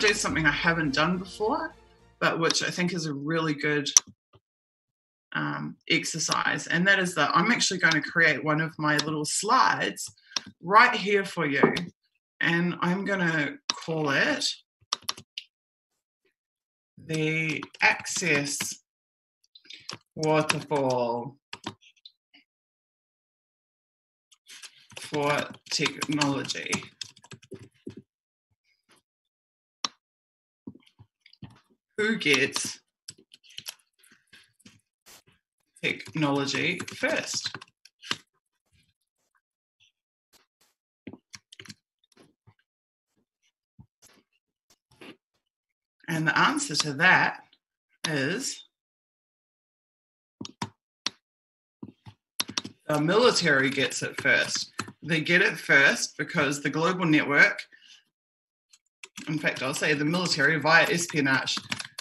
to do something I haven't done before, but which I think is a really good um, exercise. And that is that I'm actually going to create one of my little slides right here for you. And I'm going to call it the Access Waterfall for Technology. Who gets technology first? And the answer to that is the military gets it first. They get it first because the global network, in fact, I'll say the military via espionage,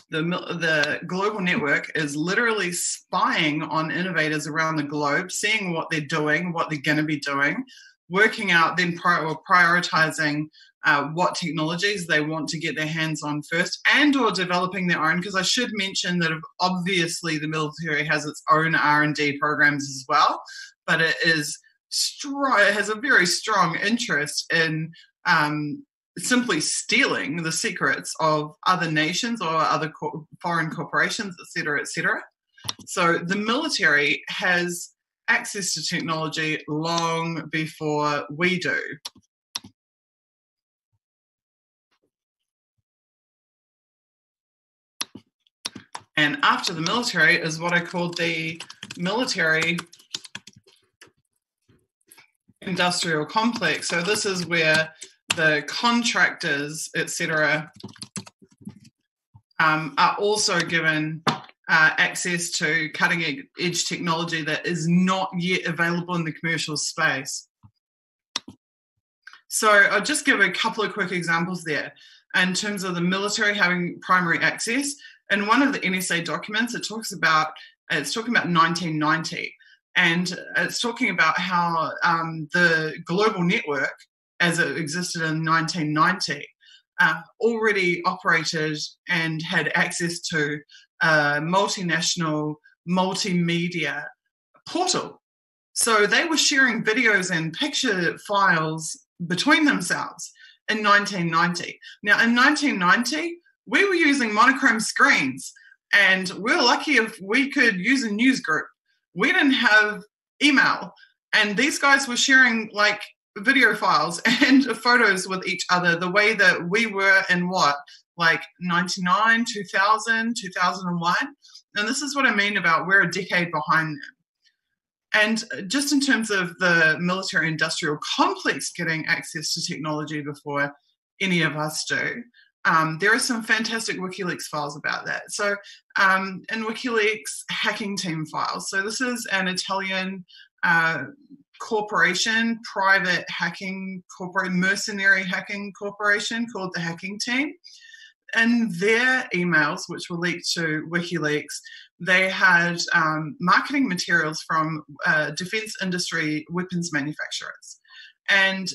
the, the global network is literally spying on innovators around the globe, seeing what they're doing, what they're going to be doing, working out, then or prioritizing uh, what technologies they want to get their hands on first and or developing their own because i should mention that obviously the military has its own r&d programs as well but it is strong it has a very strong interest in um, simply stealing the secrets of other nations or other co- foreign corporations etc etc so the military has access to technology long before we do And after the military is what I call the military industrial complex. So this is where the contractors, etc., um, are also given uh, access to cutting edge technology that is not yet available in the commercial space. So I'll just give a couple of quick examples there. In terms of the military having primary access, in one of the NSA documents, it talks about it's talking about 1990, and it's talking about how um, the global network, as it existed in 1990, uh, already operated and had access to a multinational multimedia portal. So they were sharing videos and picture files between themselves in 1990. Now, in 1990, we were using monochrome screens and we are lucky if we could use a news group. We didn't have email. And these guys were sharing like video files and photos with each other the way that we were in what, like 99, 2000, 2001. And this is what I mean about we're a decade behind them. And just in terms of the military industrial complex getting access to technology before any of us do, um, there are some fantastic WikiLeaks files about that. So, um, in WikiLeaks hacking team files. So, this is an Italian uh, corporation, private hacking corporate, mercenary hacking corporation called the Hacking Team. In their emails, which were leaked to WikiLeaks, they had um, marketing materials from uh, defense industry weapons manufacturers. And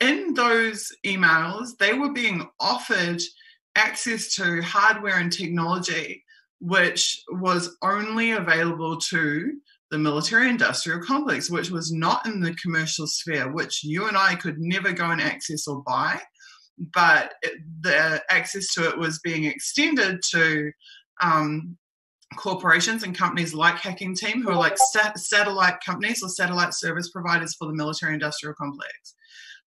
in those emails, they were being offered access to hardware and technology which was only available to the military industrial complex, which was not in the commercial sphere, which you and I could never go and access or buy. But it, the access to it was being extended to um, corporations and companies like Hacking Team, who are like sat- satellite companies or satellite service providers for the military industrial complex.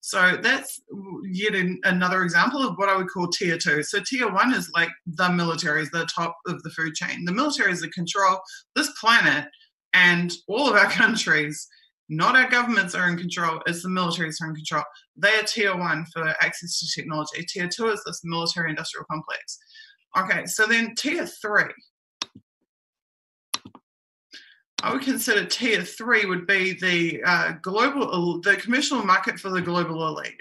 So that's yet another example of what I would call tier two. So tier one is like the military is the top of the food chain. The military is the control this planet and all of our countries. Not our governments are in control, it's the militaries are in control. They are tier one for access to technology. Tier two is this military industrial complex. Okay, so then tier three I would consider tier three would be the uh, global, the commercial market for the global elite,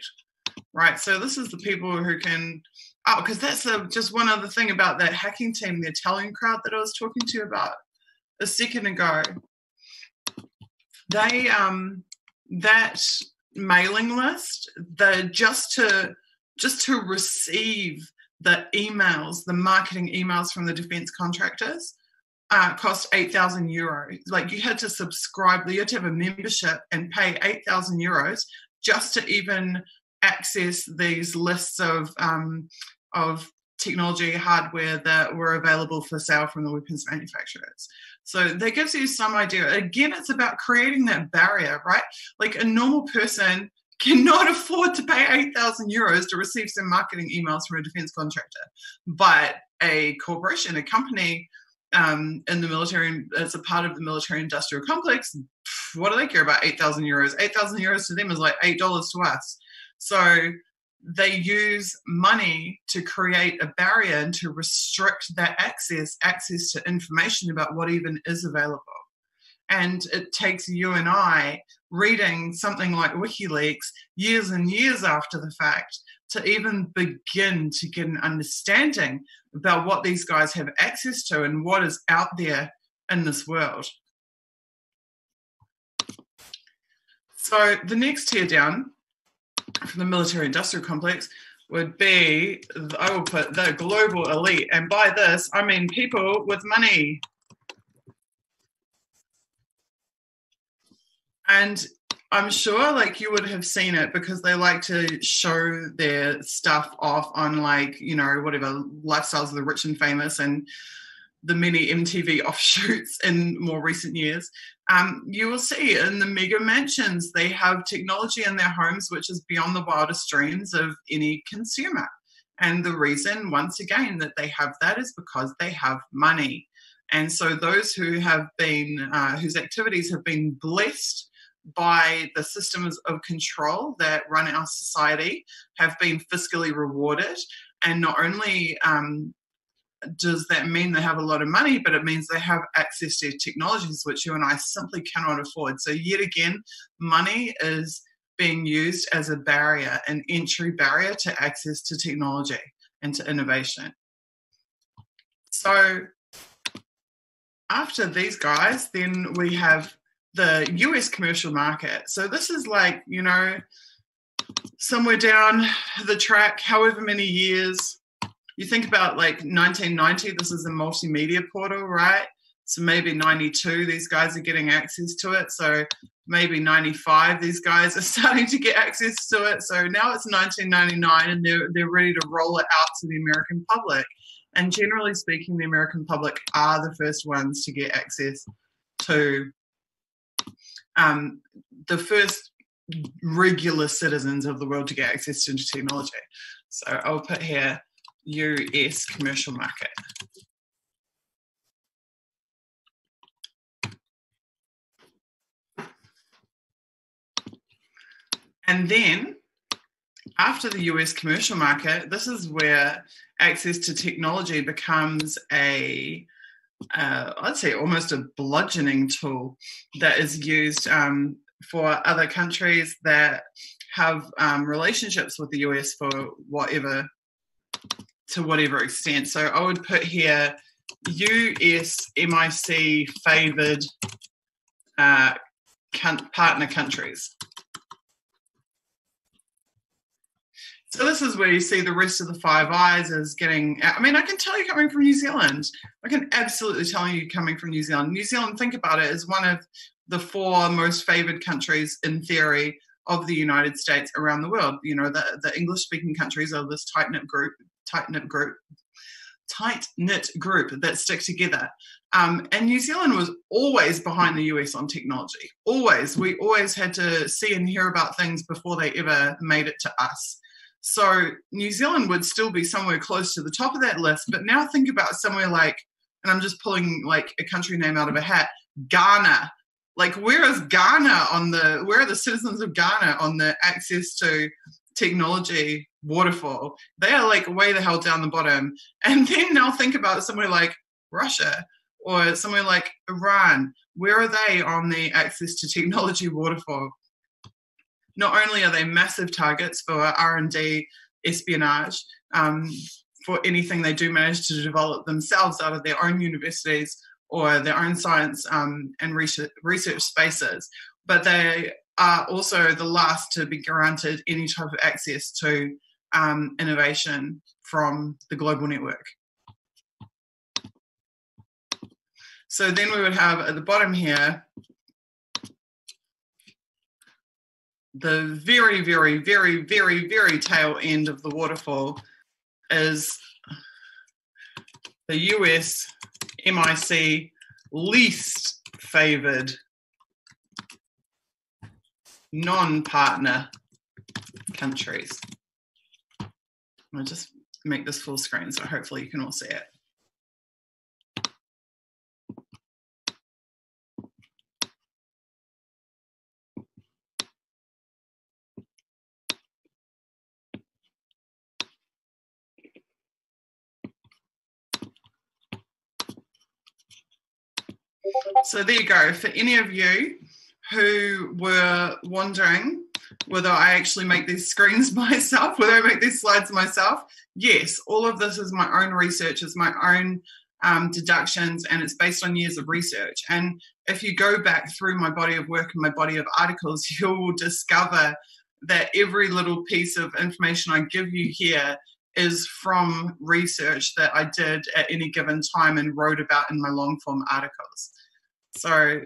right? So this is the people who can, oh, because that's a, just one other thing about that hacking team, the Italian crowd that I was talking to you about a second ago. They, um, that mailing list, the just to just to receive the emails, the marketing emails from the defense contractors uh, cost 8,000 euros. Like you had to subscribe, you had to have a membership and pay 8,000 euros just to even access these lists of um, of technology hardware that were available for sale from the weapons manufacturers. So that gives you some idea. Again, it's about creating that barrier, right? Like a normal person cannot afford to pay 8,000 euros to receive some marketing emails from a defense contractor. But a corporation, a company um, in the military, as a part of the military industrial complex, what do they care about 8,000 euros? 8,000 euros to them is like $8 to us. So they use money to create a barrier and to restrict that access, access to information about what even is available. And it takes you and I reading something like WikiLeaks years and years after the fact to even begin to get an understanding about what these guys have access to and what is out there in this world. So the next tier down from the military industrial complex would be, I will put the global elite. And by this, I mean people with money. And I'm sure like you would have seen it because they like to show their stuff off on like, you know, whatever lifestyles of the rich and famous and the many MTV offshoots in more recent years, um, you will see in the mega mansions they have technology in their homes which is beyond the wildest dreams of any consumer. And the reason, once again, that they have that is because they have money. And so those who have been, uh, whose activities have been blessed by the systems of control that run our society have been fiscally rewarded. And not only um, does that mean they have a lot of money, but it means they have access to technologies which you and I simply cannot afford. So, yet again, money is being used as a barrier, an entry barrier to access to technology and to innovation. So, after these guys, then we have the US commercial market. So, this is like, you know, somewhere down the track, however many years you think about like 1990, this is a multimedia portal, right? So maybe 92, these guys are getting access to it. So maybe 95, these guys are starting to get access to it. So now it's 1999 and they're, they're ready to roll it out to the American public. And generally speaking, the American public are the first ones to get access to um, the first regular citizens of the world to get access to technology. So I'll put here US commercial market. And then after the US commercial market, this is where access to technology becomes a, uh, I'd say almost a bludgeoning tool that is used um, for other countries that have um, relationships with the US for whatever to whatever extent. So I would put here US MIC favoured uh, partner countries. So this is where you see the rest of the Five Eyes is getting. I mean, I can tell you coming from New Zealand. I can absolutely tell you coming from New Zealand. New Zealand, think about it, is one of the four most favoured countries in theory of the United States around the world. You know, the, the English speaking countries are this tight knit group tight knit group tight knit group that stick together. Um, and New Zealand was always behind the US on technology. Always. We always had to see and hear about things before they ever made it to us. So New Zealand would still be somewhere close to the top of that list. But now think about somewhere like, and I'm just pulling like a country name out of a hat, Ghana. Like where is Ghana on the where are the citizens of Ghana on the access to technology waterfall. They are like way the hell down the bottom. And then now think about somewhere like Russia or somewhere like Iran. Where are they on the access to technology waterfall? Not only are they massive targets for R&D espionage, um, for anything they do manage to develop themselves out of their own universities or their own science um, and research, research spaces, but they are also the last to be granted any type of access to um, innovation from the global network. So then we would have at the bottom here the very, very, very, very, very tail end of the waterfall is the US MIC least favored non partner countries. I'll just make this full screen so hopefully you can all see it. So there you go. For any of you who were wondering whether I actually make these screens myself, whether I make these slides myself, yes, all of this is my own research, is my own um, deductions, and it's based on years of research. And if you go back through my body of work and my body of articles, you'll discover that every little piece of information I give you here is from research that I did at any given time and wrote about in my long form articles. So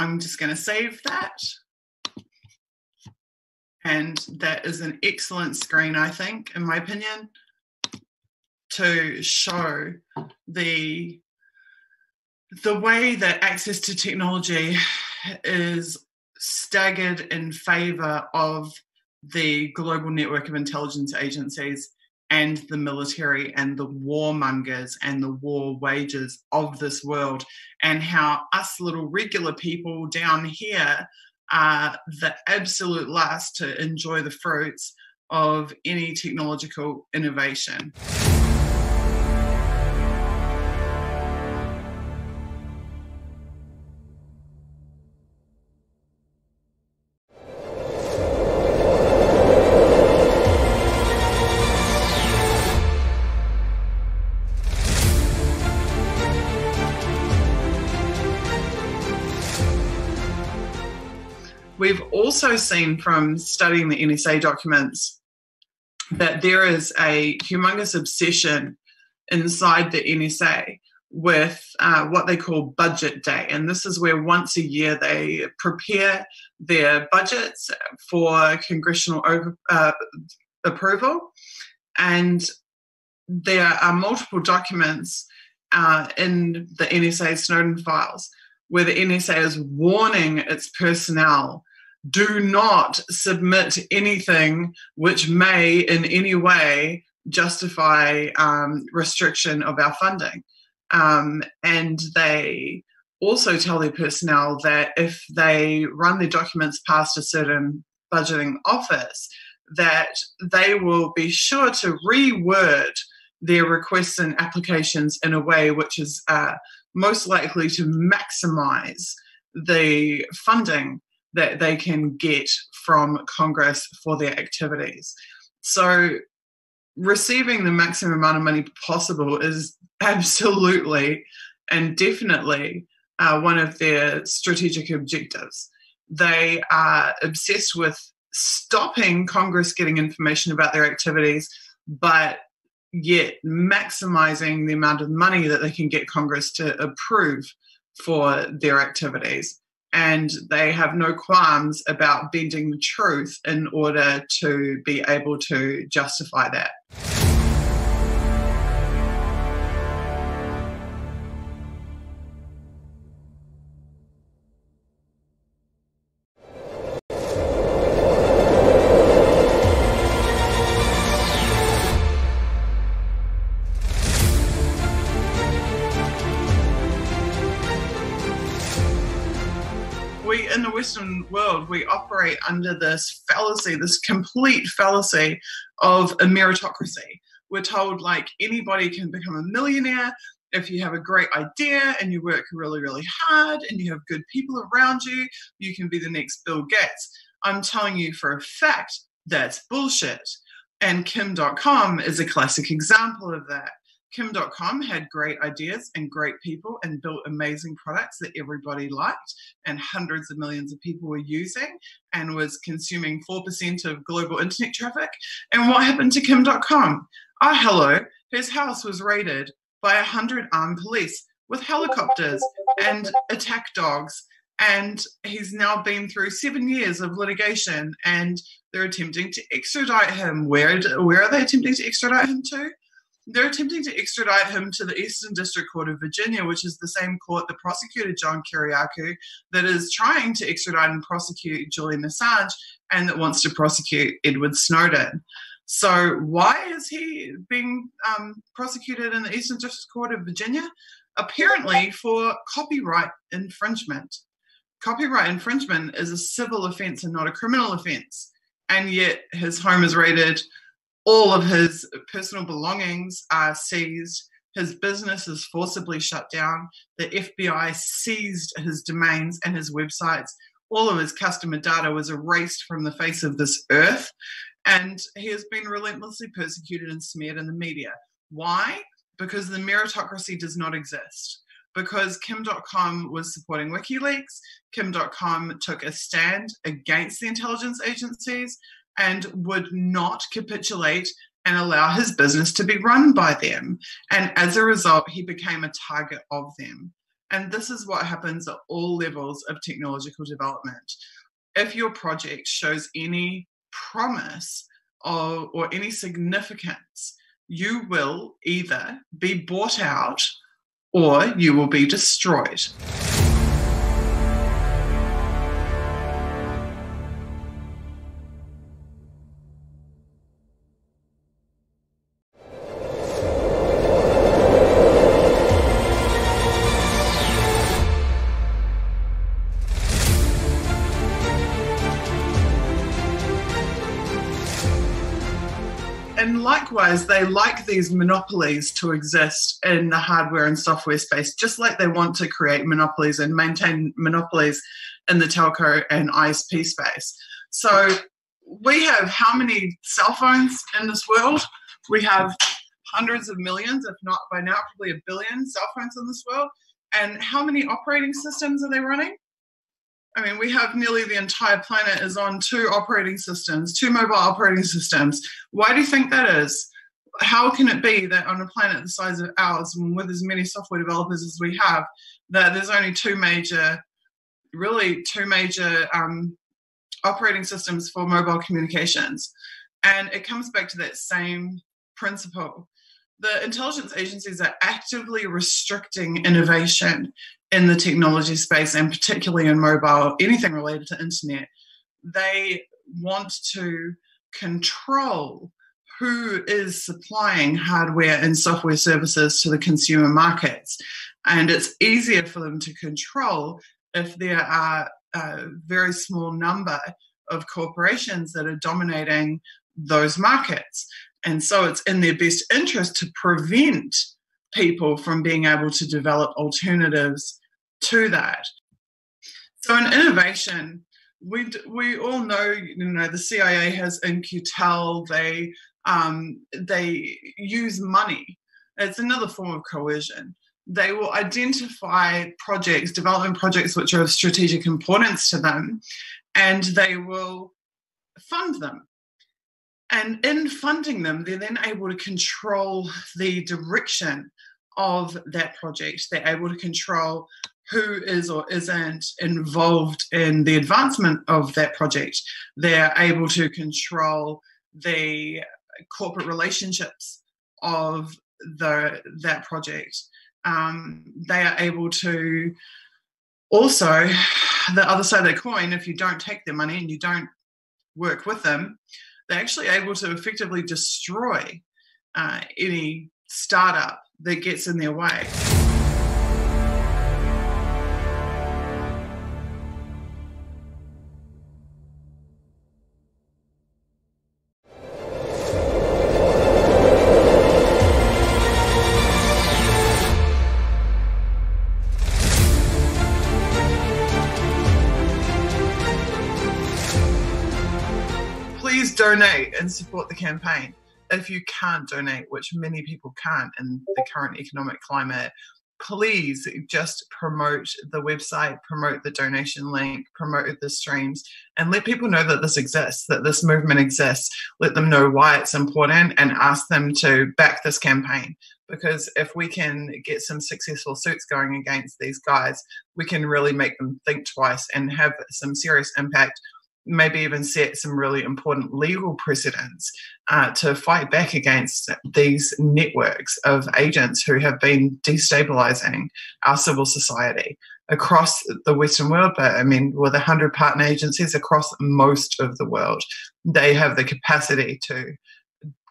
I'm just going to save that. And that is an excellent screen, I think, in my opinion, to show the the way that access to technology is staggered in favor of the global network of intelligence agencies and the military and the warmongers and the war wages of this world, and how us little regular people down here are the absolute last to enjoy the fruits of any technological innovation. Also seen from studying the NSA documents that there is a humongous obsession inside the NSA with uh, what they call budget day. And this is where once a year they prepare their budgets for congressional over, uh, approval. And there are multiple documents uh, in the NSA Snowden files where the NSA is warning its personnel do not submit anything which may in any way justify um, restriction of our funding. Um, and they also tell their personnel that if they run their documents past a certain budgeting office, that they will be sure to reword their requests and applications in a way which is uh, most likely to maximize the funding that they can get from Congress for their activities. So, receiving the maximum amount of money possible is absolutely and definitely uh, one of their strategic objectives. They are obsessed with stopping Congress getting information about their activities, but yet maximizing the amount of money that they can get Congress to approve for their activities and they have no qualms about bending the truth in order to be able to justify that. Operate under this fallacy, this complete fallacy of a meritocracy. We're told like anybody can become a millionaire if you have a great idea and you work really, really hard and you have good people around you, you can be the next Bill Gates. I'm telling you for a fact that's bullshit. And Kim Dotcom is a classic example of that. Kim Dotcom had great ideas and great people and built amazing products that everybody liked and hundreds of millions of people were using and was consuming 4% of global internet traffic. And what happened to Kim Dotcom? Oh, ah, hello. His house was raided by 100 armed police with helicopters and attack dogs. And he's now been through seven years of litigation and they're attempting to extradite him. Where, where are they attempting to extradite him to? They're attempting to extradite him to the Eastern District Court of Virginia, which is the same court that prosecuted John Kiriakou, that is trying to extradite and prosecute Julian Assange, and that wants to prosecute Edward Snowden. So, why is he being um, prosecuted in the Eastern District Court of Virginia? Apparently, for copyright infringement. Copyright infringement is a civil offence and not a criminal offence. And yet, his home is raided all of his personal belongings are seized. His business is forcibly shut down. The FBI seized his domains and his websites. All of his customer data was erased from the face of this earth. And he has been relentlessly persecuted and smeared in the media. Why? Because the meritocracy does not exist. Because Kim Dotcom was supporting WikiLeaks, Kim Dotcom took a stand against the intelligence agencies, and would not capitulate and allow his business to be run by them. And as a result, he became a target of them. And this is what happens at all levels of technological development. If your project shows any promise or, or any significance, you will either be bought out or you will be destroyed. Likewise, they like these monopolies to exist in the hardware and software space, just like they want to create monopolies and maintain monopolies in the telco and ISP space. So we have how many cell phones in this world? We have hundreds of millions, if not by now, probably a billion cell phones in this world. And how many operating systems are they running? I mean, we have nearly the entire planet is on two operating systems, two mobile operating systems. Why do you think that is? How can it be that on a planet the size of ours, and with as many software developers as we have, that there's only two major, really two major um, operating systems for mobile communications? And it comes back to that same principle. The intelligence agencies are actively restricting innovation in the technology space and particularly in mobile, anything related to internet, they want to control who is supplying hardware and software services to the consumer markets. And it's easier for them to control if there are a very small number of corporations that are dominating those markets. And so it's in their best interest to prevent people from being able to develop alternatives to that. So in innovation, we we all know you know the CIA has In-Q-Tel. They um, they use money. It's another form of coercion. They will identify projects, development projects which are of strategic importance to them, and they will fund them. And in funding them, they're then able to control the direction of that project. They're able to control who is or isn't involved in the advancement of that project. They're able to control the corporate relationships of the that project. Um, they are able to also the other side of the coin. If you don't take their money and you don't work with them, they're actually able to effectively destroy uh, any startup that gets in their way. And support the campaign. if you can't donate, which many people can't in the current economic climate, please just promote the website, promote the donation link, promote the streams, and let people know that this exists, that this movement exists. Let them know why it's important and ask them to back this campaign. Because if we can get some successful suits going against these guys, we can really make them think twice and have some serious impact maybe even set some really important legal precedents uh, to fight back against these networks of agents who have been destabilizing our civil society across the Western world. But I mean, with 100 partner agencies across most of the world, they have the capacity to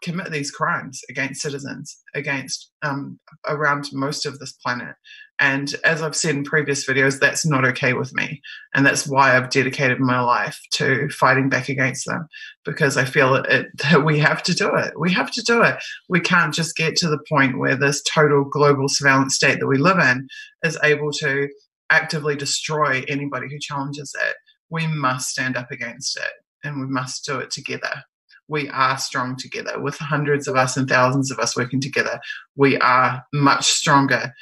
commit these crimes against citizens, against um, around most of this planet. And as I've said in previous videos, that's not okay with me. And that's why I've dedicated my life to fighting back against them because I feel it, that we have to do it. We have to do it. We can't just get to the point where this total global surveillance state that we live in is able to actively destroy anybody who challenges it. We must stand up against it and we must do it together we are strong together. With hundreds of us and thousands of us working together, we are much stronger.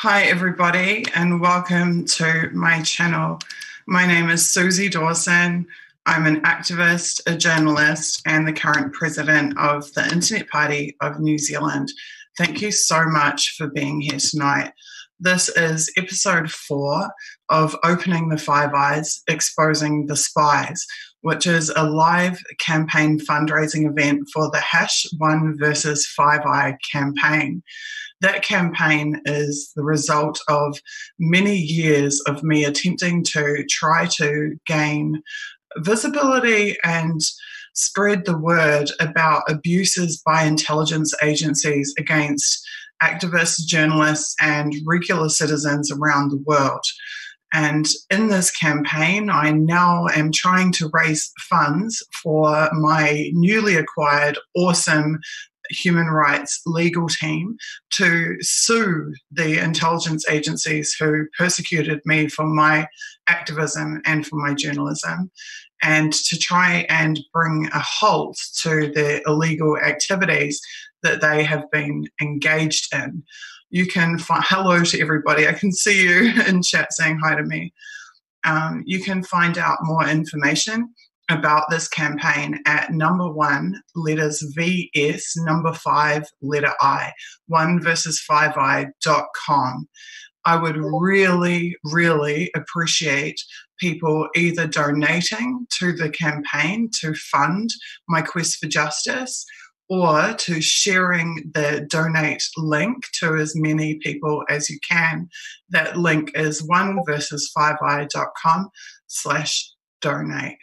Hi, everybody, and welcome to my channel. My name is Suzie Dawson. I'm an activist, a journalist, and the current president of the Internet Party of New Zealand. Thank you so much for being here tonight. This is episode four of Opening the Five Eyes, Exposing the Spies, which is a live campaign fundraising event for the Hash One versus Five Eye campaign that campaign is the result of many years of me attempting to try to gain visibility and spread the word about abuses by intelligence agencies against activists, journalists, and regular citizens around the world. And in this campaign, I now am trying to raise funds for my newly acquired awesome human rights legal team to sue the intelligence agencies who persecuted me for my activism and for my journalism and to try and bring a halt to the illegal activities that they have been engaged in. You can find hello to everybody. I can see you in chat saying hi to me. Um, you can find out more information about this campaign at number one, letters VS, number five, letter I, one versus five I.com. I would really, really appreciate people either donating to the campaign to fund my quest for justice or to sharing the donate link to as many people as you can. That link is one versus five I.com slash donate.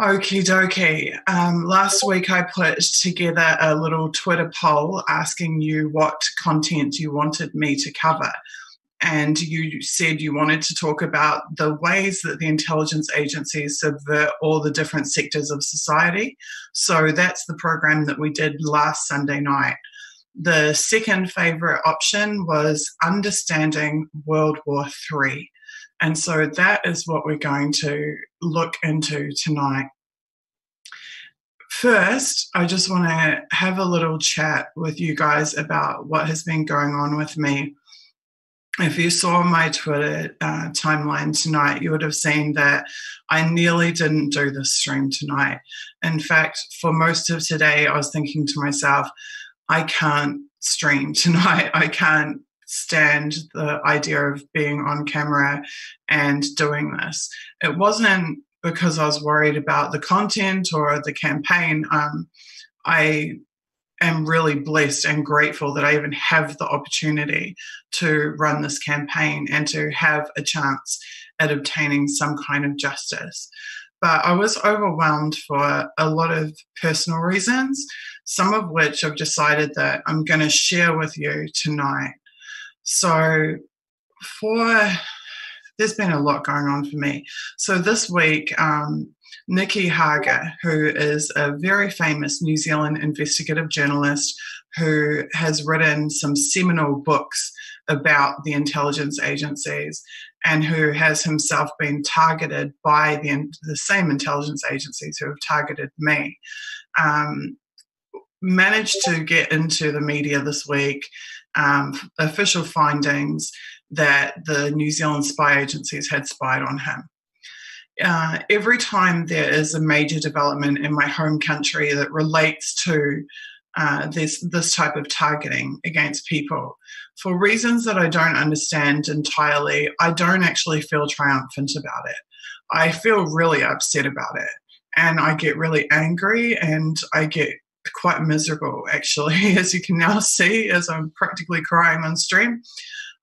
Okie dokie. Um, last week I put together a little Twitter poll asking you what content you wanted me to cover. And you said you wanted to talk about the ways that the intelligence agencies subvert all the different sectors of society. So that's the program that we did last Sunday night. The second favorite option was understanding World War III. And so that is what we're going to look into tonight. First, I just want to have a little chat with you guys about what has been going on with me. If you saw my Twitter uh, timeline tonight, you would have seen that I nearly didn't do this stream tonight. In fact, for most of today, I was thinking to myself, I can't stream tonight. I can't stand the idea of being on camera and doing this. It wasn't because I was worried about the content or the campaign. Um, I am really blessed and grateful that I even have the opportunity to run this campaign and to have a chance at obtaining some kind of justice. but I was overwhelmed for a lot of personal reasons, some of which I've decided that I'm going to share with you tonight. So, for there's been a lot going on for me. So, this week, um, Nicky Hager, who is a very famous New Zealand investigative journalist who has written some seminal books about the intelligence agencies and who has himself been targeted by the, the same intelligence agencies who have targeted me. Um, managed to get into the media this week um, official findings that the New Zealand spy agencies had spied on him. Uh, every time there is a major development in my home country that relates to uh, this this type of targeting against people for reasons that I don't understand entirely. I don't actually feel triumphant about it. I feel really upset about it, and I get really angry, and I get quite miserable actually, as you can now see, as I'm practically crying on stream.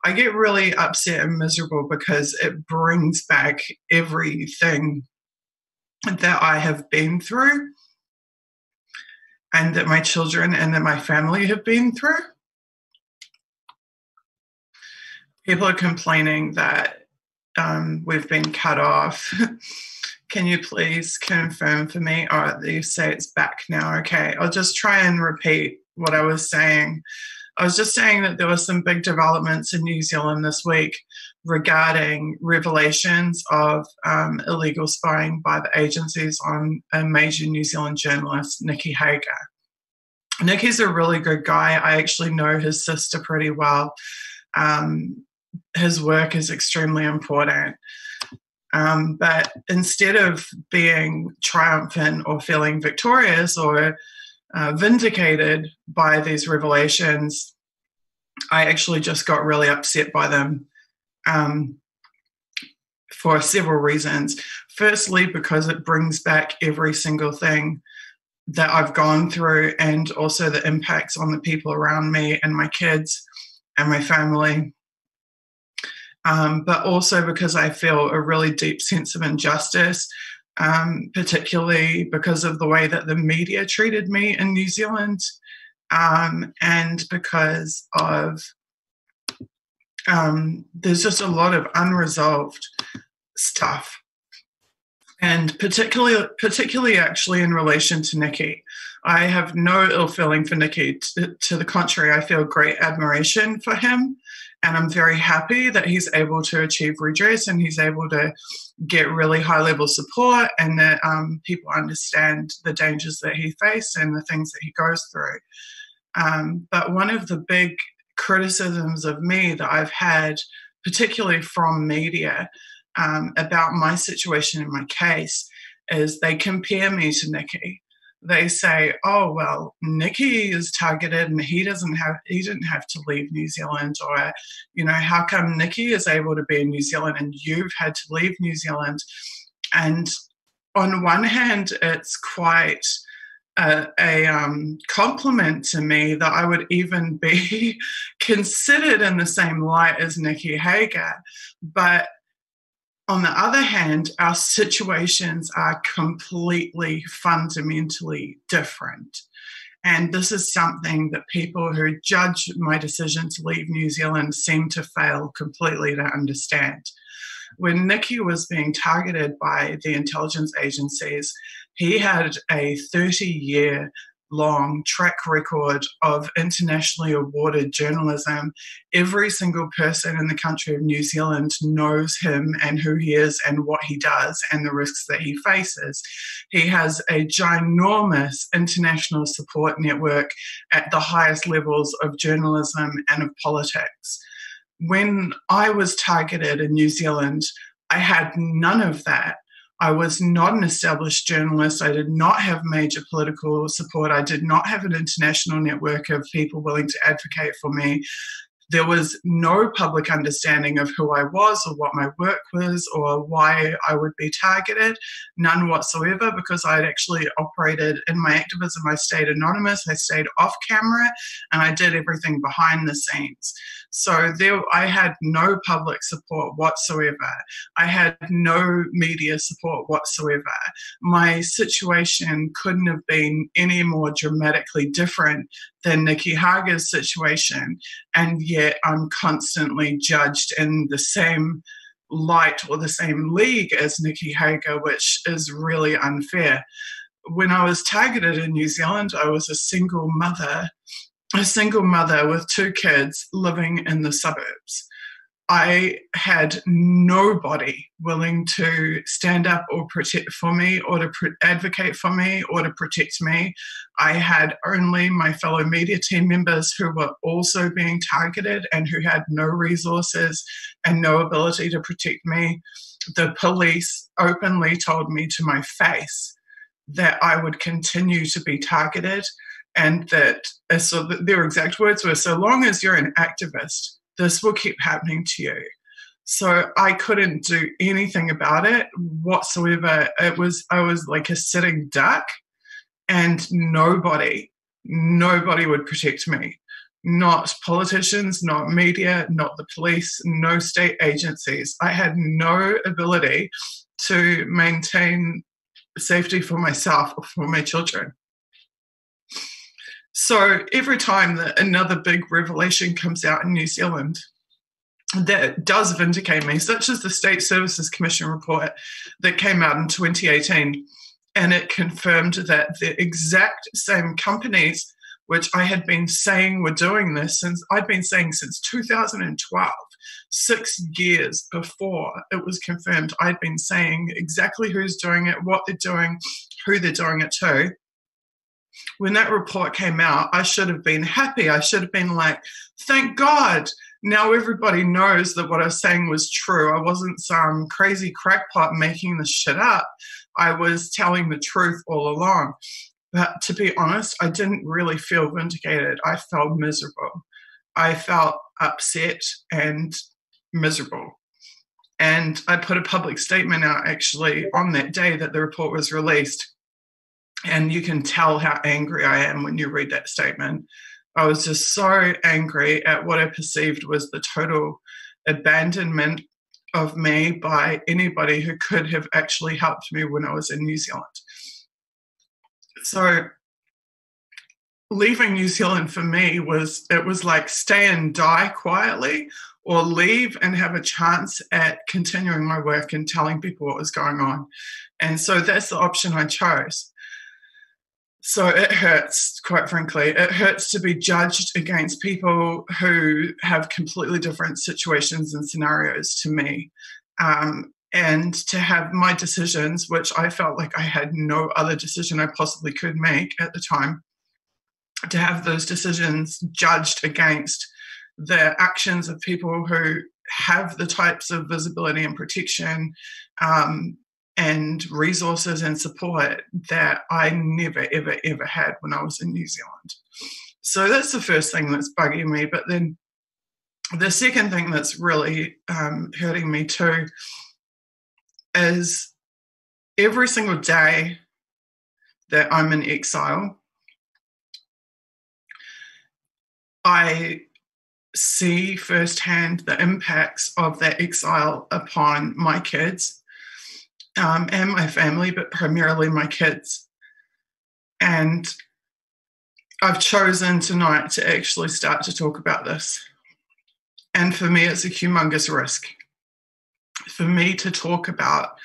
I get really upset and miserable because it brings back everything that I have been through and that my children and that my family have been through. People are complaining that um, we've been cut off. Can you please confirm for me? Oh, you say it's back now. Okay, I'll just try and repeat what I was saying. I was just saying that there were some big developments in New Zealand this week regarding revelations of um, illegal spying by the agencies on a major New Zealand journalist, Nicky Hager. Nicky's a really good guy. I actually know his sister pretty well. Um, his work is extremely important. Um, but instead of being triumphant or feeling victorious or uh, vindicated by these revelations, I actually just got really upset by them um, for several reasons. Firstly, because it brings back every single thing that I've gone through and also the impacts on the people around me and my kids and my family. Um, but also because I feel a really deep sense of injustice um, particularly because of the way that the media treated me in New Zealand, um, and because of um, there's just a lot of unresolved stuff, and particularly, particularly actually in relation to Nicky. I have no ill feeling for. To, to the contrary, I feel great admiration for him and I'm very happy that he's able to achieve redress and he's able to get really high level support and that um, people understand the dangers that he faced and the things that he goes through. Um, but one of the big criticisms of me that I've had, particularly from media, um, about my situation in my case, is they compare me to Nicky they say, "Oh well, Nicky is targeted and he doesn't have he didn't have to leave New Zealand," or you know, how come Nicky is able to be in New Zealand and you've had to leave New Zealand? And on one hand, it's quite a, a um, compliment to me that I would even be considered in the same light as Nicky Hager, but on the other hand, our situations are completely fundamentally different. And this is something that people who judge my decision to leave New Zealand seem to fail completely to understand. When Nicky was being targeted by the intelligence agencies, he had a 30 year long track record of internationally awarded journalism. Every single person in the country of New Zealand knows him and who he is and what he does and the risks that he faces. He has a ginormous international support network at the highest levels of journalism and of politics. When I was targeted in New Zealand, I had none of that. I was not an established journalist. I did not have major political support. I did not have an international network of people willing to advocate for me. There was no public understanding of who I was or what my work was or why I would be targeted, none whatsoever, because I had actually operated in my activism. I stayed anonymous, I stayed off camera, and I did everything behind the scenes. So there, I had no public support whatsoever. I had no media support whatsoever. My situation couldn't have been any more dramatically different than Nicky Hager's situation, and yet I'm constantly judged in the same light or the same league as Nicky Hager, which is really unfair. When I was targeted in New Zealand, I was a single mother a single mother with two kids living in the suburbs. I had nobody willing to stand up or protect for me or to advocate for me or to protect me. I had only my fellow media team members who were also being targeted and who had no resources and no ability to protect me. The police openly told me to my face that I would continue to be targeted and that so their exact words were so long as you're an activist this will keep happening to you. So i couldn't do anything about it whatsoever. It was i was like a sitting duck and nobody nobody would protect me. Not politicians not media not the police no state agencies. I had no ability to maintain safety for myself or for my children so every time that another big revelation comes out in New Zealand that does vindicate me, such as the State Services Commission report that came out in 2018, and it confirmed that the exact same companies which I had been saying were doing this since I'd been saying since 2012, six years before it was confirmed, I'd been saying exactly who's doing it, what they're doing, who they're doing it to when that report came out, I should have been happy. I should have been like, thank God. Now everybody knows that what I was saying was true. I wasn't some crazy crackpot making this shit up. I was telling the truth all along. But to be honest, I didn't really feel vindicated. I felt miserable. I felt upset and miserable. And I put a public statement out actually on that day that the report was released and you can tell how angry I am when you read that statement. I was just so angry at what I perceived was the total abandonment of me by anybody who could have actually helped me when I was in New Zealand. So leaving New Zealand for me was it was like stay and die quietly or leave and have a chance at continuing my work and telling people what was going on. And so that's the option I chose. So it hurts, quite frankly. It hurts to be judged against people who have completely different situations and scenarios to me. Um, and to have my decisions, which I felt like I had no other decision I possibly could make at the time, to have those decisions judged against the actions of people who have the types of visibility and protection um, and resources and support that I never, ever, ever had when I was in New Zealand. So that's the first thing that's bugging me. But then the second thing that's really um, hurting me too is every single day that I'm in exile, I see firsthand the impacts of that exile upon my kids um, and my family, but primarily my kids. And I've chosen tonight to actually start to talk about this. And for me, it's a humongous risk. For me to talk about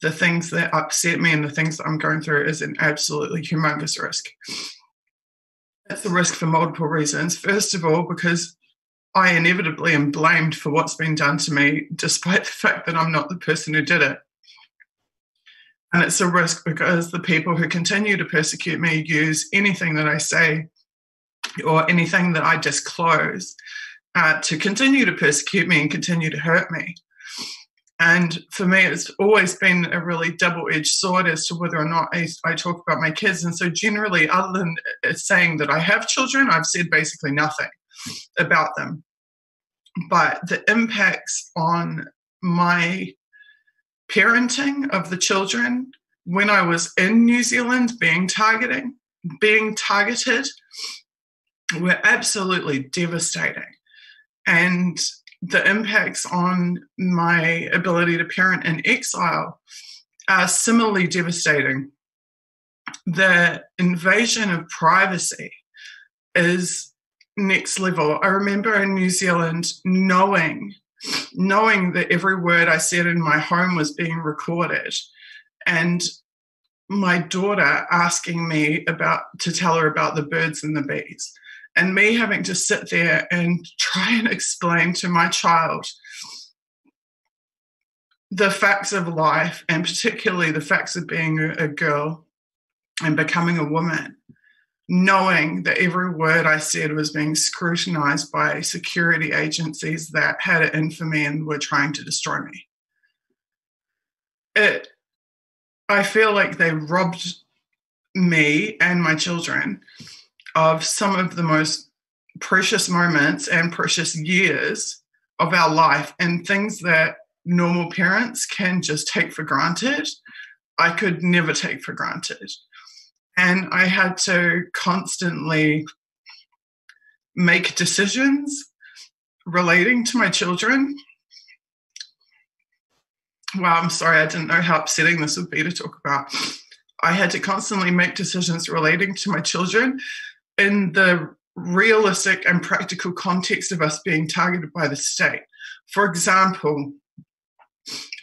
the things that upset me and the things that I'm going through is an absolutely humongous risk. It's a risk for multiple reasons. First of all, because I inevitably am blamed for what's been done to me, despite the fact that I'm not the person who did it. And it's a risk because the people who continue to persecute me use anything that I say or anything that I disclose uh, to continue to persecute me and continue to hurt me. And for me, it's always been a really double edged sword as to whether or not I, I, talk about my kids. And so, generally, other than saying that I have children, I've said basically nothing about them. but the impacts on my parenting of the children when I was in New Zealand being targeting, being targeted were absolutely devastating. And the impacts on my ability to parent in exile are similarly devastating. The invasion of privacy is next level. I remember in New Zealand knowing knowing that every word I said in my home was being recorded. And my daughter asking me about to tell her about the birds and the bees. And me having to sit there and try and explain to my child the facts of life and particularly the facts of being a girl and becoming a woman knowing that every word I said was being scrutinized by security agencies that had it in for me and were trying to destroy me. It, I feel like they robbed me and my children of some of the most precious moments and precious years of our life and things that normal parents can just take for granted. I could never take for granted. And I had to constantly make decisions relating to my children. Wow, I'm sorry, I didn't know how upsetting this would be to talk about. I had to constantly make decisions relating to my children in the realistic and practical context of us being targeted by the state. For example,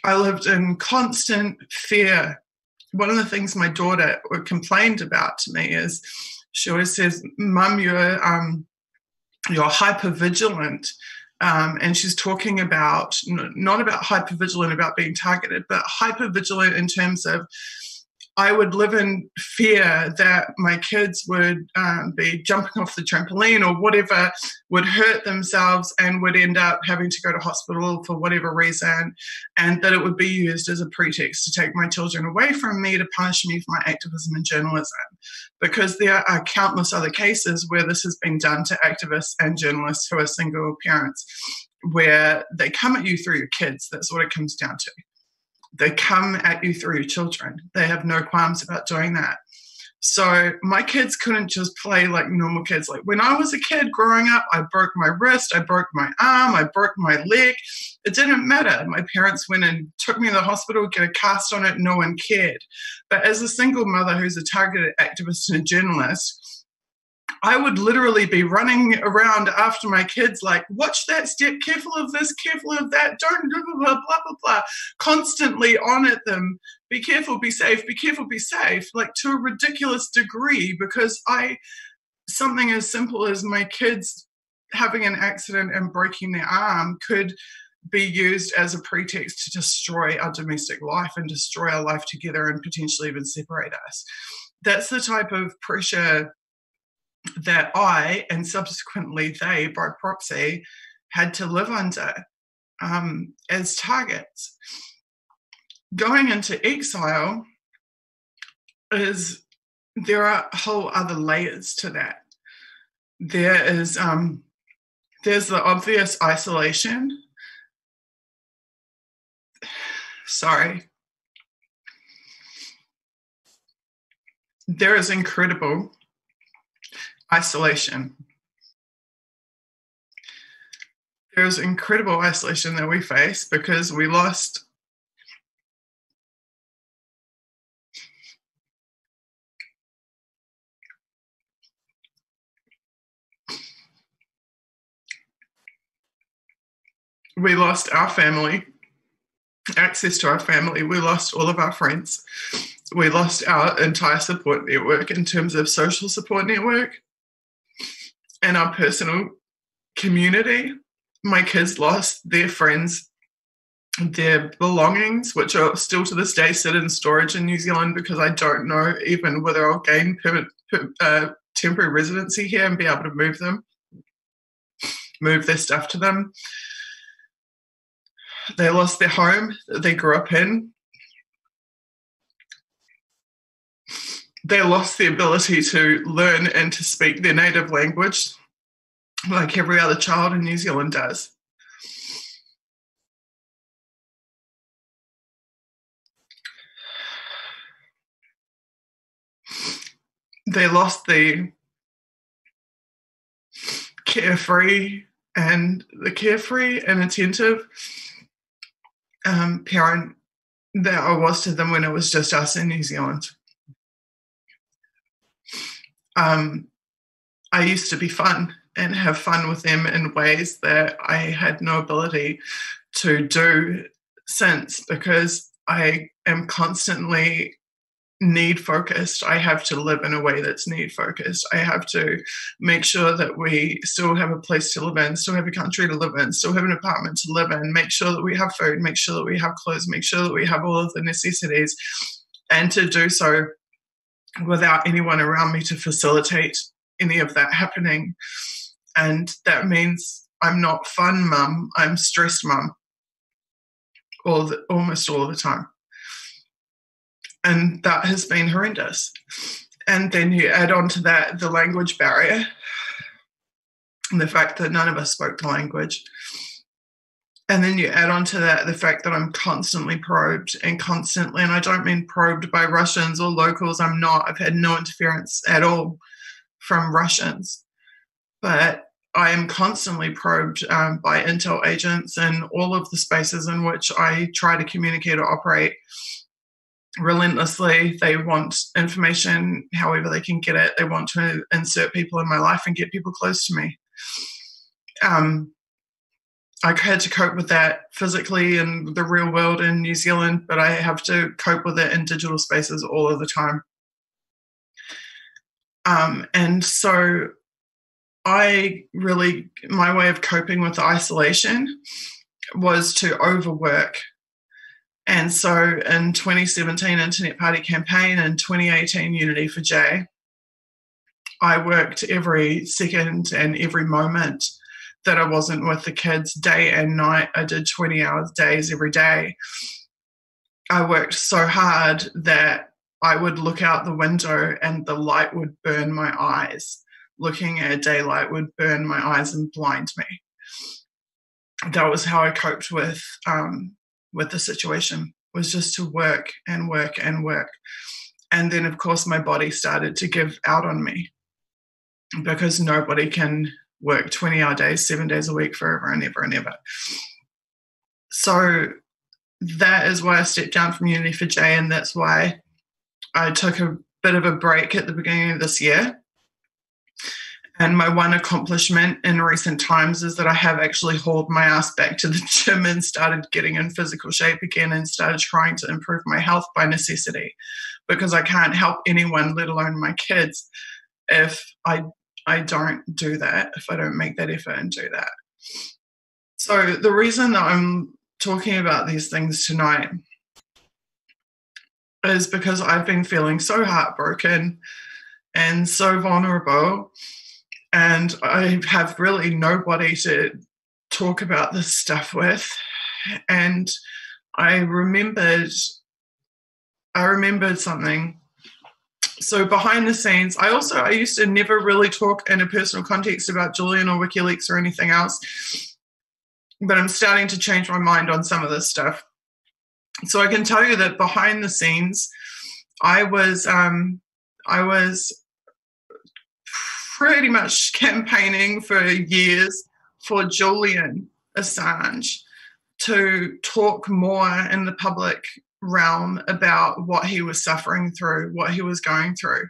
I lived in constant fear one of the things my daughter complained about to me is she always says, "Mum, you're um, you're hyper vigilant." Um, and she's talking about not about hyper vigilant about being targeted, but hyper vigilant in terms of I would live in fear that my kids would um, be jumping off the trampoline or whatever, would hurt themselves and would end up having to go to hospital for whatever reason, and that it would be used as a pretext to take my children away from me to punish me for my activism and journalism. Because there are countless other cases where this has been done to activists and journalists who are single parents, where they come at you through your kids. That's what it comes down to they come at you through children. They have no qualms about doing that. So my kids couldn't just play like normal kids. Like when I was a kid growing up, I broke my wrist, I broke my arm, I broke my leg. It didn't matter. My parents went and took me to the hospital, get a cast on it, no one cared. But as a single mother who's a targeted activist and a journalist, I would literally be running around after my kids, like, watch that step, careful of this, careful of that, don't blah, blah, blah, blah, blah, constantly on at them. Be careful, be safe, be careful, be safe, like to a ridiculous degree, because I, something as simple as my kids having an accident and breaking their arm could be used as a pretext to destroy our domestic life and destroy our life together and potentially even separate us. That's the type of pressure that I and subsequently they, by proxy, had to live under um, as targets. Going into exile is there are whole other layers to that. There is um, there's the obvious isolation. Sorry. There is incredible isolation. There's incredible isolation that we face because we lost we lost our family, access to our family. We lost all of our friends. We lost our entire support network in terms of social support network and our personal community. My kids lost their friends, their belongings, which are still to this day sit in storage in New Zealand because I don't know even whether I'll gain permit, uh, temporary residency here and be able to move them, move their stuff to them. They lost their home that they grew up in. they lost the ability to learn and to speak their native language like every other child in New Zealand does. They lost the carefree and the carefree and attentive um, parent that I was to them when it was just us in New Zealand. Um, I used to be fun and have fun with them in ways that I had no ability to do since because I am constantly need focused. I have to live in a way that's need focused. I have to make sure that we still have a place to live in, still have a country to live in, still have an apartment to live in, make sure that we have food, make sure that we have clothes, make sure that we have all of the necessities, and to do so without anyone around me to facilitate any of that happening. And that means I'm not fun mum, I'm stressed mum all the, almost all the time and that has been horrendous. And then you add on to that the language barrier and the fact that none of us spoke the language. And then you add on to that the fact that I'm constantly probed and constantly, and I don't mean probed by Russians or locals, I'm not. I've had no interference at all from Russians. But I am constantly probed um, by intel agents and all of the spaces in which I try to communicate or operate relentlessly. They want information however they can get it. They want to insert people in my life and get people close to me. Um, I had to cope with that physically in the real world in New Zealand, but I have to cope with it in digital spaces all of the time. Um, and so I really, my way of coping with isolation was to overwork and so in 2017 Internet Party campaign and 2018 Unity for J, I worked every second and every moment that I wasn't with the kids day and night. I did 20 hours days every day. I worked so hard that I would look out the window and the light would burn my eyes. Looking at daylight would burn my eyes and blind me. That was how I coped with um, with the situation was just to work and work and work. And then, of course, my body started to give out on me because nobody can work 20 hour days, seven days a week forever and ever and ever. So that is why I stepped down from Unity for J, and that's why I took a bit of a break at the beginning of this year and my one accomplishment in recent times is that I have actually hauled my ass back to the gym and started getting in physical shape again and started trying to improve my health by necessity because I can't help anyone, let alone my kids, if I I don't do that, if I don't make that effort and do that. So the reason that I'm talking about these things tonight is because I've been feeling so heartbroken and so vulnerable and I have really nobody to talk about this stuff with. And I remembered, I remembered something. So behind the scenes, I also I used to never really talk in a personal context about Julian or WikiLeaks or anything else, but I'm starting to change my mind on some of this stuff. So I can tell you that behind the scenes, I was um, I was pretty much campaigning for years for Julian Assange to talk more in the public realm about what he was suffering through, what he was going through,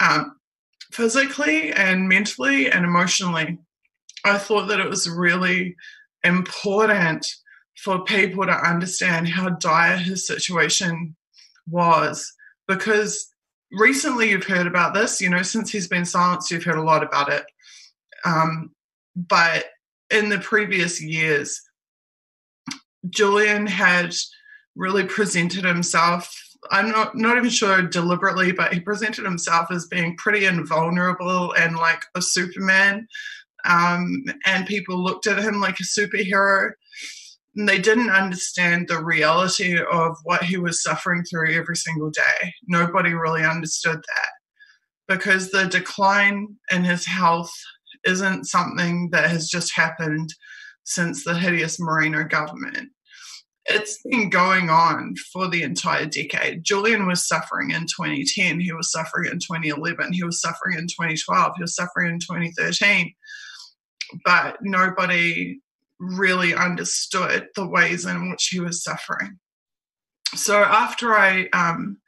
um, physically and mentally and emotionally. I thought that it was really important for people to understand how dire his situation was because recently you've heard about this. You know, since he's been silenced, you've heard a lot about it. Um, but in the previous years, Julian had really presented himself. I'm not not even sure deliberately, but he presented himself as being pretty invulnerable and like a Superman. Um, and people looked at him like a superhero and they didn't understand the reality of what he was suffering through every single day. Nobody really understood that because the decline in his health isn't something that has just happened since the hideous Moreno government. It's been going on for the entire decade. Julian was suffering in 2010, he was suffering in 2011, he was suffering in 2012, he was suffering in 2013. But nobody really understood the ways in which he was suffering. So after I um,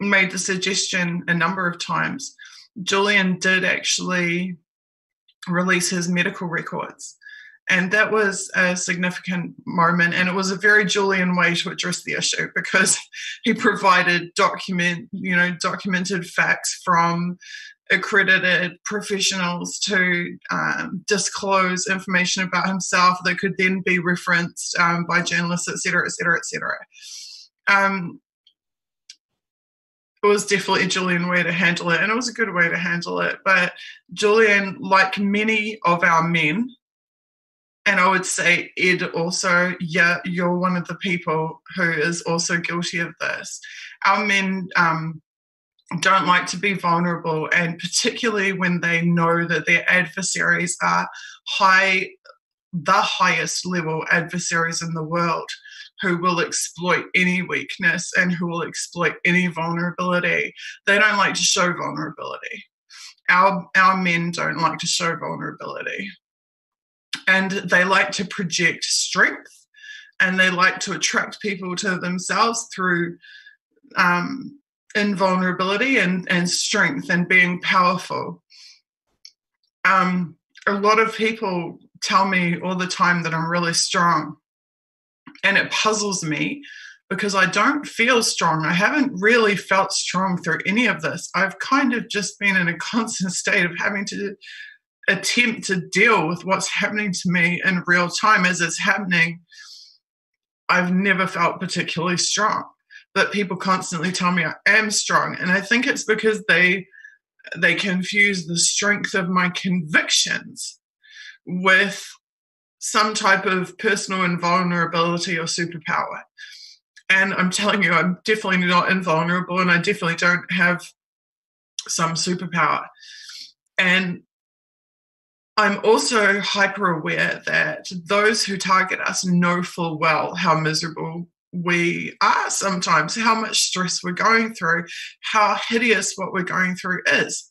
made the suggestion a number of times, Julian did actually release his medical records. And that was a significant moment. And it was a very Julian way to address the issue because he provided document, you know, documented facts from accredited professionals to um, disclose information about himself that could then be referenced um, by journalists, et cetera, et cetera, et cetera. Um, it was definitely a Julian way to handle it, and it was a good way to handle it. But Julian, like many of our men, and I would say Ed also, yeah, you're one of the people who is also guilty of this. Our men um, don't like to be vulnerable, and particularly when they know that their adversaries are high, the highest level adversaries in the world who will exploit any weakness and who will exploit any vulnerability. They don't like to show vulnerability. Our, our men don't like to show vulnerability. And they like to project strength and they like to attract people to themselves through um, invulnerability and, and strength and being powerful. Um, a lot of people tell me all the time that I'm really strong. And it puzzles me because I don't feel strong. I haven't really felt strong through any of this. I've kind of just been in a constant state of having to attempt to deal with what's happening to me in real time as it's happening. I've never felt particularly strong but people constantly tell me I am strong. And I think it's because they they confuse the strength of my convictions with some type of personal invulnerability or superpower. And I'm telling you, I'm definitely not invulnerable and I definitely don't have some superpower. And I'm also hyper aware that those who target us know full well how miserable we are sometimes, how much stress we're going through, how hideous what we're going through is.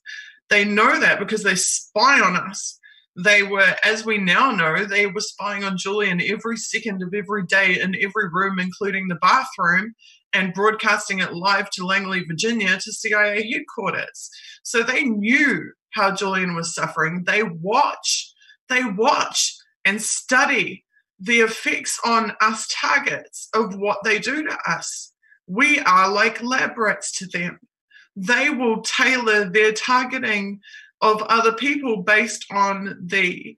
They know that because they spy on us. They were, as we now know, they were spying on Julian every second of every day in every room, including the bathroom, and broadcasting it live to Langley, Virginia to CIA headquarters. So they knew how Julian was suffering. They watch, they watch and study the effects on us targets of what they do to us. We are like lab rats to them. They will tailor their targeting of other people based on the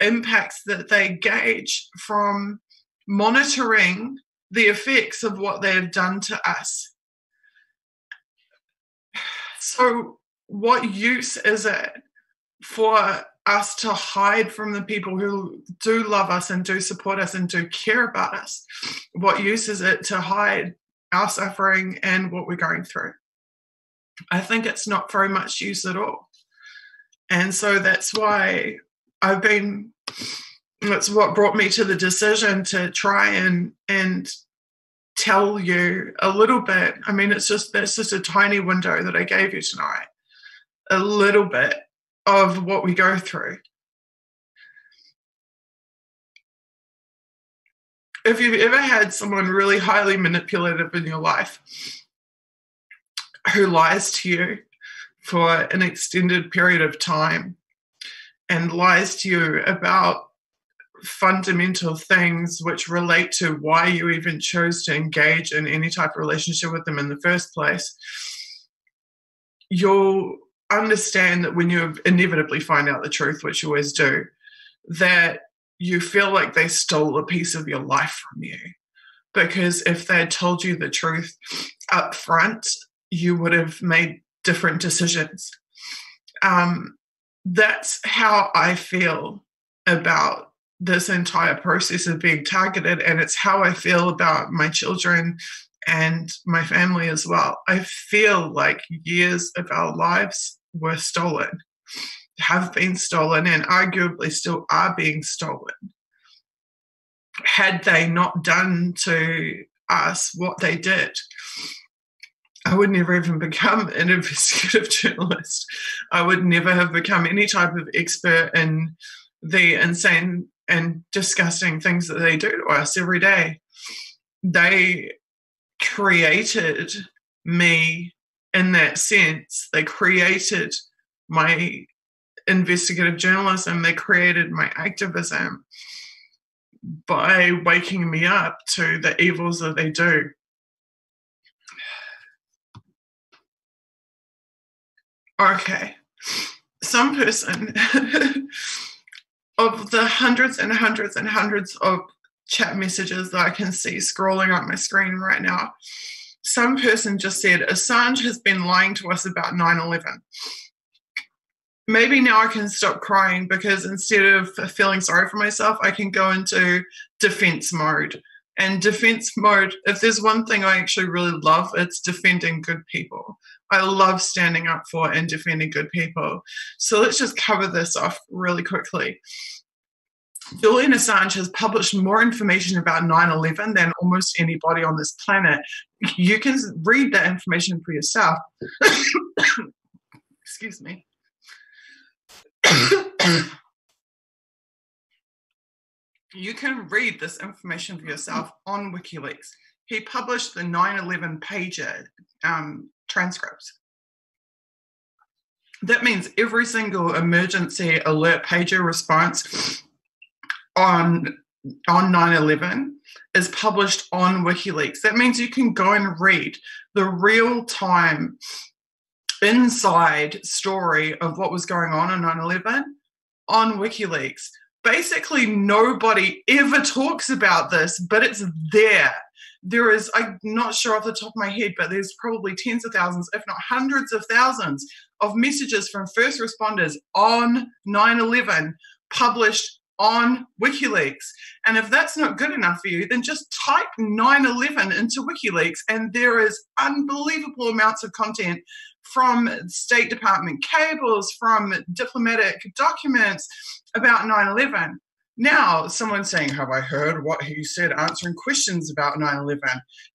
impacts that they gauge from monitoring the effects of what they have done to us. So, what use is it for us to hide from the people who do love us and do support us and do care about us? What use is it to hide our suffering and what we're going through? I think it's not very much use at all. And so that's why I've been that's what brought me to the decision to try and and tell you a little bit. I mean, it's just that's just a tiny window that I gave you tonight. A little bit of what we go through. If you've ever had someone really highly manipulative in your life who lies to you for an extended period of time and lies to you about fundamental things which relate to why you even chose to engage in any type of relationship with them in the first place, you'll understand that when you inevitably find out the truth, which you always do, that you feel like they stole a piece of your life from you. Because if they had told you the truth up front, you would have made different decisions. Um, that's how I feel about this entire process of being targeted, and it's how I feel about my children and my family as well. I feel like years of our lives were stolen, have been stolen, and arguably still are being stolen. had they not done to us what they did, I would never even become an investigative journalist. I would never have become any type of expert in the insane and disgusting things that they do to us every day. They created me in that sense. They created my investigative journalism, they created my activism by waking me up to the evils that they do. Okay, some person of the hundreds and hundreds and hundreds of chat messages that I can see scrolling up my screen right now, some person just said Assange has been lying to us about 9 11 maybe now I can stop crying because instead of feeling sorry for myself, I can go into defense mode. And defense mode, if there's one thing I actually really love, it's defending good people. I love standing up for and defending good people. So let's just cover this off really quickly. Julian Assange has published more information about 9 11 than almost anybody on this planet. You can read that information for yourself. Excuse me. you can read this information for yourself on WikiLeaks. He published the 9 11 pager um, transcripts. That means every single emergency alert pager response on on 9-11 is published on WikiLeaks. That means you can go and read the real time inside story of what was going on on 9 11 on WikiLeaks. Basically, nobody ever talks about this, but it's there. There is, I'm not sure off the top of my head, but there's probably tens of thousands, if not hundreds of thousands, of messages from first responders on 9 11 published on WikiLeaks. And if that's not good enough for you, then just type 9 11 into WikiLeaks, and there is unbelievable amounts of content from State Department cables, from diplomatic documents about 9 11. Now, someone's saying, Have I heard what he said answering questions about 9 11?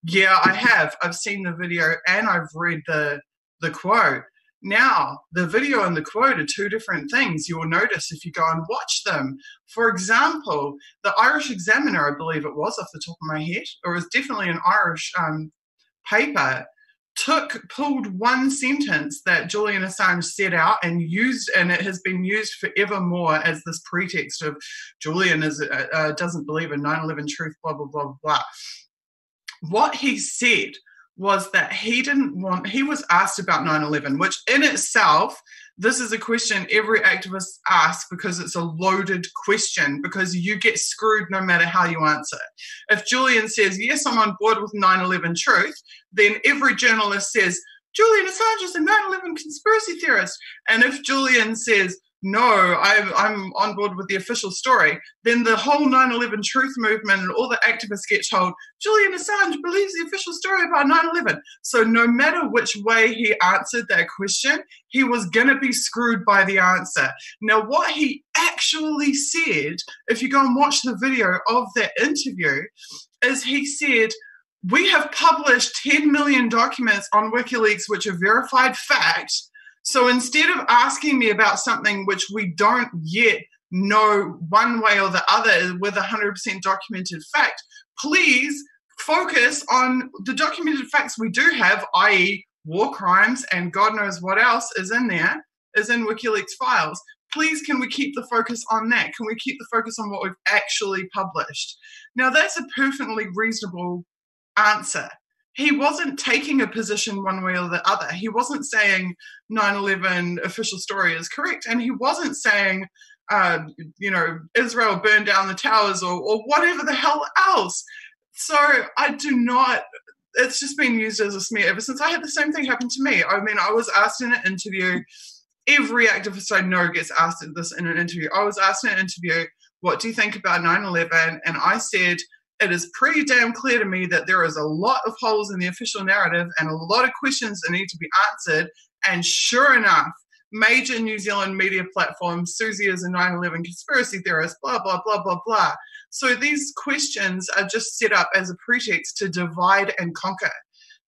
Yeah, I have. I've seen the video and I've read the, the quote. Now, the video and the quote are two different things. You will notice if you go and watch them. For example, the Irish Examiner, I believe it was off the top of my head, or it was definitely an Irish um, paper, took pulled one sentence that Julian Assange set out and used, and it has been used forevermore as this pretext of Julian is uh, uh, doesn't believe in 9/11 truth, blah blah blah blah. What he said was that he didn't want. He was asked about 9/11, which in itself this is a question every activist asks because it's a loaded question because you get screwed no matter how you answer. If Julian says, Yes, I'm on board with 9 11 truth, then every journalist says, Julian Assange is a 9 11 conspiracy theorist. And if Julian says, no, I'm, I'm on board with the official story, then the whole 9 11 truth movement and all the activists get told Julian Assange believes the official story about 9 11. So, no matter which way he answered that question, he was going to be screwed by the answer. Now, what he actually said, if you go and watch the video of that interview, is he said, we have published 10 million documents on WikiLeaks which are verified fact so instead of asking me about something which we don't yet know one way or the other with 100% documented fact, please focus on the documented facts we do have, i.e., war crimes and God knows what else is in there, is in WikiLeaks files. Please, can we keep the focus on that? Can we keep the focus on what we've actually published? Now, that's a perfectly reasonable answer he wasn't taking a position one way or the other. He wasn't saying 9 11 official story is correct. And he wasn't saying, uh, you know, Israel burned down the towers or, or whatever the hell else. So I do not, it's just been used as a smear ever since I had the same thing happen to me. I mean, I was asked in an interview, every activist I know gets asked this in an interview. I was asked in an interview, what do you think about 9 11? And I said, it is pretty damn clear to me that there is a lot of holes in the official narrative and a lot of questions that need to be answered. And sure enough, major New Zealand media platforms. Suzie is a 9 11 conspiracy theorist, blah, blah, blah, blah, blah. So these questions are just set up as a pretext to divide and conquer.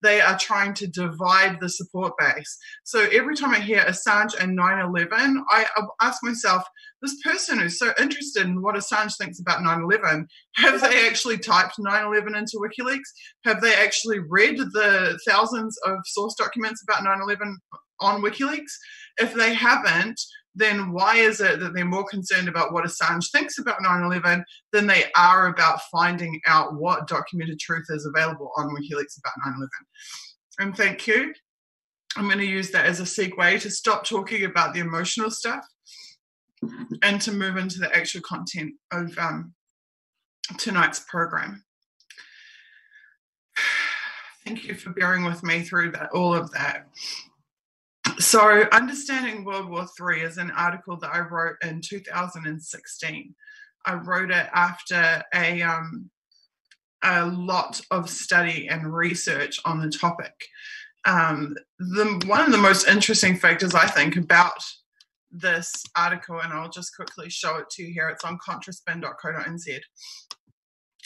They are trying to divide the support base. So every time I hear Assange and 9 11, I ask myself, this person who's so interested in what Assange thinks about 9 11, have they actually typed 9 11 into WikiLeaks? Have they actually read the thousands of source documents about 9 11 on WikiLeaks? If they haven't, then why is it that they're more concerned about what Assange thinks about 9 11 than they are about finding out what documented truth is available on WikiLeaks about 9 11? And thank you. I'm going to use that as a segue to stop talking about the emotional stuff and to move into the actual content of um, tonight's program. Thank you for bearing with me through that, all of that. So, Understanding World War III is an article that I wrote in 2016. I wrote it after a um, a lot of study and research on the topic. Um, the one of the most interesting factors I think about this article, and I'll just quickly show it to you here. It's on contraspin.co.nz.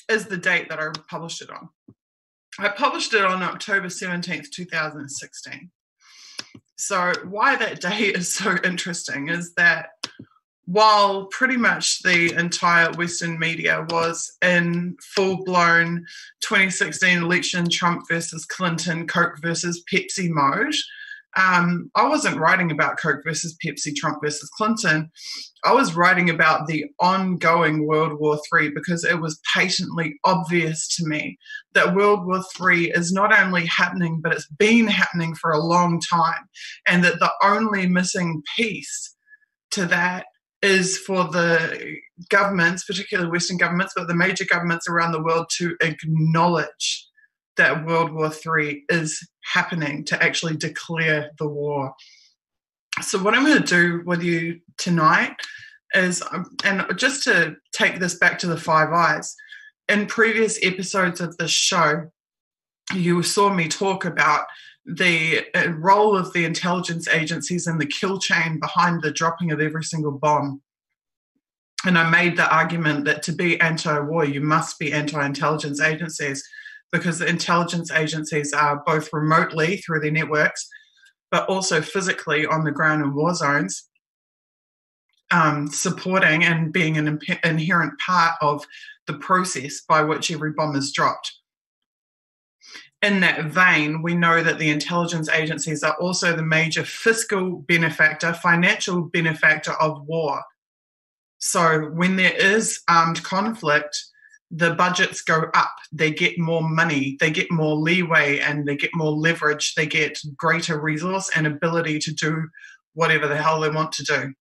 Is the date that I published it on. I published it on October 17th, 2016. So, why that day is so interesting is that while pretty much the entire Western media was in full blown 2016 election Trump versus Clinton, Coke versus Pepsi mode, um, I wasn't writing about Coke versus Pepsi, Trump versus Clinton. I was writing about the ongoing World War III because it was patently obvious to me that World War III is not only happening, but it's been happening for a long time. And that the only missing piece to that is for the governments, particularly Western governments, but the major governments around the world to acknowledge that World War III is happening to actually declare the war. So, what I'm going to do with you tonight is, um, and just to take this back to the Five Eyes, in previous episodes of this show, you saw me talk about the uh, role of the intelligence agencies and the kill chain behind the dropping of every single bomb. And I made the argument that to be anti war, you must be anti intelligence agencies because the intelligence agencies are both remotely through their networks, but also physically on the ground in war zones, um, supporting and being an imp- inherent part of the process by which every bomb is dropped. In that vein, we know that the intelligence agencies are also the major fiscal benefactor, financial benefactor of war. So when there is armed conflict, the budgets go up, they get more money, they get more leeway, and they get more leverage, they get greater resource and ability to do whatever the hell they want to do.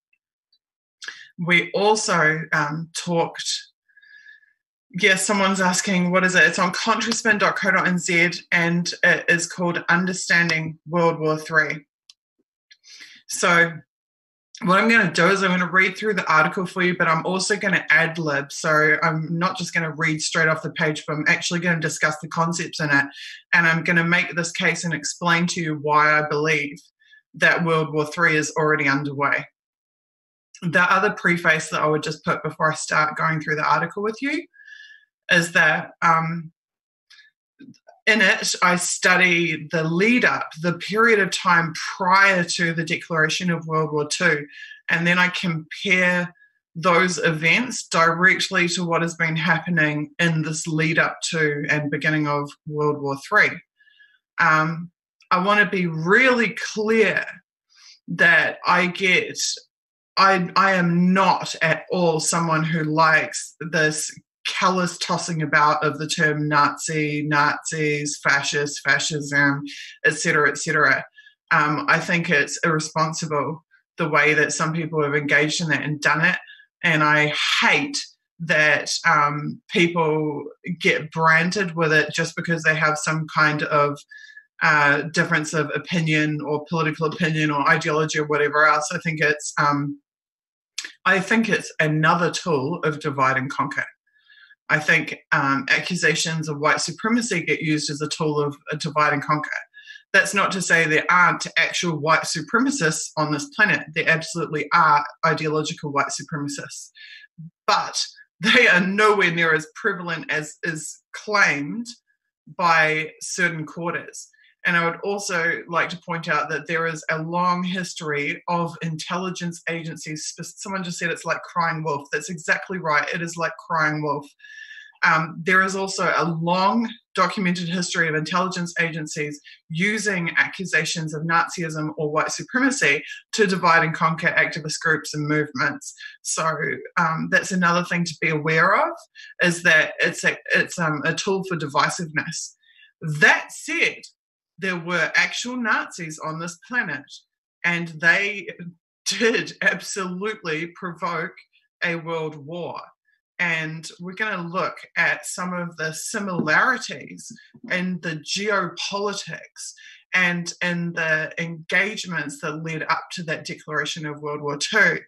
We also um, talked. Yes, someone's asking, what is it? It's on contraspin.co.nz and it is called Understanding World War III. So what I'm going to do is I'm going to read through the article for you, but I'm also going to ad lib. So I'm not just going to read straight off the page, but I'm actually going to discuss the concepts in it. And I'm going to make this case and explain to you why I believe that World War III is already underway. The other preface that I would just put before I start going through the article with you is that um, in it, I study the lead up, the period of time prior to the declaration of World War II, and then I compare those events directly to what has been happening in this lead up to and beginning of World War III. Um, I want to be really clear that I get I I am not at all someone who likes this callous tossing about of the term Nazi, Nazis, fascist, fascism, etc., etc. Um, I think it's irresponsible the way that some people have engaged in it and done it, and I hate that um, people get branded with it just because they have some kind of uh, difference of opinion or political opinion or ideology or whatever else. I think it's um, I think it's another tool of divide and conquer. I think um, accusations of white supremacy get used as a tool of a divide and conquer. That's not to say there aren't actual white supremacists on this planet. There absolutely are ideological white supremacists. But they are nowhere near as prevalent as is claimed by certain quarters. And I would also like to point out that there is a long history of intelligence agencies. Someone just said it's like crying wolf. That's exactly right. It is like crying wolf. Um, there is also a long documented history of intelligence agencies using accusations of Nazism or white supremacy to divide and conquer activist groups and movements. So um, that's another thing to be aware of is that it's a, it's um, a tool for divisiveness. That said, there were actual Nazis on this planet, and they did absolutely provoke a world war. And we're going to look at some of the similarities in the geopolitics and in the engagements that led up to that declaration of World War II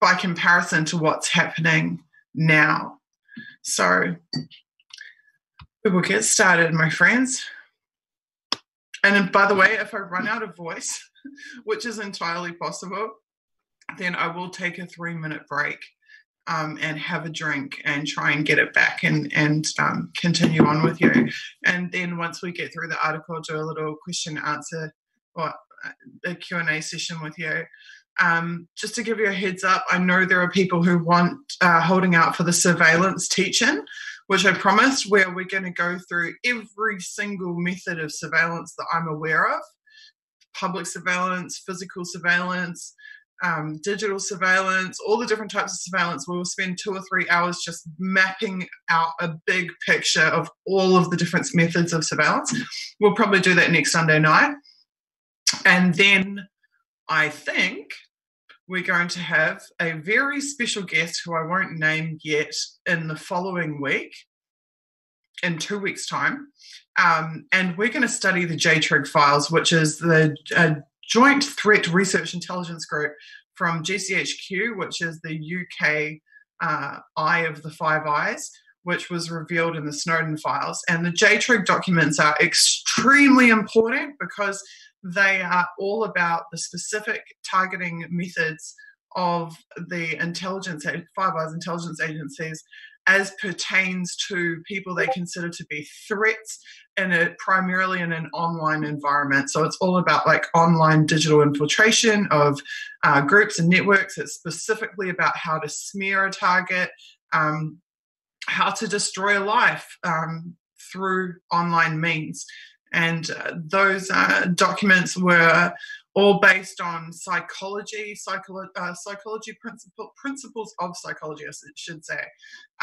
by comparison to what's happening now. So we will get started, my friends. And by the way, if I run out of voice, which is entirely possible, then I will take a three minute break um, and have a drink and try and get it back and, and um, continue on with you. And then once we get through the article, do a little question answer or uh, a Q&A session with you. Um, just to give you a heads up, I know there are people who want uh, holding out for the surveillance teaching which I promised, where we're going to go through every single method of surveillance that I'm aware of public surveillance, physical surveillance, um, digital surveillance, all the different types of surveillance. We will spend two or three hours just mapping out a big picture of all of the different methods of surveillance. We'll probably do that next Sunday night. And then I think we're going to have a very special guest who I won't name yet in the following week, in two weeks' time. Um, and we're going to study the JTRIG files, which is the uh, Joint Threat Research Intelligence Group from GCHQ, which is the UK uh, eye of the Five Eyes, which was revealed in the Snowden files. And the JTRIG documents are extremely important because they are all about the specific targeting methods of the intelligence, Five Eyes intelligence agencies as pertains to people they consider to be threats in a primarily in an online environment. So it's all about like online digital infiltration of uh, groups and networks. It's specifically about how to smear a target, um, how to destroy a life um, through online means. And uh, those uh, documents were all based on psychology, psycholo- uh, psychology principle, principles of psychology, I should say,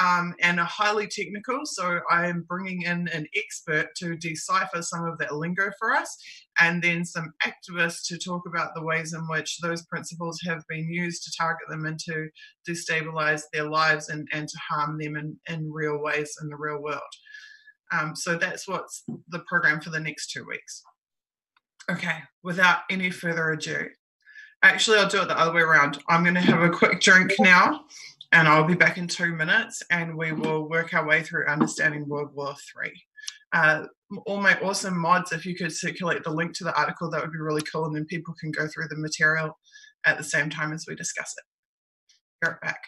um, and are highly technical. So I am bringing in an expert to decipher some of that lingo for us, and then some activists to talk about the ways in which those principles have been used to target them and to destabilize their lives and, and to harm them in, in real ways in the real world. Um, so that's what's the program for the next two weeks. Okay, without any further ado, actually, I'll do it the other way around. I'm going to have a quick drink now, and I'll be back in two minutes, and we will work our way through understanding World War Three. Uh, all my awesome mods, if you could circulate the link to the article, that would be really cool, and then people can go through the material at the same time as we discuss it. Be right back.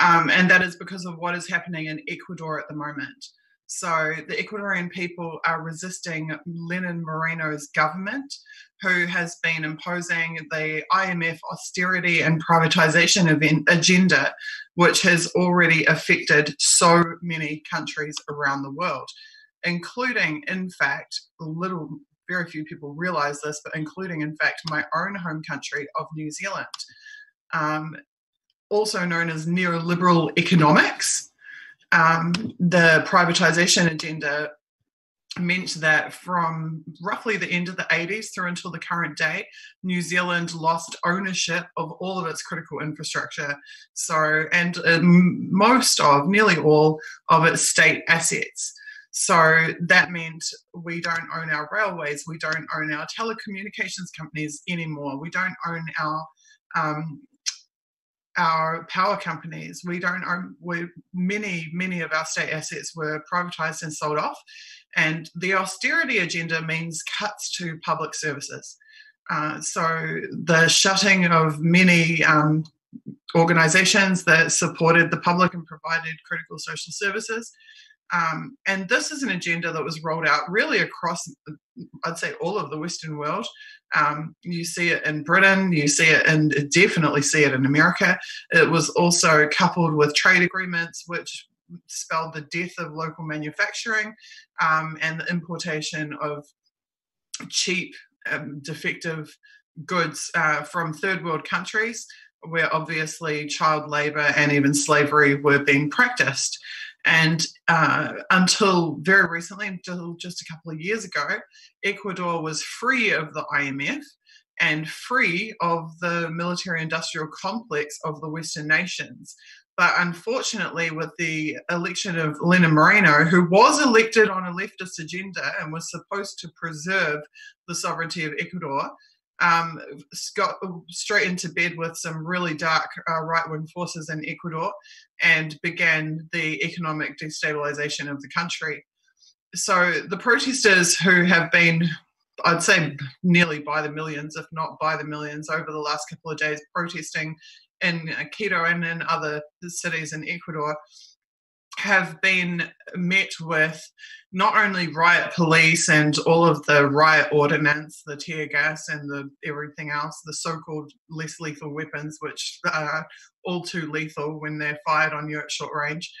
Um, and that is because of what is happening in Ecuador at the moment. So the Ecuadorian people are resisting Lenin Moreno's government, who has been imposing the IMF austerity and privatization event agenda, which has already affected so many countries around the world, including, in fact, little very few people realize this, but including, in fact, my own home country of New Zealand, um, also known as neoliberal economics. Um, the privatization agenda meant that from roughly the end of the 80s through until the current day, New Zealand lost ownership of all of its critical infrastructure. So, and uh, most of, nearly all of its state assets. So that meant we don't own our railways, we don't own our telecommunications companies anymore, we don't own our um, our power companies. We don't own. We many many of our state assets were privatized and sold off, and the austerity agenda means cuts to public services. Uh, so the shutting of many um, organizations that supported the public and provided critical social services, um, and this is an agenda that was rolled out really across, I'd say, all of the Western world. Um, you see it in Britain, you see it, and definitely see it in America. It was also coupled with trade agreements, which spelled the death of local manufacturing um, and the importation of cheap, um, defective goods uh, from third world countries where obviously child labor and even slavery were being practiced. And uh, until very recently, until just a couple of years ago, Ecuador was free of the IMF and free of the military industrial complex of the Western nations. But unfortunately, with the election of Lenin Moreno, who was elected on a leftist agenda and was supposed to preserve the sovereignty of Ecuador, um, got straight into bed with some really dark uh, right wing forces in Ecuador and began the economic destabilization of the country. So the protesters who have been, I'd say, nearly by the millions, if not by the millions, over the last couple of days protesting in Quito and in other cities in Ecuador have been met with not only riot police and all of the riot ordinance, the tear gas and the everything else, the so-called less lethal weapons, which are all too lethal when they're fired on you at short range.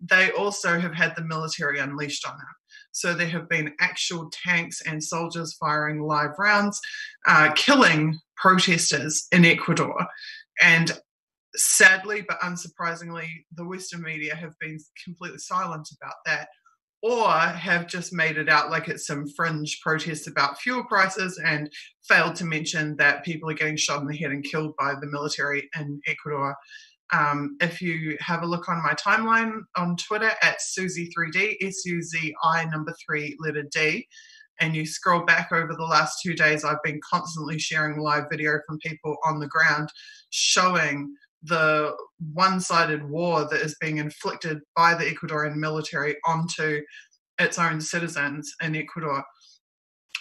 They also have had the military unleashed on them. So there have been actual tanks and soldiers firing live rounds, uh, killing protesters in Ecuador. And sadly, but unsurprisingly, the Western media have been completely silent about that or have just made it out like it's some fringe protest about fuel prices and failed to mention that people are getting shot in the head and killed by the military in Ecuador. Um, if you have a look on my timeline on Twitter at Suzi3D, S U Z I number three, letter D, and you scroll back over the last two days, I've been constantly sharing live video from people on the ground showing the one sided war that is being inflicted by the Ecuadorian military onto its own citizens in Ecuador.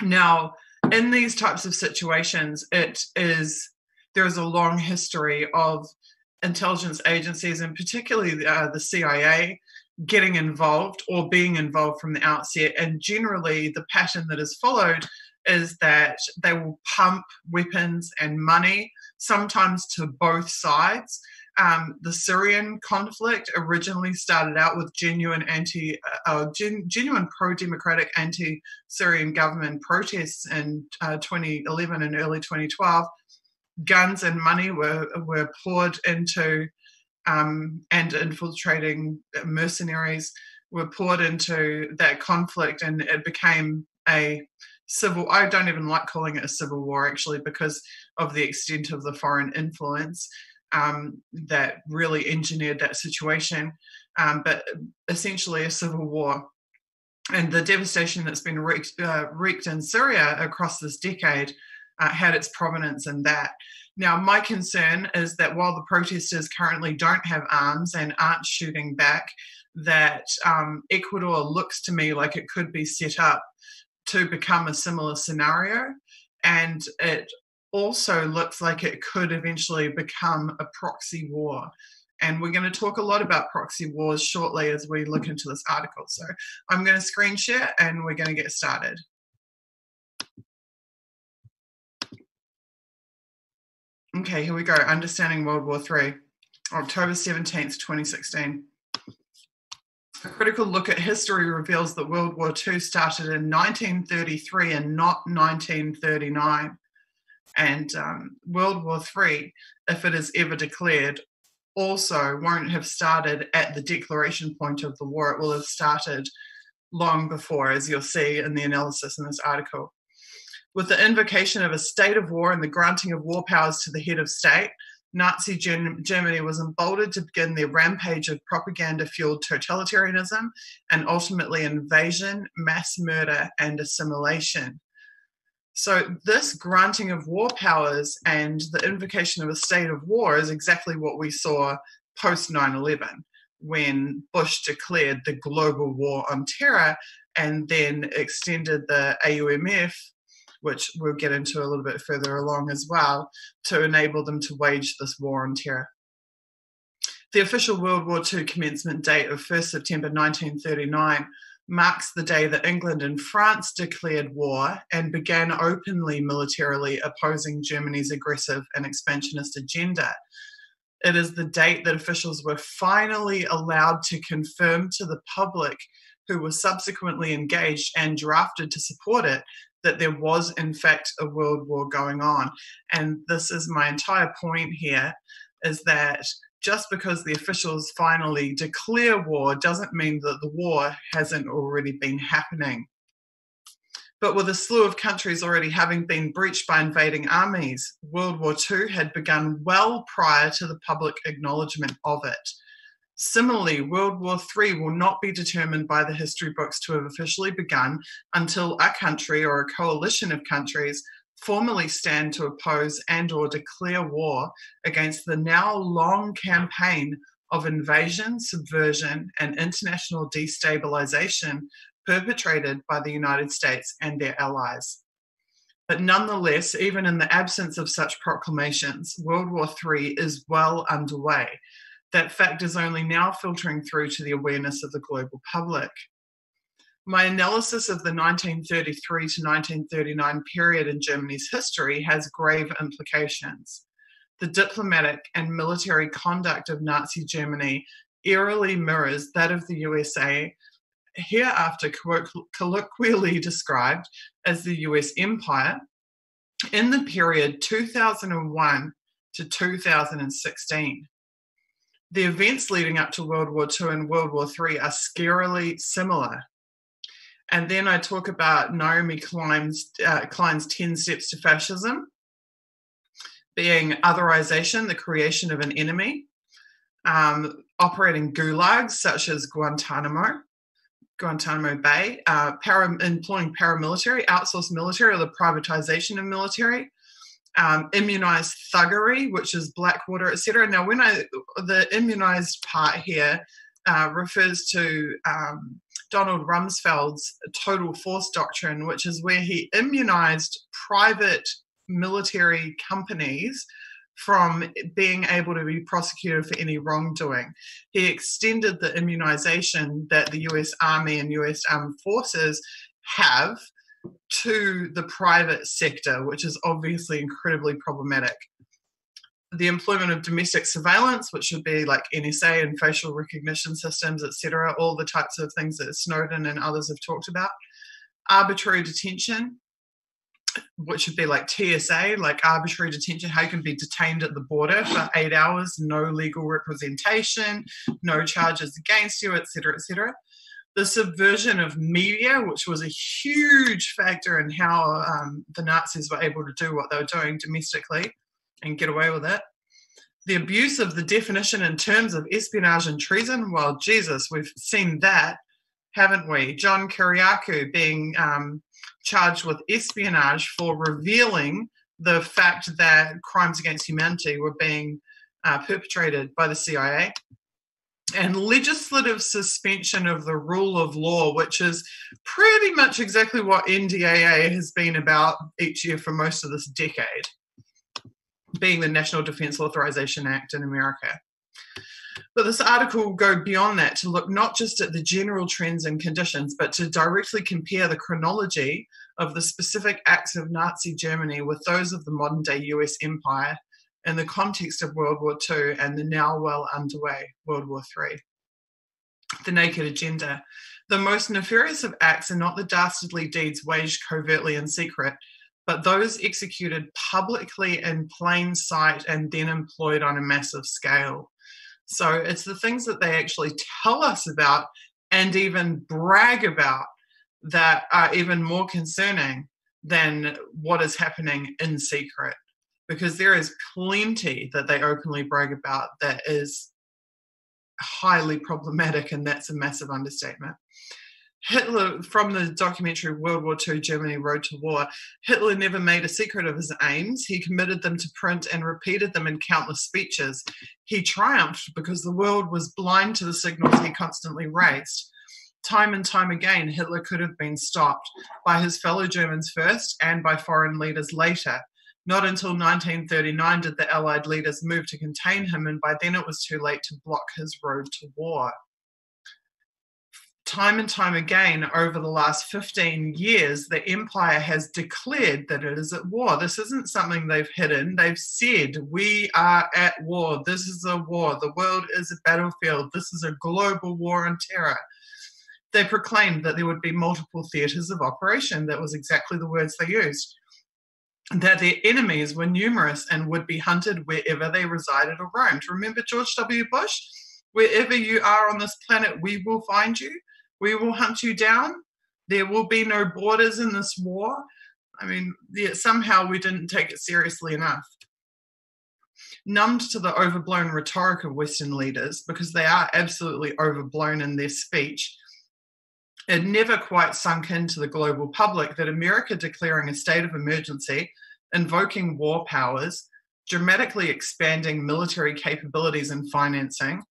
Now, in these types of situations, it is there is a long history of intelligence agencies, and particularly uh, the CIA, getting involved or being involved from the outset. And generally, the pattern that is followed is that they will pump weapons and money, sometimes to both sides. Um, the Syrian conflict originally started out with genuine anti, uh, uh gen, genuine pro-democratic anti-Syrian government protests in uh, 2011 and early 2012. Guns and money were were poured into um, and infiltrating mercenaries were poured into that conflict, and it became a civil i don't even like calling it a civil war actually because of the extent of the foreign influence um, that really engineered that situation. Um, but essentially a civil war. And the devastation that's been wreaked, uh, wreaked in syria across this decade uh, had its provenance in that. Now my concern is that while the protesters currently don't have arms and aren't shooting back that um, ecuador looks to me like it could be set up to become a similar scenario. And it also looks like it could eventually become a proxy war. And we're going to talk a lot about proxy wars shortly as we look into this article. So I'm going to screen share and we're going to get started. Okay, here we go. Understanding World War III, October 17th, 2016. A critical look at history reveals that World War II started in 1933 and not 1939. And um, World War III, if it is ever declared, also won't have started at the declaration point of the war. It will have started long before, as you'll see in the analysis in this article. With the invocation of a state of war and the granting of war powers to the head of state, Nazi Germany was emboldened to begin their rampage of propaganda fueled totalitarianism and ultimately invasion, mass murder, and assimilation. So, this granting of war powers and the invocation of a state of war is exactly what we saw post 9 11 when Bush declared the global war on terror and then extended the AUMF which we'll get into a little bit further along as well, to enable them to wage this war on terror. The official World War II commencement date of 1st September 1939 marks the day that England and France declared war and began openly militarily opposing Germany's aggressive and expansionist agenda. It is the date that officials were finally allowed to confirm to the public, who were subsequently engaged and drafted to support it, that there was, in fact, a world war going on. And this is my entire point here is that just because the officials finally declare war doesn't mean that the war hasn't already been happening. But with a slew of countries already having been breached by invading armies, World War II had begun well prior to the public acknowledgement of it. Similarly, World War III will not be determined by the history books to have officially begun until a country or a coalition of countries formally stand to oppose and or declare war against the now long campaign of invasion, subversion, and international destabilization perpetrated by the United States and their allies. But nonetheless, even in the absence of such proclamations, World War III is well underway that fact is only now filtering through to the awareness of the global public. My analysis of the 1933 to 1939 period in Germany's history has grave implications. The diplomatic and military conduct of Nazi Germany eerily mirrors that of the USA, hereafter colloquially described as the US Empire, in the period 2001 to 2016 the events leading up to World War II and World War III are scarily similar. And then I talk about Naomi Klein's, uh, Klein's 10 steps to fascism, being otherization, the creation of an enemy, um, operating gulags such as Guantanamo, Guantanamo Bay, uh, para, employing paramilitary, outsourced military, or the privatization of military, um, immunized thuggery, which is Blackwater, etc. Now, when I the immunized part here uh, refers to um, Donald Rumsfeld's total force doctrine, which is where he immunized private military companies from being able to be prosecuted for any wrongdoing. He extended the immunization that the US Army and US Armed Forces have to the private sector, which is obviously incredibly problematic. The employment of domestic surveillance, which would be like NSA and facial recognition systems, etc., all the types of things that Snowden and others have talked about. Arbitrary detention, which would be like TSA, like arbitrary detention, how you can be detained at the border for eight hours, no legal representation, no charges against you, etc., etc the subversion of media, which was a huge factor in how um, the Nazis were able to do what they were doing domestically and get away with it. The abuse of the definition in terms of espionage and treason, well, Jesus, we've seen that, haven't we? John Kiriakou being um, charged with espionage for revealing the fact that crimes against humanity were being uh, perpetrated by the CIA and legislative suspension of the rule of law, which is pretty much exactly what NDAA has been about each year for most of this decade, being the National Defense Authorization Act in America. But this article will go beyond that to look not just at the general trends and conditions, but to directly compare the chronology of the specific acts of Nazi Germany with those of the modern day US empire in the context of World War II and the now well underway World War III. The Naked Agenda. The most nefarious of acts are not the dastardly deeds waged covertly in secret, but those executed publicly in plain sight and then employed on a massive scale. So it's the things that they actually tell us about and even brag about that are even more concerning than what is happening in secret because there is plenty that they openly brag about that is highly problematic, and that's a massive understatement. Hitler, from the documentary World War II Germany Road to War, Hitler never made a secret of his aims. He committed them to print and repeated them in countless speeches. He triumphed because the world was blind to the signals he constantly raised. Time and time again, Hitler could have been stopped by his fellow Germans first and by foreign leaders later. Not until 1939 did the Allied leaders move to contain him, and by then it was too late to block his road to war. Time and time again, over the last 15 years, the empire has declared that it is at war. This isn't something they've hidden. They've said, We are at war. This is a war. The world is a battlefield. This is a global war on terror. They proclaimed that there would be multiple theatres of operation. That was exactly the words they used that their enemies were numerous and would be hunted wherever they resided or roamed. Remember George W. Bush? Wherever you are on this planet, we will find you. We will hunt you down. There will be no borders in this war. I mean, somehow we didn't take it seriously enough. Numbed to the overblown rhetoric of Western leaders, because they are absolutely overblown in their speech, it never quite sunk into the global public that America declaring a state of emergency, invoking war powers, dramatically expanding military capabilities and financing,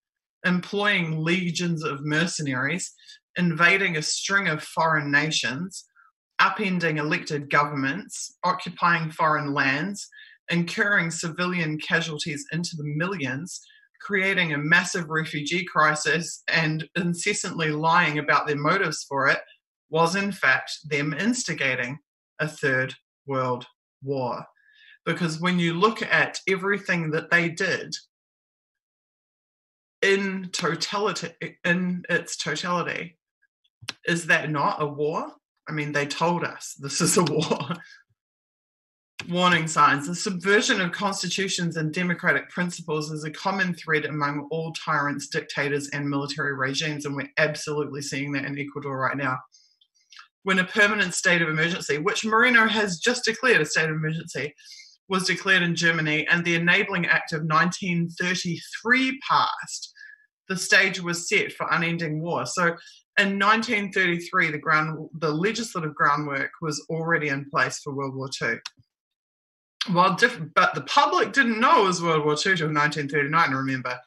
employing legions of mercenaries, invading a string of foreign nations, upending elected governments, occupying foreign lands, incurring civilian casualties into the millions, creating a massive refugee crisis and incessantly lying about their motives for it was in fact them instigating a third world war. Because when you look at everything that they did in totality, in its totality, is that not a war? I mean, they told us this is a war warning signs. The subversion of constitutions and democratic principles is a common thread among all tyrants, dictators, and military regimes, and we're absolutely seeing that in Ecuador right now. When a permanent state of emergency, which Moreno has just declared a state of emergency, was declared in Germany, and the Enabling Act of 1933 passed, the stage was set for unending war. So in 1933, the ground, the legislative groundwork was already in place for World War II while different, but the public didn't know it was World War II until 1939, remember.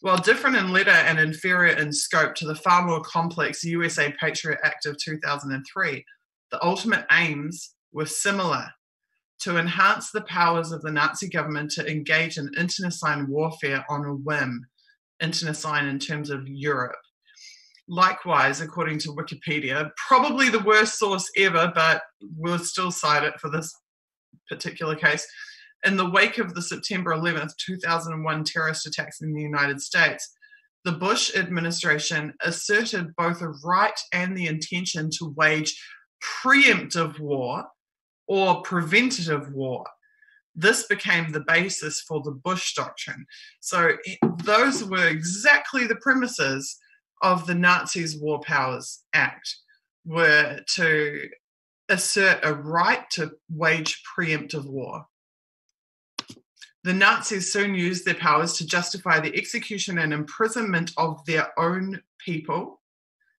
While different in letter and inferior in scope to the far more complex USA Patriot Act of 2003, the ultimate aims were similar to enhance the powers of the Nazi government to engage in internecine warfare on a whim, internecine in terms of Europe. Likewise, according to Wikipedia, probably the worst source ever, but we'll still cite it for this particular case, in the wake of the September 11th, 2001 terrorist attacks in the United States, the Bush administration asserted both a right and the intention to wage preemptive war or preventative war. This became the basis for the Bush Doctrine. So, those were exactly the premises of the Nazis' War Powers Act were to assert a right to wage preemptive war. The Nazis soon used their powers to justify the execution and imprisonment of their own people.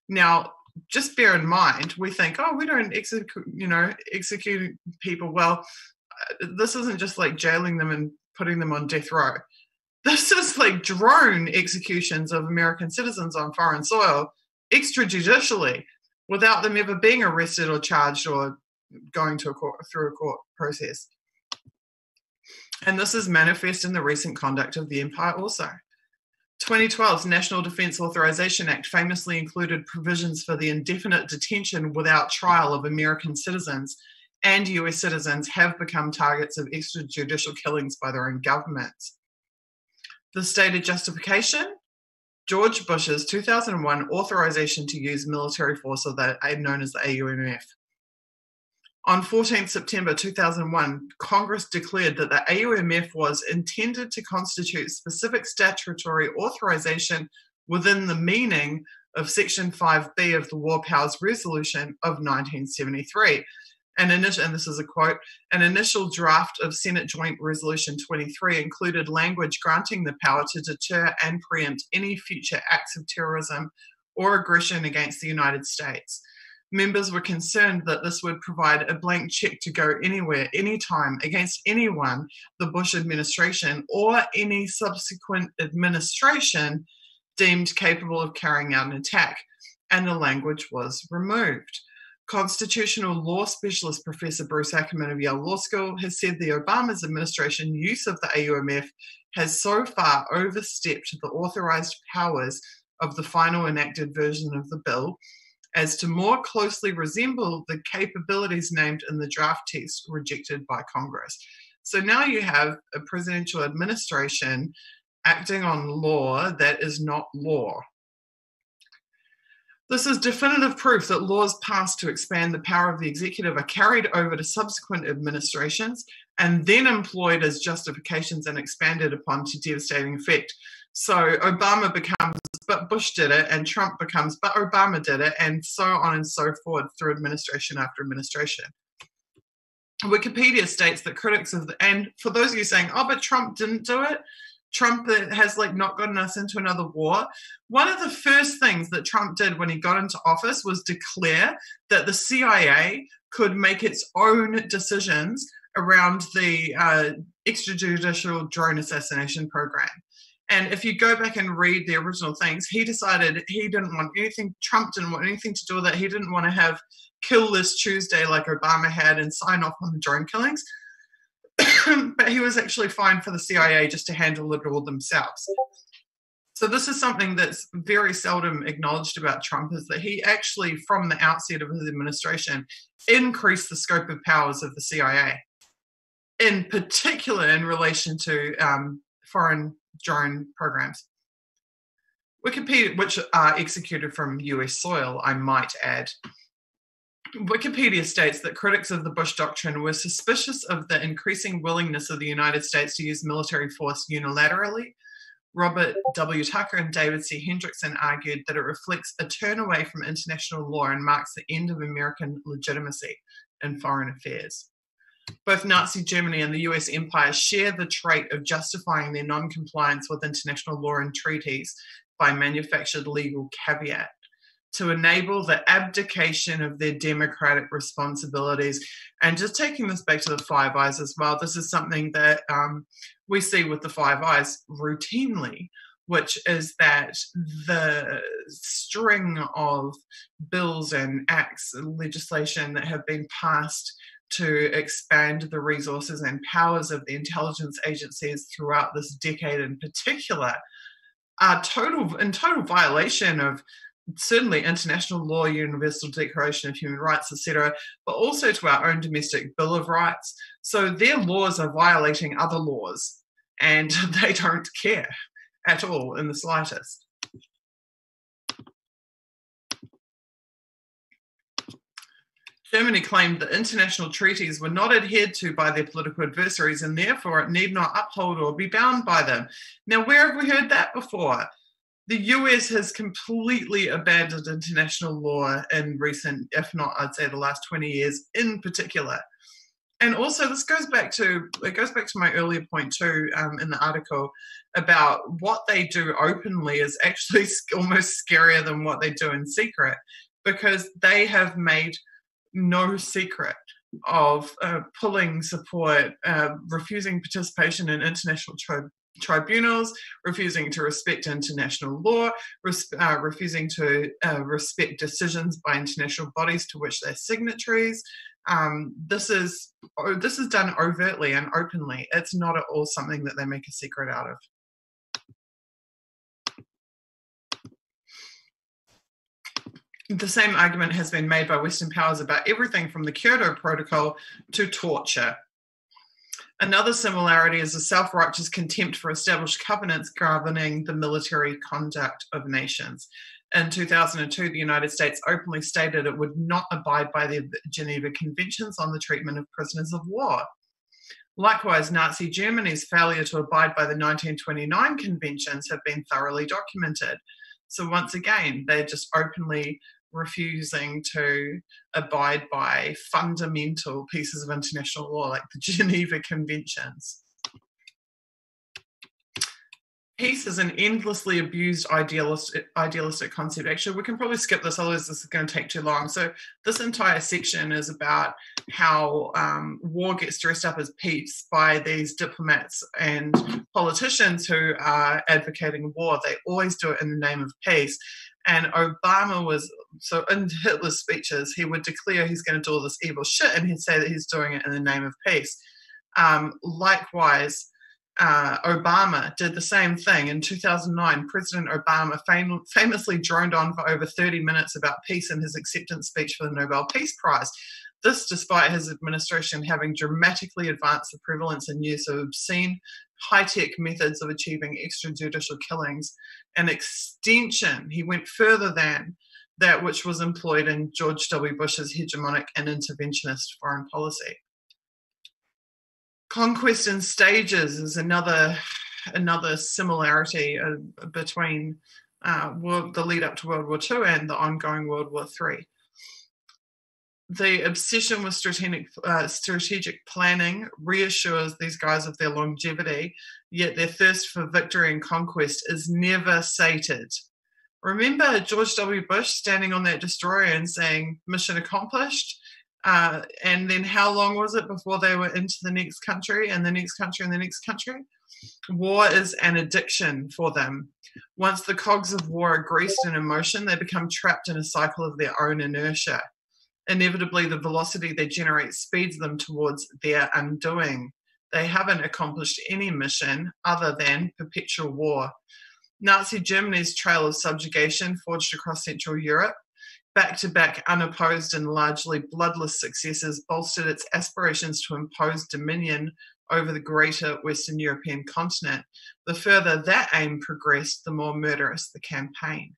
Now, just bear in mind, we think, oh, we don't execute, you know, execute people. Well, uh, this isn't just like jailing them and putting them on death row. This is like drone executions of American citizens on foreign soil extrajudicially without them ever being arrested or charged or going to a court through a court process. And this is manifest in the recent conduct of the empire also. 2012's National Defense Authorization Act famously included provisions for the indefinite detention without trial of American citizens, and US citizens have become targets of extrajudicial killings by their own governments. The stated justification George Bush's 2001 authorization to use military force, or that known as the AUMF. On 14 September 2001, Congress declared that the AUMF was intended to constitute specific statutory authorization within the meaning of Section 5B of the War Powers Resolution of 1973. An initial, and this is a quote, an initial draft of Senate Joint Resolution 23 included language granting the power to deter and preempt any future acts of terrorism or aggression against the United States members were concerned that this would provide a blank check to go anywhere, anytime, against anyone, the Bush administration, or any subsequent administration deemed capable of carrying out an attack, and the language was removed. Constitutional law specialist Professor Bruce Ackerman of Yale Law School has said the Obama's administration use of the AUMF has so far overstepped the authorized powers of the final enacted version of the bill as to more closely resemble the capabilities named in the draft text rejected by Congress. So now you have a presidential administration acting on law that is not law. This is definitive proof that laws passed to expand the power of the executive are carried over to subsequent administrations and then employed as justifications and expanded upon to devastating effect. So Obama becomes, but Bush did it, and Trump becomes, but Obama did it, and so on and so forth through administration after administration. Wikipedia states that critics of the, and for those of you saying, oh, but Trump didn't do it, Trump has like not gotten us into another war. One of the first things that Trump did when he got into office was declare that the CIA could make its own decisions around the uh, extrajudicial drone assassination program. And if you go back and read the original things, he decided he didn't want anything, Trump didn't want anything to do with it. He didn't want to have kill this Tuesday like Obama had and sign off on the drone killings. but he was actually fine for the CIA just to handle it all themselves. So this is something that's very seldom acknowledged about Trump is that he actually, from the outset of his administration, increased the scope of powers of the CIA, in particular in relation to um, foreign drone programs. Wikipedia, which are executed from US soil, I might add. Wikipedia states that critics of the Bush Doctrine were suspicious of the increasing willingness of the United States to use military force unilaterally. Robert W. Tucker and David C. Hendrickson argued that it reflects a turn away from international law and marks the end of American legitimacy in foreign affairs. Both Nazi Germany and the US empire share the trait of justifying their non compliance with international law and treaties by manufactured legal caveat to enable the abdication of their democratic responsibilities. And just taking this back to the Five Eyes as well, this is something that um, we see with the Five Eyes routinely. Which is that the string of bills and acts, and legislation that have been passed to expand the resources and powers of the intelligence agencies throughout this decade in particular are total in total violation of certainly international law, Universal Declaration of Human Rights, etc., but also to our own domestic Bill of Rights. So their laws are violating other laws, and they don't care at all in the slightest. Germany claimed that international treaties were not adhered to by their political adversaries and therefore it need not uphold or be bound by them. Now, where have we heard that before? The US has completely abandoned international law in recent, if not, I'd say the last 20 years in particular. And also, this goes back to it goes back to my earlier point too um, in the article about what they do openly is actually almost scarier than what they do in secret because they have made no secret of uh, pulling support, uh, refusing participation in international tri- tribunals, refusing to respect international law, res- uh, refusing to uh, respect decisions by international bodies to which they're signatories. Um, this is this is done overtly and openly. It's not at all something that they make a secret out of. the same argument has been made by Western powers about everything from the Kyoto Protocol to torture. Another similarity is a self righteous contempt for established covenants governing the military conduct of nations. In 2002, the United States openly stated it would not abide by the Geneva Conventions on the treatment of prisoners of war. Likewise, Nazi Germany's failure to abide by the 1929 conventions have been thoroughly documented. So, once again, they're just openly refusing to abide by fundamental pieces of international law like the Geneva Conventions. Peace is an endlessly abused idealistic, idealistic concept. Actually, we can probably skip this, otherwise, this is going to take too long. So, this entire section is about how um, war gets dressed up as peace by these diplomats and politicians who are advocating war. They always do it in the name of peace. And Obama was so in Hitler's speeches, he would declare he's going to do all this evil shit, and he'd say that he's doing it in the name of peace. Um, likewise, uh, Obama did the same thing in 2009. President Obama fam- famously droned on for over 30 minutes about peace in his acceptance speech for the Nobel Peace Prize. This, despite his administration having dramatically advanced the prevalence and use of obscene, high tech methods of achieving extrajudicial killings. An extension, he went further than that which was employed in George W. Bush's hegemonic and interventionist foreign policy. Conquest in stages is another another similarity uh, between uh, world, the lead up to World War II and the ongoing World War III the obsession with strategic uh, strategic planning reassures these guys of their longevity, yet their thirst for victory and conquest is never sated. Remember George W. Bush standing on that destroyer and saying, "Mission accomplished." Uh, and then how long was it before they were into the next country and the next country and the next country? War is an addiction for them. Once the cogs of war are greased in emotion, they become trapped in a cycle of their own inertia inevitably the velocity they generate speeds them towards their undoing. They haven't accomplished any mission other than perpetual war. Nazi Germany's trail of subjugation forged across Central Europe, back to back, unopposed and largely bloodless successes, bolstered its aspirations to impose dominion over the greater Western European continent. The further that aim progressed, the more murderous the campaign.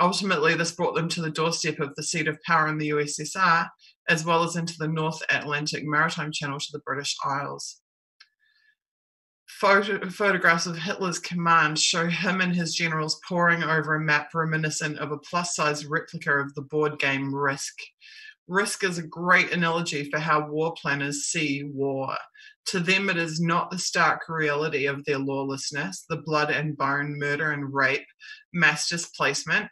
Ultimately, this brought them to the doorstep of the seat of power in the USSR, as well as into the North Atlantic Maritime Channel to the British Isles. Photo- photographs of Hitler's command show him and his generals poring over a map reminiscent of a plus size replica of the board game Risk. Risk is a great analogy for how war planners see war. To them, it is not the stark reality of their lawlessness, the blood and bone, murder and rape, mass displacement,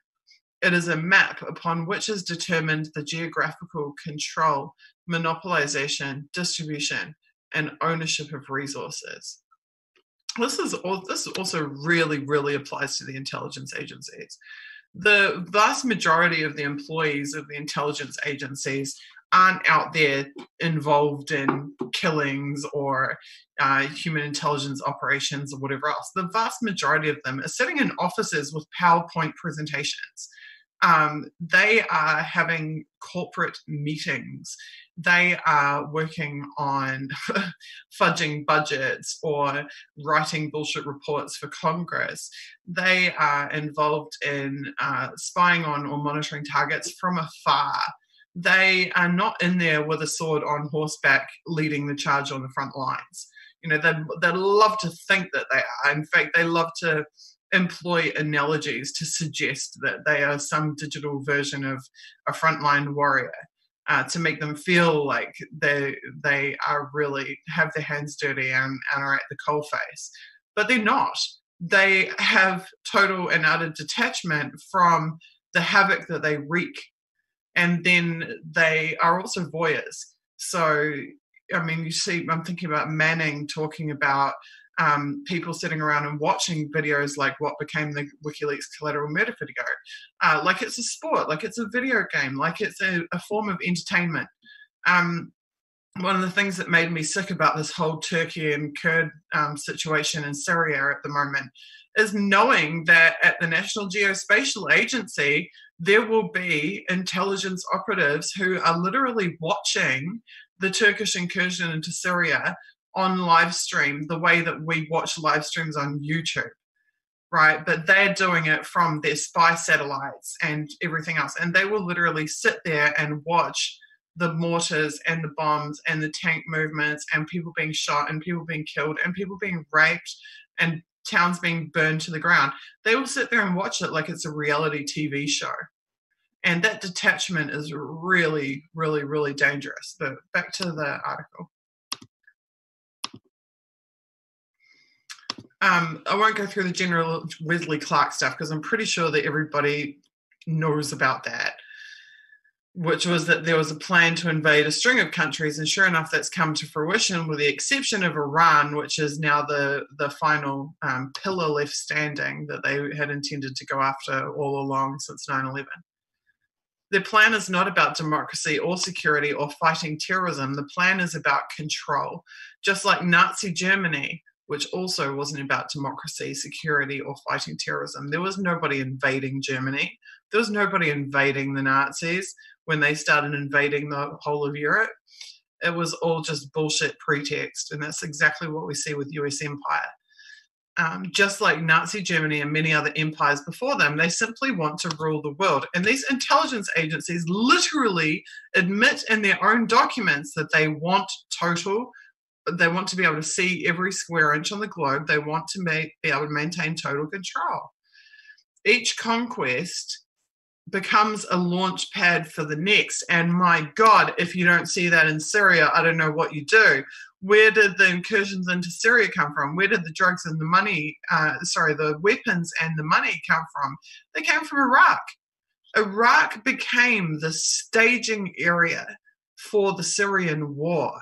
it is a map upon which is determined the geographical control, monopolization, distribution, and ownership of resources. This is all, this also really, really applies to the intelligence agencies. The vast majority of the employees of the intelligence agencies aren't out there involved in killings or uh, human intelligence operations or whatever else. The vast majority of them are sitting in offices with PowerPoint presentations um, they are having corporate meetings. They are working on fudging budgets or writing bullshit reports for Congress. They are involved in uh, spying on or monitoring targets from afar. They are not in there with a sword on horseback leading the charge on the front lines. You know, they, they love to think that they are. In fact, they love to employ analogies to suggest that they are some digital version of a frontline warrior uh, to make them feel like they they are really have their hands dirty and, and are at the coalface. But they're not. They have total and utter detachment from the havoc that they wreak. And then they are also voyeurs. So i mean you see i'm thinking about manning talking about um, people sitting around and watching videos like what became the WikiLeaks collateral murder video, uh, like it's a sport, like it's a video game, like it's a, a form of entertainment. Um, one of the things that made me sick about this whole Turkey and Kurd um, situation in Syria at the moment is knowing that at the National Geospatial Agency, there will be intelligence operatives who are literally watching the Turkish incursion into Syria on live stream the way that we watch live streams on YouTube, right? But they're doing it from their spy satellites and everything else. And they will literally sit there and watch the mortars and the bombs and the tank movements and people being shot and people being killed and people being raped and towns being burned to the ground. They will sit there and watch it like it's a reality TV show. And that detachment is really, really, really dangerous. But back to the article. Um, I won't go through the general Wesley Clark stuff because I'm pretty sure that everybody knows about that, which was that there was a plan to invade a string of countries, and sure enough, that's come to fruition, with the exception of Iran, which is now the the final um, pillar left standing that they had intended to go after all along since 9/11. Their plan is not about democracy or security or fighting terrorism. The plan is about control. Just like Nazi Germany, which also wasn't about democracy, security, or fighting terrorism. There was nobody invading Germany. There was nobody invading the Nazis when they started invading the whole of Europe. It was all just bullshit pretext. And that's exactly what we see with US empire. Um, just like Nazi Germany and many other empires before them, they simply want to rule the world. And these intelligence agencies literally admit in their own documents that they want total they want to be able to see every square inch on the globe. They want to make, be able to maintain total control. Each conquest becomes a launch pad for the next. And my God, if you don't see that in Syria, I don't know what you do. Where did the incursions into Syria come from? Where did the drugs and the money, uh, sorry, the weapons and the money come from? They came from Iraq. Iraq became the staging area for the Syrian war.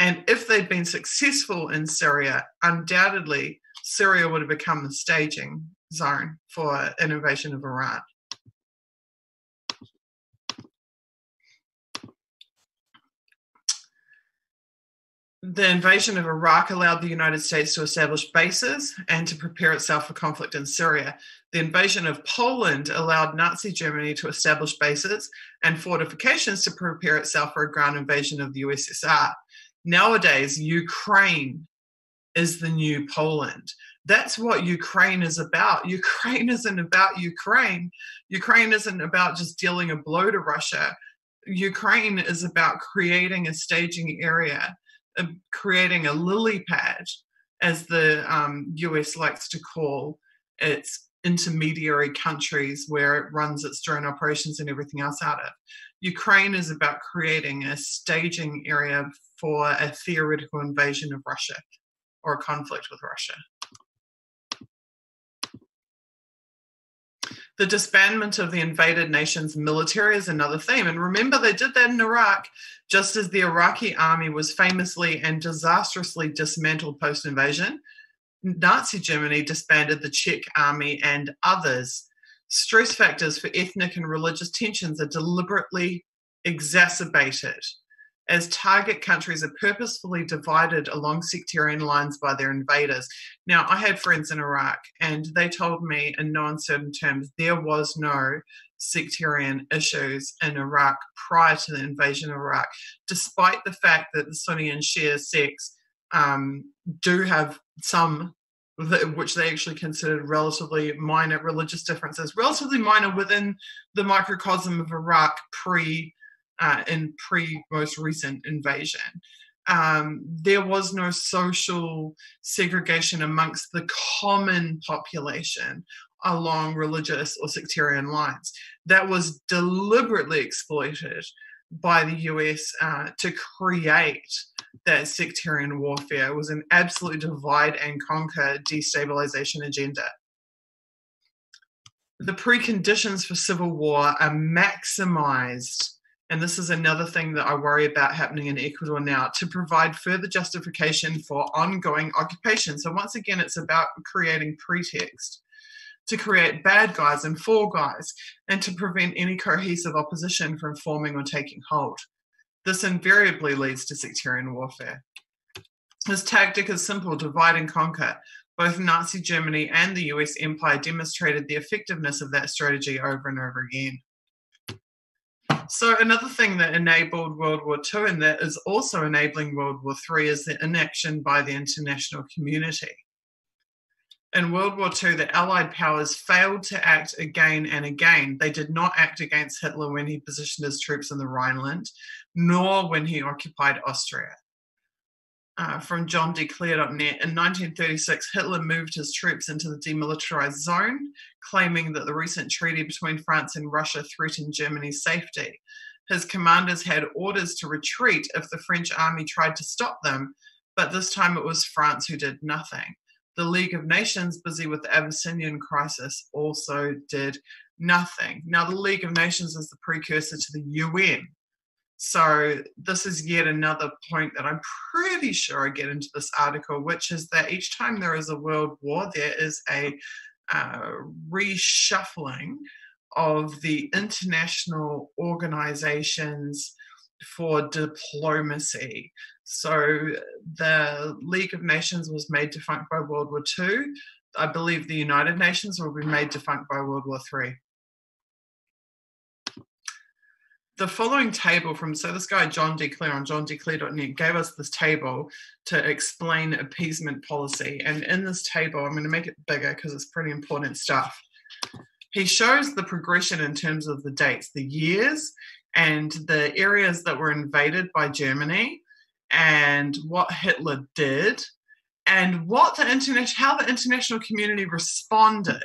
And if they'd been successful in Syria, undoubtedly Syria would have become the staging zone for an invasion of Iran. The invasion of Iraq allowed the United States to establish bases and to prepare itself for conflict in Syria. The invasion of Poland allowed Nazi Germany to establish bases and fortifications to prepare itself for a ground invasion of the USSR. Nowadays, Ukraine is the new Poland. That's what Ukraine is about. Ukraine isn't about Ukraine. Ukraine isn't about just dealing a blow to Russia. Ukraine is about creating a staging area, uh, creating a lily pad, as the um, US likes to call its intermediary countries where it runs its drone operations and everything else out of. Ukraine is about creating a staging area for a theoretical invasion of Russia or a conflict with Russia. The disbandment of the invaded nation's military is another theme. And remember, they did that in Iraq, just as the Iraqi army was famously and disastrously dismantled post invasion. Nazi Germany disbanded the Czech army and others stress factors for ethnic and religious tensions are deliberately exacerbated as target countries are purposefully divided along sectarian lines by their invaders. Now, I had friends in Iraq, and they told me in no uncertain terms there was no sectarian issues in Iraq prior to the invasion of Iraq, despite the fact that the Sunni and Shia sects um, do have some which they actually considered relatively minor religious differences, relatively minor within the microcosm of Iraq pre uh, in pre most recent invasion. Um, there was no social segregation amongst the common population along religious or sectarian lines. That was deliberately exploited by the US uh, to create that sectarian warfare. It was an absolute divide and conquer destabilization agenda. The preconditions for civil war are maximized, and this is another thing that I worry about happening in Ecuador now, to provide further justification for ongoing occupation. So, once again, it's about creating pretext to create bad guys and fall guys, and to prevent any cohesive opposition from forming or taking hold. This invariably leads to sectarian warfare. This tactic is simple divide and conquer. both Nazi Germany and the US empire demonstrated the effectiveness of that strategy over and over again. So, another thing that enabled World War II and that is also enabling World War III is the inaction by the international community. In World War II, the Allied powers failed to act again and again. They did not act against Hitler when he positioned his troops in the Rhineland, nor when he occupied Austria uh, from johndclare.net. In 1936, Hitler moved his troops into the demilitarized zone, claiming that the recent treaty between France and Russia threatened Germany's safety. His commanders had orders to retreat if the French army tried to stop them, but this time it was France who did nothing. The League of Nations, busy with the Abyssinian crisis, also did nothing. Now, the League of Nations is the precursor to the UN. So, this is yet another point that I'm pretty sure I get into this article, which is that each time there is a world war, there is a uh, reshuffling of the international organizations for diplomacy. So, the League of Nations was made defunct by World War II. I believe the United Nations will be made defunct by World War III the following table from so this guy John D. Clare on johndclare.net gave us this table to explain appeasement policy, and in this table, I'm going to make it bigger because it's pretty important stuff. He shows the progression in terms of the dates, the years, and the areas that were invaded by Germany, and what Hitler did, and what the international how the international community responded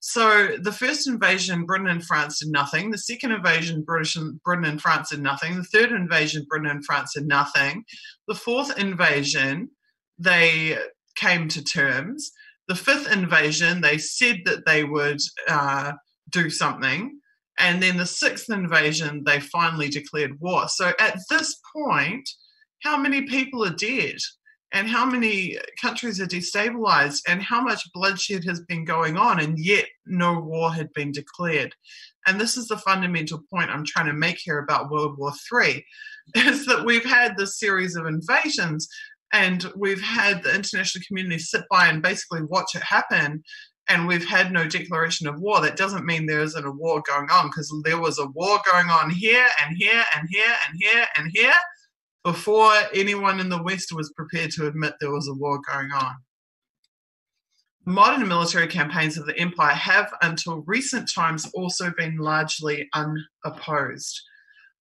so the first invasion, Britain and France did nothing. The second invasion, British and Britain and France did nothing. The third invasion, Britain and France did nothing. The fourth invasion, they came to terms. The fifth invasion, they said that they would uh, do something. And then the sixth invasion, they finally declared war. So at this point, how many people are dead? And how many countries are destabilized and how much bloodshed has been going on and yet no war had been declared. And this is the fundamental point i'm trying to make here about world war iii is that we've had this series of invasions and we've had the international community sit by and basically watch it happen and we've had no declaration of war. That doesn't mean there isn't a war going on because there was a war going on here and here and here and here and here before anyone in the West was prepared to admit there was a war going on. Modern military campaigns of the empire have, until recent times, also been largely unopposed.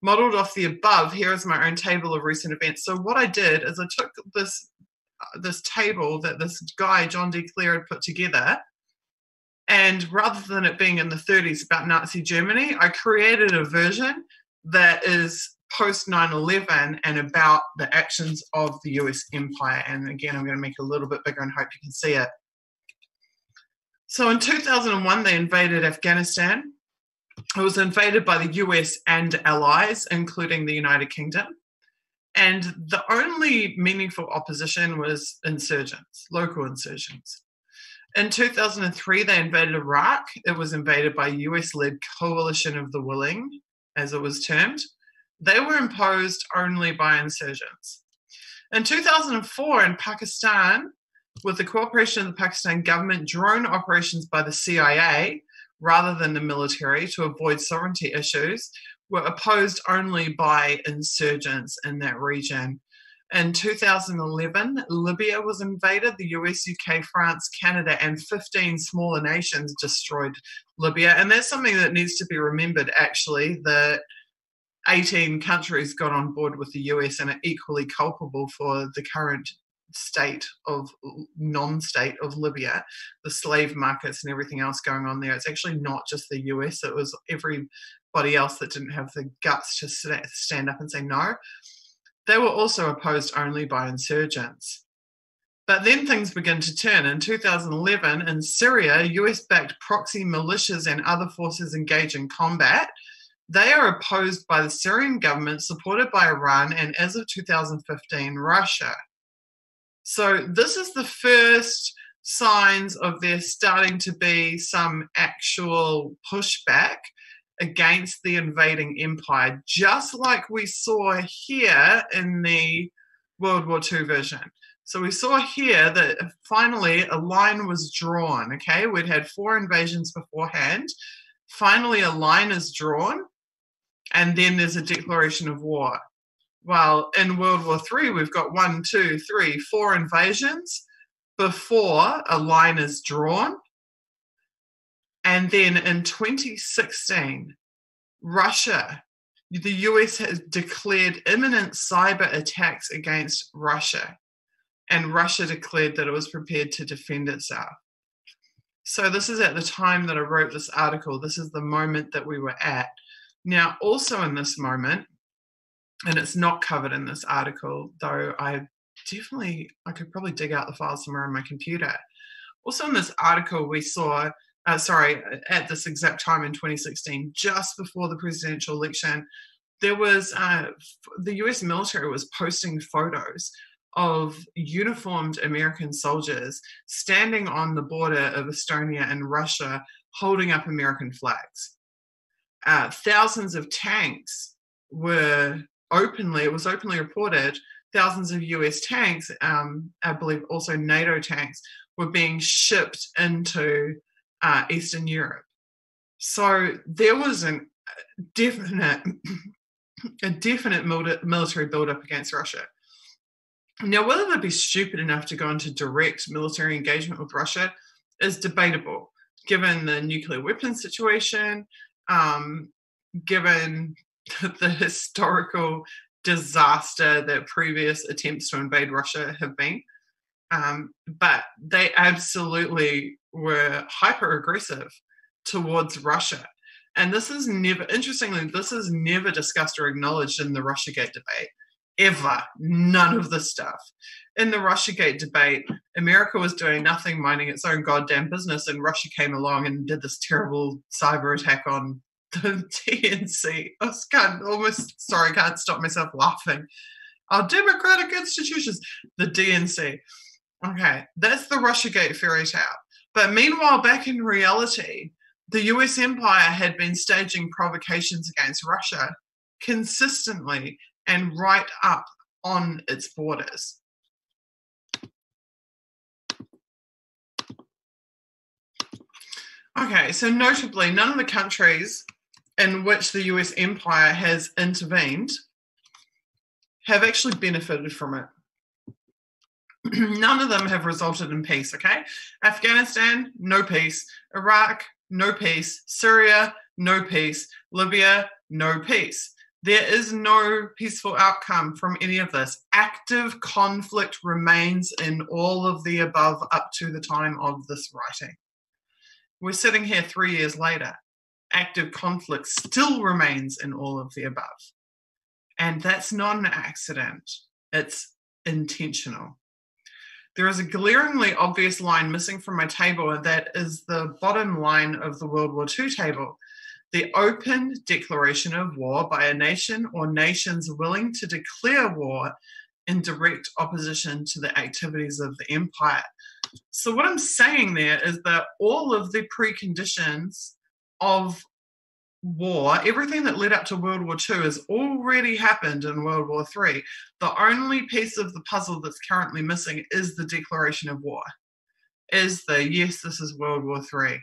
Modeled off the above, here is my own table of recent events. So, what I did is I took this uh, this table that this guy John D. Clare had put together, and rather than it being in the 30s about Nazi Germany, I created a version that is post 9 11 and about the actions of the US empire. And again, I'm going to make it a little bit bigger and hope you can see it. So in 2001, they invaded Afghanistan. It was invaded by the US and allies, including the United Kingdom. And the only meaningful opposition was insurgents, local insurgents. In 2003, they invaded Iraq. It was invaded by a US led coalition of the willing, as it was termed they were imposed only by insurgents. In 2004, in Pakistan, with the cooperation of the Pakistan government, drone operations by the CIA rather than the military to avoid sovereignty issues were opposed only by insurgents in that region. In 2011, Libya was invaded. The US, UK, France, Canada, and 15 smaller nations destroyed Libya. And that's something that needs to be remembered actually that 18 countries got on board with the US and are equally culpable for the current state of non-state of Libya, the slave markets and everything else going on there. It's actually not just the US; it was everybody else that didn't have the guts to stand up and say no. They were also opposed only by insurgents. But then things begin to turn. In 2011, in Syria, US backed proxy militias and other forces engage in combat they are opposed by the Syrian government, supported by Iran, and as of 2015, Russia. So, this is the first signs of there starting to be some actual pushback against the invading empire, just like we saw here in the World War II version. So we saw here that finally a line was drawn. Okay, we'd had four invasions beforehand. Finally, a line is drawn, and then there's a declaration of war. Well, in World War III, we've got one, two, three, four invasions before a line is drawn. And then in 2016, Russia, the US has declared imminent cyber attacks against Russia and Russia declared that it was prepared to defend itself. So, this is at the time that I wrote this article. This is the moment that we were at. Now, also in this moment, and it's not covered in this article, though I definitely, I could probably dig out the file somewhere on my computer. Also, in this article, we saw, uh, sorry, at this exact time in 2016, just before the presidential election, there was uh, the US military was posting photos of uniformed American soldiers standing on the border of Estonia and Russia holding up American flags. Uh, thousands of tanks were openly, it was openly reported, thousands of US tanks, um, I believe also NATO tanks, were being shipped into uh, Eastern Europe. So there was a definite, a definite military buildup against Russia. Now, whether they'd be stupid enough to go into direct military engagement with Russia is debatable, given the nuclear weapons situation, um, given the historical disaster that previous attempts to invade Russia have been. Um, but they absolutely were hyper aggressive towards Russia. And this is never, interestingly, this is never discussed or acknowledged in the Russiagate debate ever. None of the stuff. In the Russiagate debate, America was doing nothing, minding its own goddamn business, and Russia came along and did this terrible cyber attack on the DNC. I can't almost sorry, can't stop myself laughing. Our democratic institutions, the DNC. Okay, that's the Russiagate fairy tale. But meanwhile, back in reality, the US empire had been staging provocations against Russia consistently and right up on its borders. Okay, so notably, none of the countries in which the US empire has intervened have actually benefited from it. none of them have resulted in peace, okay? Afghanistan, no peace. Iraq, no peace. Syria, no peace. Libya, no peace. There is no peaceful outcome from any of this. Active conflict remains in all of the above up to the time of this writing. We're sitting here three years later. Active conflict still remains in all of the above. And that's not an accident, it's intentional. There is a glaringly obvious line missing from my table, and that is the bottom line of the World War II table the open declaration of war by a nation or nations willing to declare war in direct opposition to the activities of the empire. So, what I'm saying there is that all of the preconditions of war, everything that led up to World War II, has already happened in World War III. The only piece of the puzzle that's currently missing is the declaration of war, is the yes, this is World War III.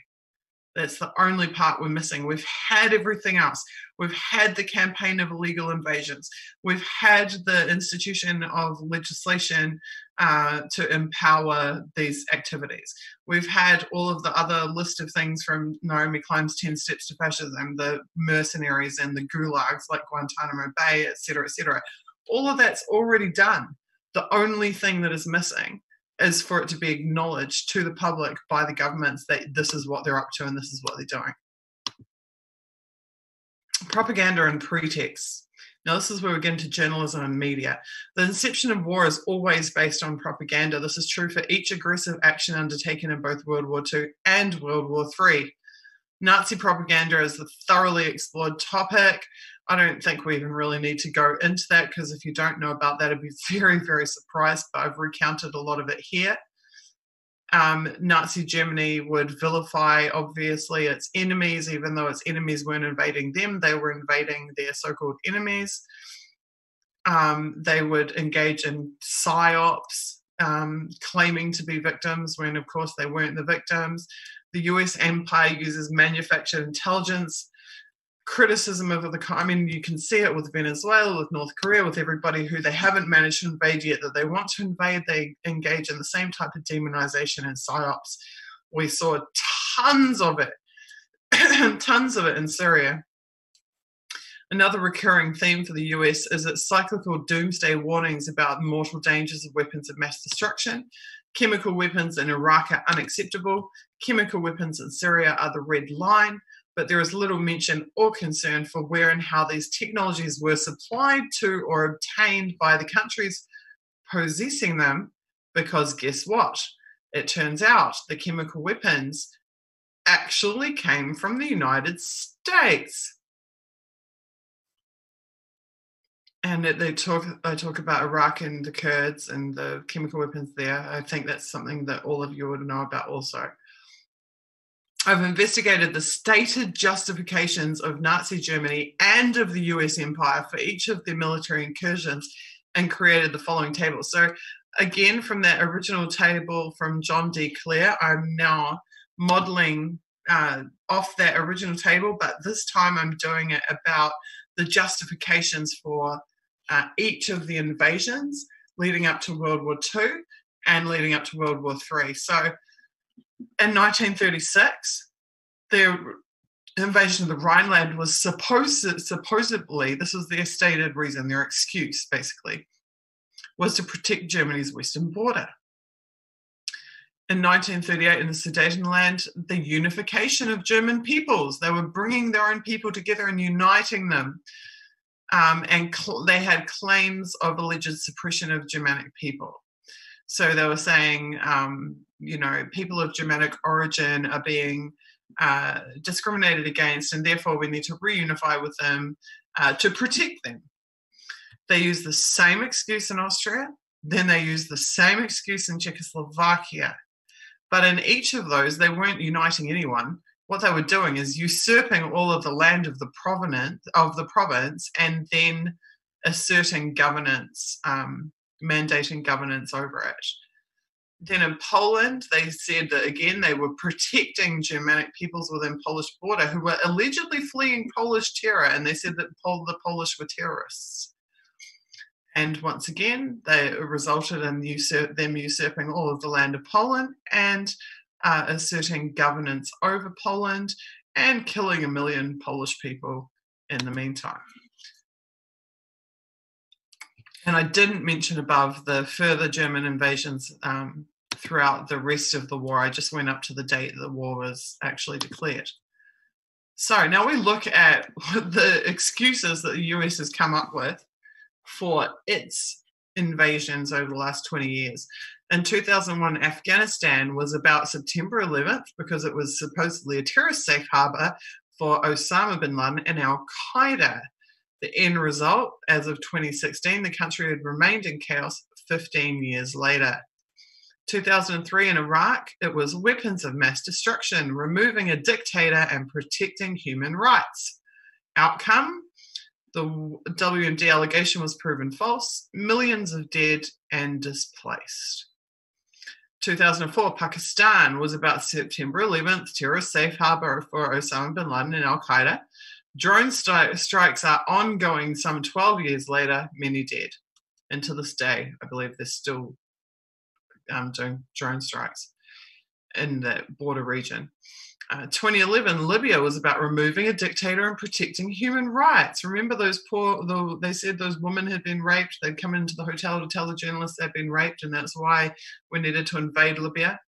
That's the only part we're missing. We've had everything else. We've had the campaign of illegal invasions. We've had the institution of legislation uh, to empower these activities. We've had all of the other list of things from Naomi Klein's 10 Steps to Fascism, the mercenaries and the gulags like Guantanamo Bay, et cetera, et cetera. All of that's already done. The only thing that is missing is for it to be acknowledged to the public by the governments that this is what they're up to and this is what they're doing. Propaganda and pretext. Now, this is where we get into journalism and media. The inception of war is always based on propaganda. This is true for each aggressive action undertaken in both World War II and World War III. Nazi propaganda is a thoroughly explored topic. I don't think we even really need to go into that because if you don't know about that, I'd be very, very surprised. But I've recounted a lot of it here. Um, Nazi Germany would vilify, obviously, its enemies, even though its enemies weren't invading them, they were invading their so called enemies. Um, they would engage in psyops, um, claiming to be victims when, of course, they weren't the victims. The US empire uses manufactured intelligence criticism of the I mean, you can see it with Venezuela, with North Korea, with everybody who they haven't managed to invade yet that they want to invade. They engage in the same type of demonization and psyops. We saw tons of it, tons of it in Syria. Another recurring theme for the US is its cyclical doomsday warnings about mortal dangers of weapons of mass destruction. Chemical weapons in Iraq are unacceptable. Chemical weapons in Syria are the red line but there is little mention or concern for where and how these technologies were supplied to or obtained by the countries possessing them. Because guess what? It turns out the chemical weapons actually came from the United States. And they talk they talk about Iraq and the Kurds and the chemical weapons there. I think that's something that all of you would know about also. I've investigated the stated justifications of Nazi Germany and of the US empire for each of their military incursions and created the following table. So, again, from that original table from John D. Clare, I'm now modeling uh, off that original table, but this time I'm doing it about the justifications for uh, each of the invasions leading up to World War II and leading up to World War III. So, in 1936, the invasion of the Rhineland was supposed supposedly this was their stated reason, their excuse basically, was to protect Germany's western border. In 1938, in the Sudetenland, the unification of German peoples. They were bringing their own people together and uniting them. Um, and cl- they had claims of alleged suppression of Germanic people. So they were saying, um, you know, people of Germanic origin are being uh, discriminated against, and therefore we need to reunify with them uh, to protect them. They use the same excuse in Austria, then they use the same excuse in Czechoslovakia. But in each of those, they weren't uniting anyone. What they were doing is usurping all of the land of the province of the province, and then asserting governance um, mandating governance over it. Then in Poland, they said that again they were protecting Germanic peoples within Polish border who were allegedly fleeing Polish terror, and they said that the Polish were terrorists. And once again, they resulted in them usurping all of the land of Poland and uh, asserting governance over Poland and killing a million Polish people in the meantime. And I didn't mention above the further German invasions um, throughout the rest of the war. I just went up to the date the war was actually declared. So now we look at the excuses that the US has come up with for its invasions over the last 20 years. In 2001, Afghanistan was about September 11th because it was supposedly a terrorist safe harbor for Osama bin Laden and Al Qaeda. The end result, as of 2016, the country had remained in chaos 15 years later. 2003 in Iraq, it was weapons of mass destruction, removing a dictator and protecting human rights. Outcome the WMD allegation was proven false, millions of dead and displaced. 2004, Pakistan was about September 11th, terrorist safe harbor for Osama bin Laden and Al Qaeda. Drone strikes are ongoing some 12 years later, many dead. And to this day, I believe they're still um, doing drone strikes in that border region. Uh, 2011, Libya was about removing a dictator and protecting human rights. Remember those poor, the, they said those women had been raped. They'd come into the hotel to tell the journalists they'd been raped, and that's why we needed to invade Libya.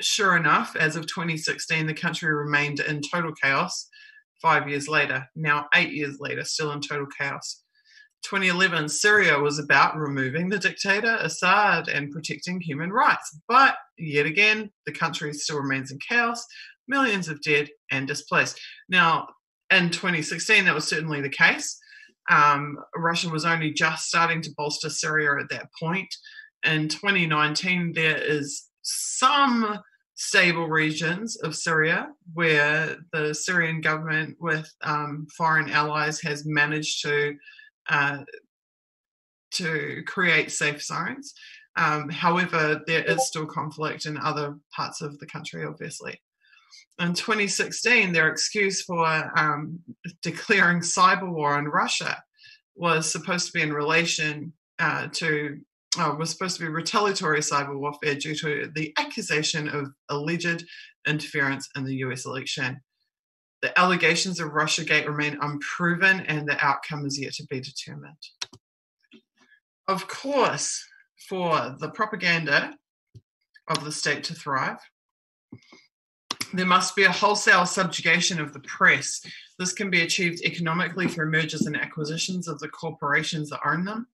Sure enough, as of 2016, the country remained in total chaos five years later, now eight years later, still in total chaos. 2011, Syria was about removing the dictator Assad and protecting human rights. But yet again, the country still remains in chaos, millions of dead and displaced. Now, in 2016, that was certainly the case. Um, Russia was only just starting to bolster Syria at that point. In 2019, there is some stable regions of Syria where the Syrian government, with um, foreign allies, has managed to uh, to create safe zones. Um, however, there is still conflict in other parts of the country, obviously. In 2016, their excuse for um, declaring cyber war on Russia was supposed to be in relation uh, to uh, was supposed to be retaliatory cyber warfare due to the accusation of alleged interference in the US election. The allegations of Russiagate remain unproven and the outcome is yet to be determined. Of course, for the propaganda of the state to thrive, there must be a wholesale subjugation of the press. This can be achieved economically through mergers and acquisitions of the corporations that own them.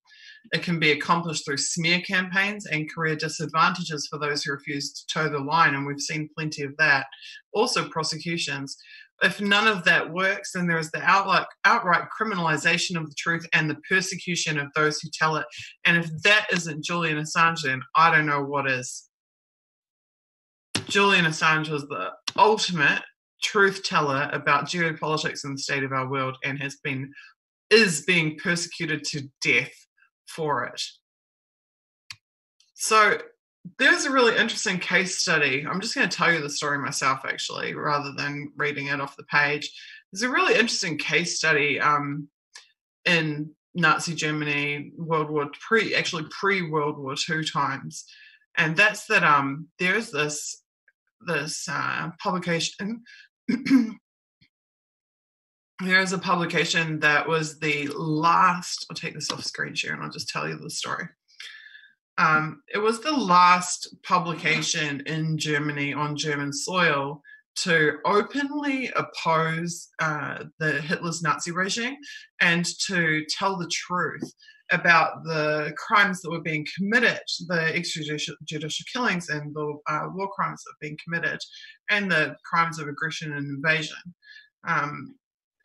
It can be accomplished through smear campaigns and career disadvantages for those who refuse to toe the line, and we've seen plenty of that. Also, prosecutions. If none of that works, then there is the outright, outright criminalization of the truth and the persecution of those who tell it. And if that isn't Julian Assange, then I don't know what is. Julian Assange was the ultimate truth teller about geopolitics and the state of our world and has been is being persecuted to death for it. So there's a really interesting case study. I'm just going to tell you the story myself, actually, rather than reading it off the page. There's a really interesting case study um, in Nazi Germany, World War pre, actually pre World War II times, and that's that um, there's this this uh, publication there's a publication that was the last i'll take this off screen share and i'll just tell you the story um, it was the last publication in germany on german soil to openly oppose uh, the hitler's nazi regime and to tell the truth about the crimes that were being committed, the extrajudicial killings and the uh, war crimes that were being committed, and the crimes of aggression and invasion. Um,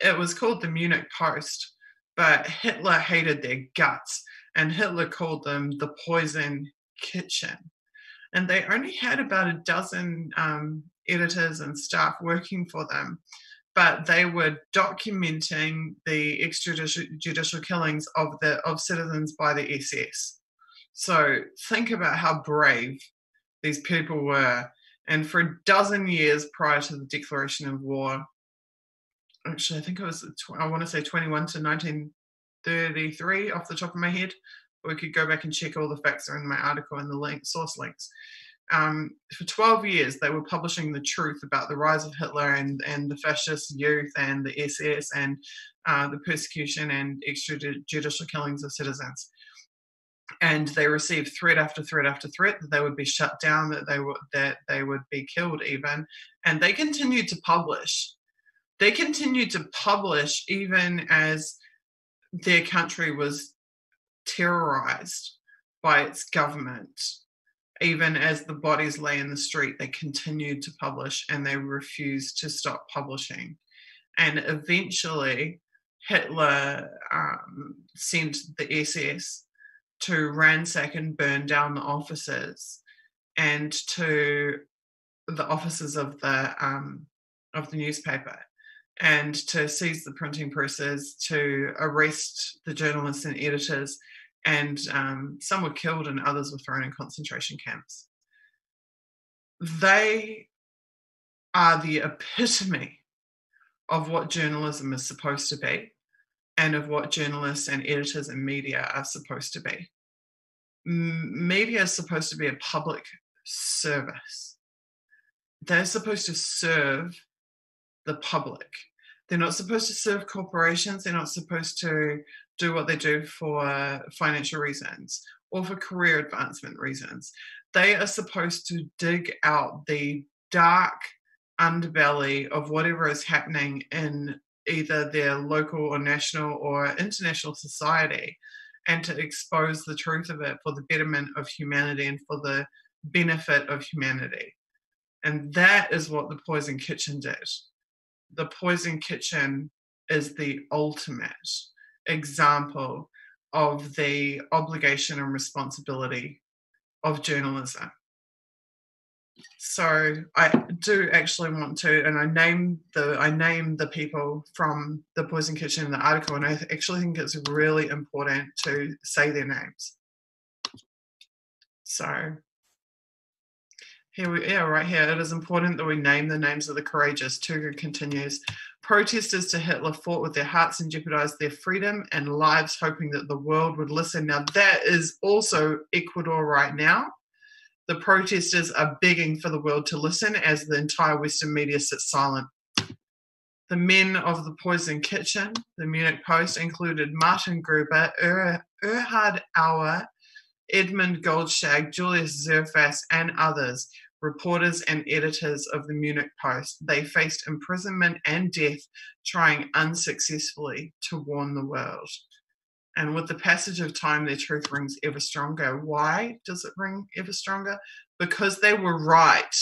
it was called the Munich Post, but Hitler hated their guts, and Hitler called them the poison kitchen. And they only had about a dozen um, editors and staff working for them but they were documenting the extrajudicial killings of the of citizens by the SS. So think about how brave these people were. And for a dozen years prior to the declaration of war, actually, I think it was, I want to say 21 to 1933 off the top of my head. We could go back and check all the facts are in my article and the link, source links um, for 12 years, they were publishing the truth about the rise of Hitler and, and the fascist youth and the SS and uh, the persecution and extrajudicial killings of citizens. And they received threat after threat after threat that they would be shut down, that they would that they would be killed, even. And they continued to publish. They continued to publish even as their country was terrorized by its government even as the bodies lay in the street, they continued to publish and they refused to stop publishing. And eventually, Hitler um, sent the SS to ransack and burn down the offices and to the offices of the um, of the newspaper and to seize the printing presses, to arrest the journalists and editors, and um, some were killed and others were thrown in concentration camps. They are the epitome of what journalism is supposed to be and of what journalists and editors and media are supposed to be. media is supposed to be a public service. They're supposed to serve the public. They're not supposed to serve corporations. They're not supposed to do what they do for financial reasons or for career advancement reasons. They are supposed to dig out the dark underbelly of whatever is happening in either their local or national or international society and to expose the truth of it for the betterment of humanity and for the benefit of humanity. And that is what the Poison Kitchen did. The Poison Kitchen is the ultimate example of the obligation and responsibility of journalism. So I do actually want to, and I name the I name the people from the Poison Kitchen in the article, and I actually think it's really important to say their names. So here we yeah, right here. It is important that we name the names of the courageous. Tuga continues. Protesters to Hitler fought with their hearts and jeopardized their freedom and lives, hoping that the world would listen. Now that is also Ecuador right now. The protesters are begging for the world to listen as the entire Western media sits silent. The men of the Poison Kitchen, the Munich Post, included Martin Gruber, er, Erhard Auer, Edmund Goldschagg, Julius Zerfass, and others reporters and editors of the Munich Post. They faced imprisonment and death, trying unsuccessfully to warn the world. And with the passage of time, their truth rings ever stronger. Why does it ring ever stronger? Because they were right.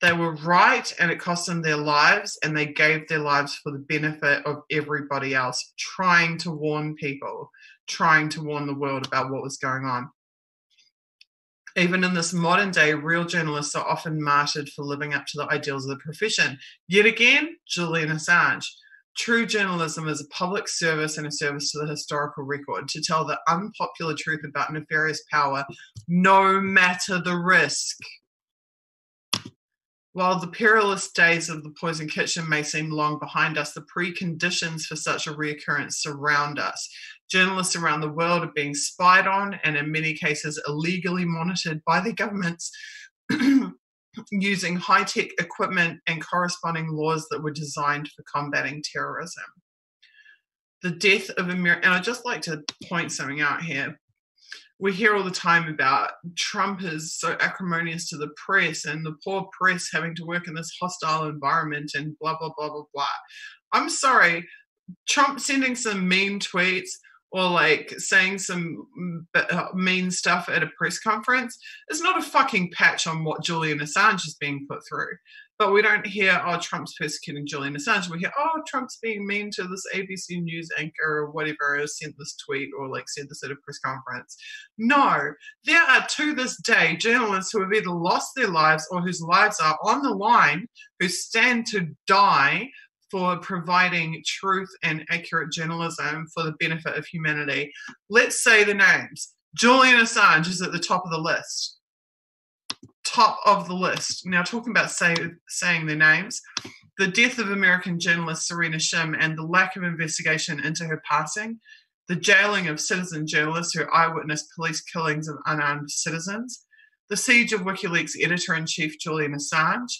They were right, and it cost them their lives, and they gave their lives for the benefit of everybody else, trying to warn people, trying to warn the world about what was going on even in this modern day, real journalists are often martyred for living up to the ideals of the profession. Yet again, Julian Assange. True journalism is a public service and a service to the historical record to tell the unpopular truth about nefarious power, no matter the risk. While the perilous days of the poison kitchen may seem long behind us, the preconditions for such a reoccurrence surround us. Journalists around the world are being spied on and, in many cases, illegally monitored by the governments using high tech equipment and corresponding laws that were designed for combating terrorism. The death of America, and I'd just like to point something out here. We hear all the time about Trump is so acrimonious to the press and the poor press having to work in this hostile environment and blah, blah, blah, blah, blah. I'm sorry, Trump sending some mean tweets or like saying some uh, mean stuff at a press conference is not a fucking patch on what Julian Assange is being put through. But we don't hear, oh, Trump's persecuting Julian Assange. We hear, oh, Trump's being mean to this ABC News anchor or whatever sent this tweet or like said this at a press conference. No, there are to this day journalists who have either lost their lives or whose lives are on the line, who stand to die for providing truth and accurate journalism for the benefit of humanity. Let's say the names. Julian Assange is at the top of the list. Top of the list. Now, talking about say, saying their names, the death of American journalist Serena Shim and the lack of investigation into her passing, the jailing of citizen journalists who eyewitnessed police killings of unarmed citizens, the siege of WikiLeaks editor in chief Julian Assange,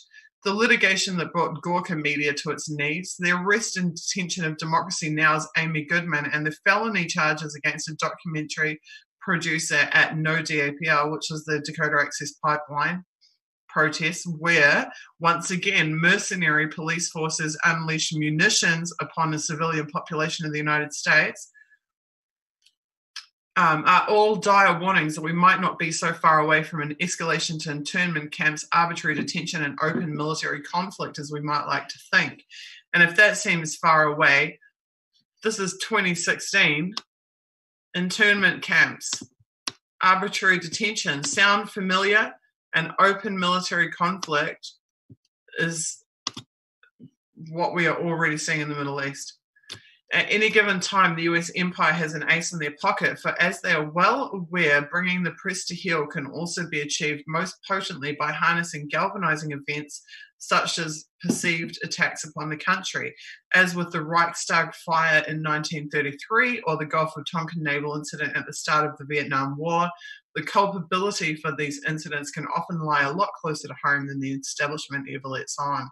the litigation that brought Gawker Media to its knees, the arrest and detention of Democracy Now!'s Amy Goodman, and the felony charges against a documentary producer at No DAPL, which is the Dakota Access Pipeline protests, where once again mercenary police forces unleash munitions upon the civilian population of the United States um, are all dire warnings that we might not be so far away from an escalation to internment camps, arbitrary detention, and open military conflict as we might like to think. And if that seems far away, this is 2016. Internment camps, arbitrary detention sound familiar, and open military conflict is what we are already seeing in the Middle East. At any given time, the US empire has an ace in their pocket, for as they are well aware, bringing the press to heel can also be achieved most potently by harnessing galvanizing events such as perceived attacks upon the country, as with the Reichstag fire in 1933 or the Gulf of Tonkin naval incident at the start of the Vietnam War. The culpability for these incidents can often lie a lot closer to home than the establishment ever lets on.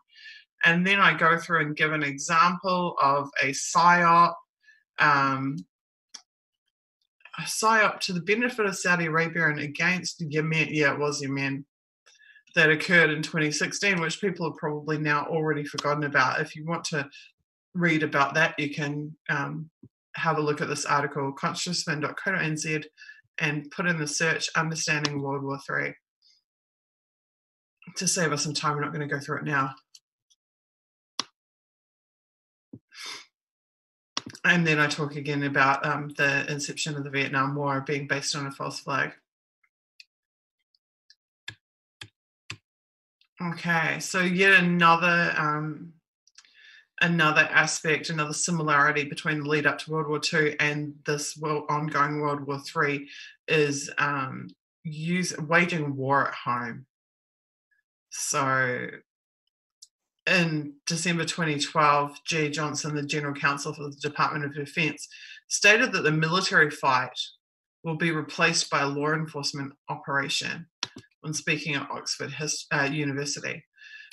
And then I go through and give an example of a PSYOP, um, a PSYOP to the benefit of Saudi Arabia and against Yemen. Yeah, it was Yemen that occurred in 2016, which people have probably now already forgotten about. If you want to read about that, you can um, have a look at this article, consciousman.co.nz, and put in the search Understanding World War III. To save us some time, we're not going to go through it now. And then I talk again about um, the inception of the Vietnam War being based on a false flag. Okay, so yet another um, another aspect, another similarity between the lead up to World War II and this world, ongoing World War III is um, use waging war at home. So in December 2012, G. Johnson, the General Counsel for the Department of Defense, stated that the military fight will be replaced by a law enforcement operation when speaking at Oxford uh, University.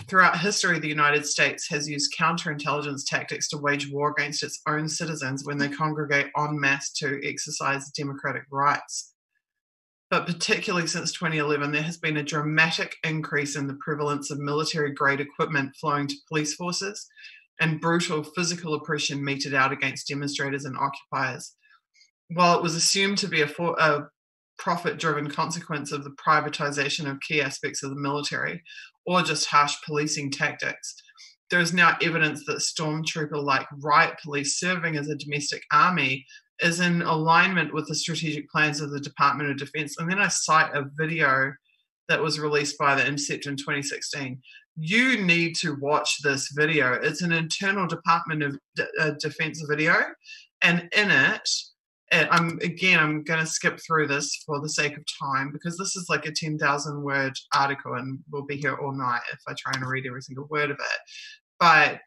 Throughout history, the United States has used counterintelligence tactics to wage war against its own citizens when they congregate en masse to exercise democratic rights. But particularly since 2011, there has been a dramatic increase in the prevalence of military grade equipment flowing to police forces and brutal physical oppression meted out against demonstrators and occupiers. While it was assumed to be a, for, a profit driven consequence of the privatization of key aspects of the military or just harsh policing tactics. There is now evidence that stormtrooper like riot police serving as a domestic army is in alignment with the strategic plans of the Department of Defense. And then I cite a video that was released by The Intercept in 2016. You need to watch this video. It's an internal Department of D- uh, Defense video, and in it, and I'm again, I'm going to skip through this for the sake of time because this is like a 10,000 word article and we'll be here all night if I try and read every single word of it. But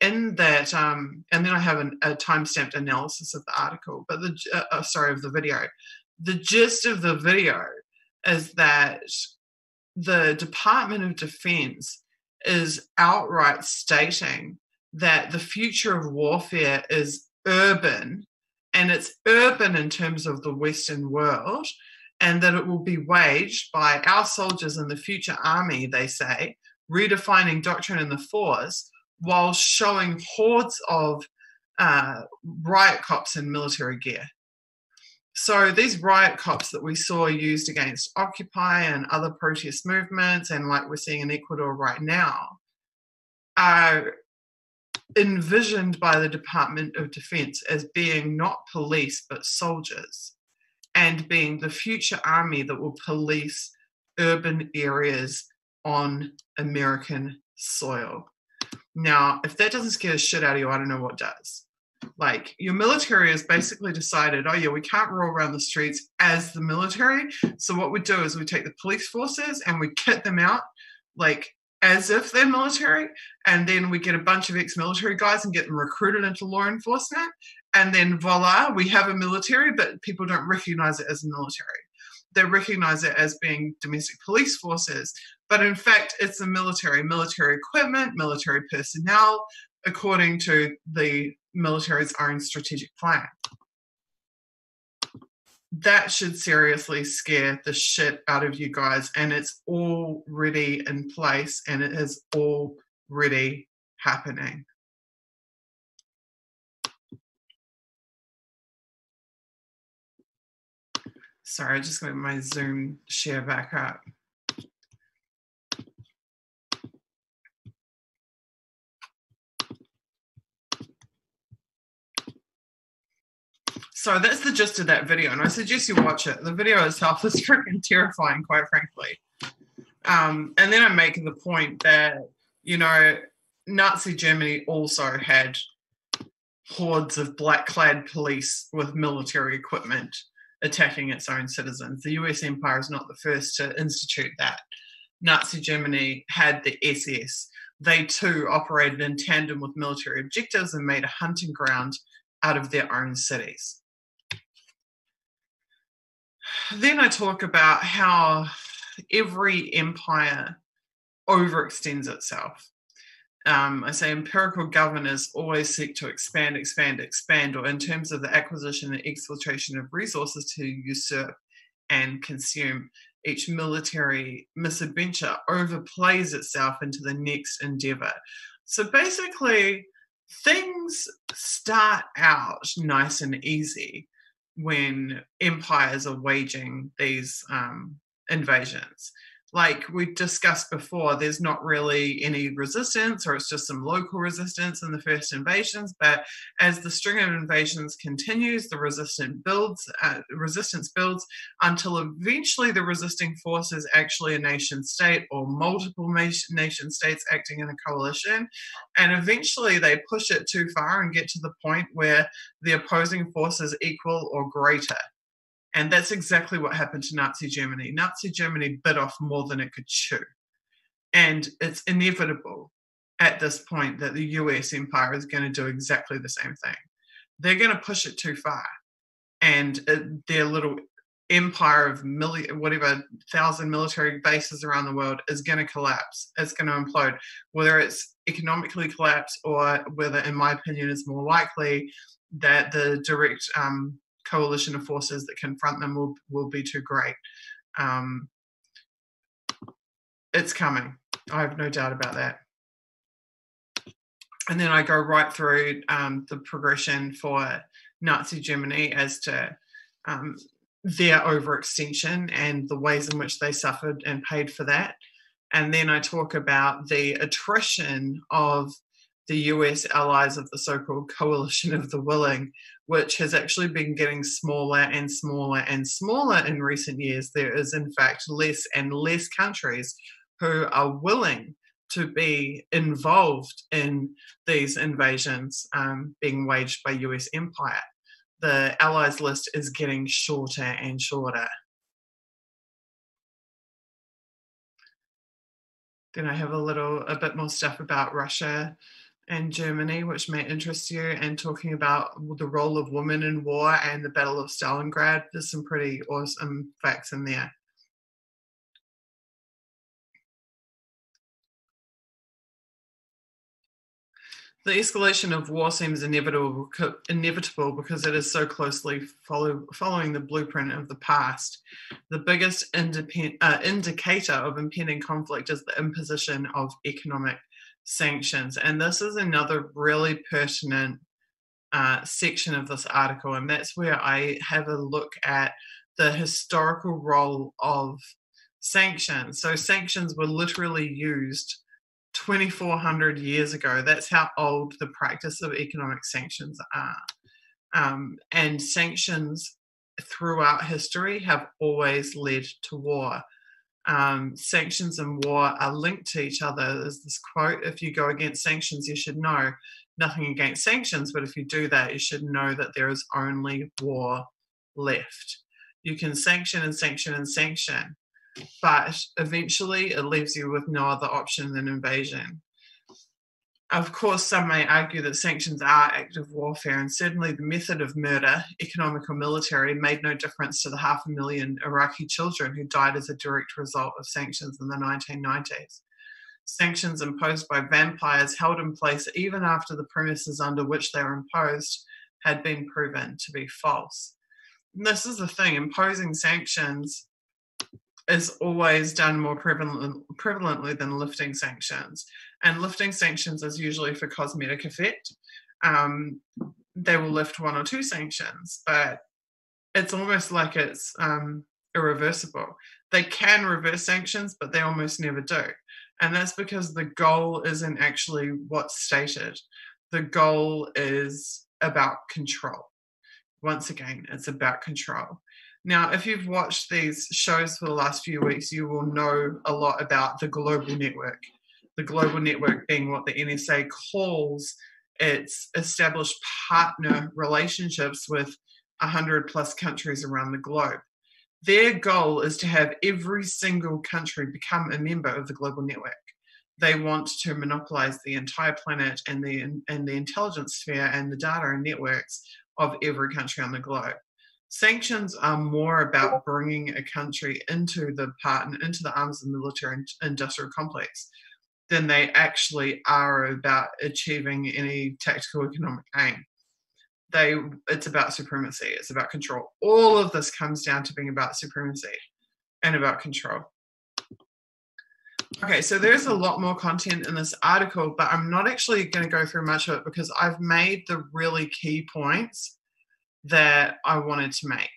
in that, um, and then I have an, a time-stamped analysis of the article, but the uh, uh, sorry of the video. The gist of the video is that the Department of Defense is outright stating that the future of warfare is urban and it's urban in terms of the Western world, and that it will be waged by our soldiers in the future army, they say, redefining doctrine in the force while showing hordes of uh, riot cops in military gear. So these riot cops that we saw used against Occupy and other protest movements, and like we're seeing in Ecuador right now, are envisioned by the Department of Defense as being not police but soldiers and being the future army that will police urban areas on American soil. Now, if that doesn't scare the shit out of you, I don't know what does. Like, your military has basically decided, oh, yeah, we can't roll around the streets as the military. So, what we do is we take the police forces and we kit them out like as if they're military, and then we get a bunch of ex-military guys and get them recruited into law enforcement, and then voila, we have a military, but people don't recognize it as a military. They recognize it as being domestic police forces, but in fact, it's a military, military equipment, military personnel, according to the military's own strategic plan that should seriously scare the shit out of you guys. And it's already in place and it is already happening. Sorry, I just got my Zoom share back up. So that's the gist of that video, and I suggest you watch it. The video itself is freaking terrifying, quite frankly. Um, and then I make the point that you know Nazi Germany also had hordes of black-clad police with military equipment attacking its own citizens. The U.S. Empire is not the first to institute that. Nazi Germany had the SS. They too operated in tandem with military objectives and made a hunting ground out of their own cities then I talk about how every empire overextends itself. Um, I say empirical governors always seek to expand, expand, expand, or in terms of the acquisition and exploitation of resources to usurp and consume. Each military misadventure overplays itself into the next endeavor. So basically, things start out nice and easy when empires are waging these um, invasions like we discussed before, there's not really any resistance, or it's just some local resistance in the first invasions. But as the string of invasions continues, the resistance builds, uh, resistance builds until eventually the resisting force is actually a nation state or multiple nation states acting in a coalition, and eventually they push it too far and get to the point where the opposing force is equal or greater And that's exactly what happened to Nazi Germany. Nazi Germany bit off more than it could chew. And it's inevitable at this point that the US empire is going to do exactly the same thing. They're going to push it too far. And it, their little empire of million, whatever thousand military bases around the world is going to collapse. It's going to implode. Whether it's economically collapse or whether, in my opinion, is more likely that the direct um, coalition of forces that confront them will will be too great. Um, it's coming. I have no doubt about that. And then I go right through um, the progression for Nazi Germany as to um, their overextension and the ways in which they suffered and paid for that. And then I talk about the attrition of the US allies of the so called coalition of the willing, which has actually been getting smaller and smaller and smaller in recent years. There is, in fact, less and less countries who are willing to be involved in these invasions um, being waged by US empire the allies list is getting shorter and shorter. Then I have a little, a bit more stuff about Russia and Germany, which may interest you, and talking about the role of women in war and the Battle of Stalingrad. There's some pretty awesome facts in there. the escalation of war seems inevitable, inevitable because it is so closely follow, following the blueprint of the past. The biggest uh, indicator of impending conflict is the imposition of economic sanctions. And this is another really pertinent uh, section of this article. And that's where I have a look at the historical role of sanctions. So, sanctions were literally used 2,400 years ago. That's how old the practice of economic sanctions are. Um, and sanctions throughout history have always led to war. Um, sanctions and war are linked to each other. There's this quote if you go against sanctions, you should know nothing against sanctions, but if you do that, you should know that there is only war left. You can sanction and sanction and sanction, but eventually it leaves you with no other option than invasion. Of course, some may argue that sanctions are active warfare, and certainly the method of murder, economic or military, made no difference to the half a million Iraqi children who died as a direct result of sanctions in the 1990s. Sanctions imposed by vampires held in place even after the premises under which they were imposed had been proven to be false. And this is the thing imposing sanctions is always done more prevalent, prevalently than lifting sanctions. And lifting sanctions is usually for cosmetic effect. Um, they will lift one or two sanctions, but it's almost like it's um, irreversible. They can reverse sanctions, but they almost never do. And that's because the goal isn't actually what's stated. The goal is about control. Once again, it's about control. Now, if you've watched these shows for the last few weeks, you will know a lot about the global network. The global network being what the NSA calls its established partner relationships with 100 plus countries around the globe. Their goal is to have every single country become a member of the global network. They want to monopolize the entire planet and the and the intelligence sphere and the data and networks of every country on the globe sanctions are more about bringing a country into the part into the arms and military and industrial complex than they actually are about achieving any tactical economic aim. They it's about supremacy it's about control. All of this comes down to being about supremacy and about control. Okay so there's a lot more content in this article but i'm not actually going to go through much of it because i've made the really key points that I wanted to make.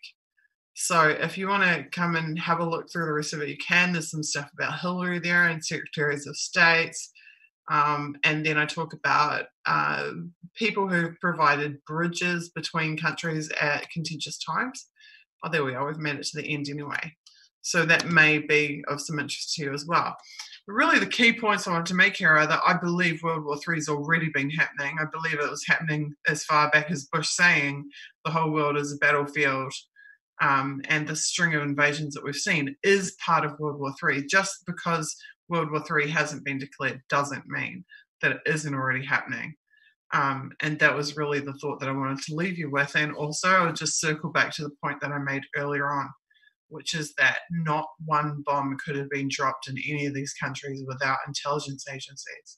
So if you want to come and have a look through the rest of it, you can. There's some stuff about Hillary there and secretaries of states. Um, and then I talk about uh, people who provided bridges between countries at contentious times. Oh, there we are. We've made it to the end anyway. So that may be of some interest to you as well. But really, the key points I want to make here are that I believe World War III has already been happening. I believe it was happening as far back as Bush saying the whole world is a battlefield um, and the string of invasions that we've seen is part of World War III. Just because World War III hasn't been declared doesn't mean that it isn't already happening. Um, and that was really the thought that I wanted to leave you with. And also, I'll just circle back to the point that I made earlier on, which is that not one bomb could have been dropped in any of these countries without intelligence agencies.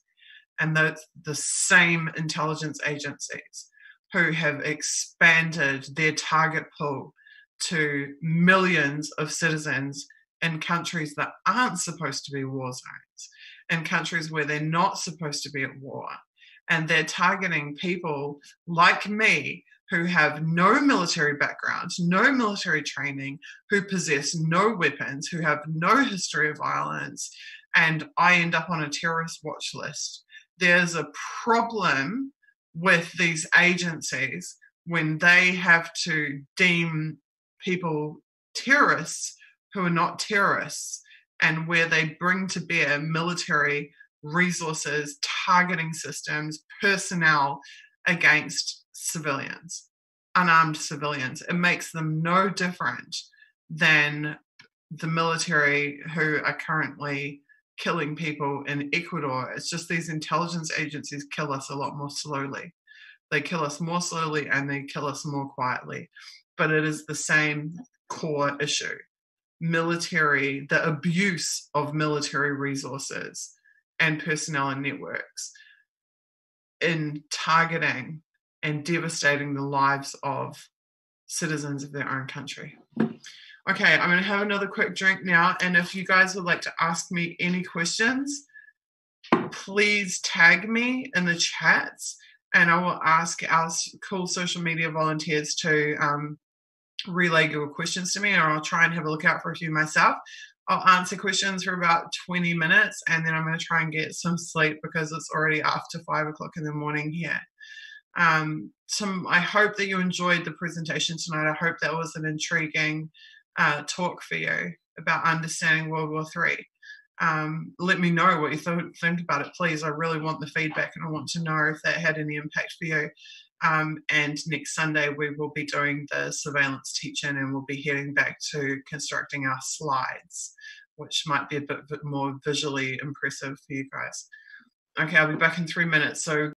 And the, the same intelligence agencies who have expanded their target pool to millions of citizens in countries that aren't supposed to be war zones, in countries where they're not supposed to be at war. And they're targeting people like me who have no military background, no military training, who possess no weapons, who have no history of violence, and I end up on a terrorist watch list. There's a problem with these agencies when they have to deem people terrorists who are not terrorists and where they bring to bear military resources, targeting systems, personnel against civilians, unarmed civilians. It makes them no different than the military who are currently killing people in Ecuador. It's just these intelligence agencies kill us a lot more slowly. They kill us more slowly and they kill us more quietly. But it is the same core issue military, the abuse of military resources and personnel and networks in targeting and devastating the lives of citizens of their own country. Okay, I'm going to have another quick drink now. And if you guys would like to ask me any questions, please tag me in the chats and I will ask our cool social media volunteers to um, relay your questions to me, or I'll try and have a look out for a few myself. I'll answer questions for about 20 minutes and then I'm going to try and get some sleep because it's already after five o'clock in the morning here. Um, I hope that you enjoyed the presentation tonight. I hope that was an intriguing uh, talk for you about understanding World War Three. Um, let me know what you th- think about it, please. I really want the feedback and I want to know if that had any impact for you. Um, and next Sunday, we will be doing the surveillance teaching and we'll be heading back to constructing our slides, which might be a bit, bit more visually impressive for you guys. Okay, I'll be back in three minutes. So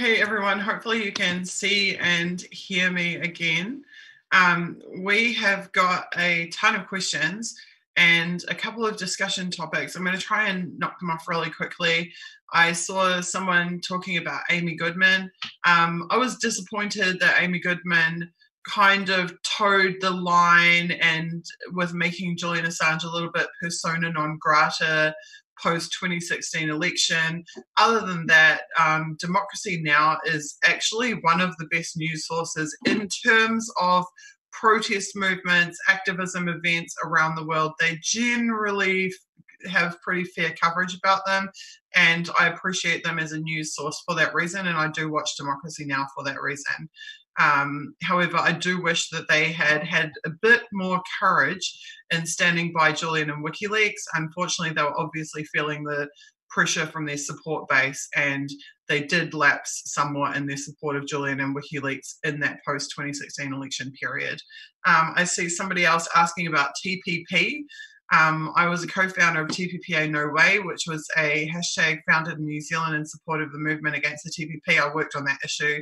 Hey everyone, hopefully you can see and hear me again. Um, we have got a ton of questions and a couple of discussion topics. I'm going to try and knock them off really quickly. I saw someone talking about Amy Goodman. Um, I was disappointed that Amy Goodman kind of toed the line and was making Julian Assange a little bit persona non grata post 2016 election. Other than that, um, Democracy Now! is actually one of the best news sources in terms of protest movements, activism events around the world. They generally have pretty fair coverage about them, and I appreciate them as a news source for that reason. And I do watch Democracy Now! for that reason. Um, however, I do wish that they had had a bit more courage in standing by Julian and WikiLeaks. Unfortunately, they were obviously feeling the pressure from their support base, and they did lapse somewhat in their support of Julian and WikiLeaks in that post 2016 election period. Um, I see somebody else asking about TPP. Um, I was a co founder of TPPA No Way, which was a hashtag founded in New Zealand in support of the movement against the TPP. I worked on that issue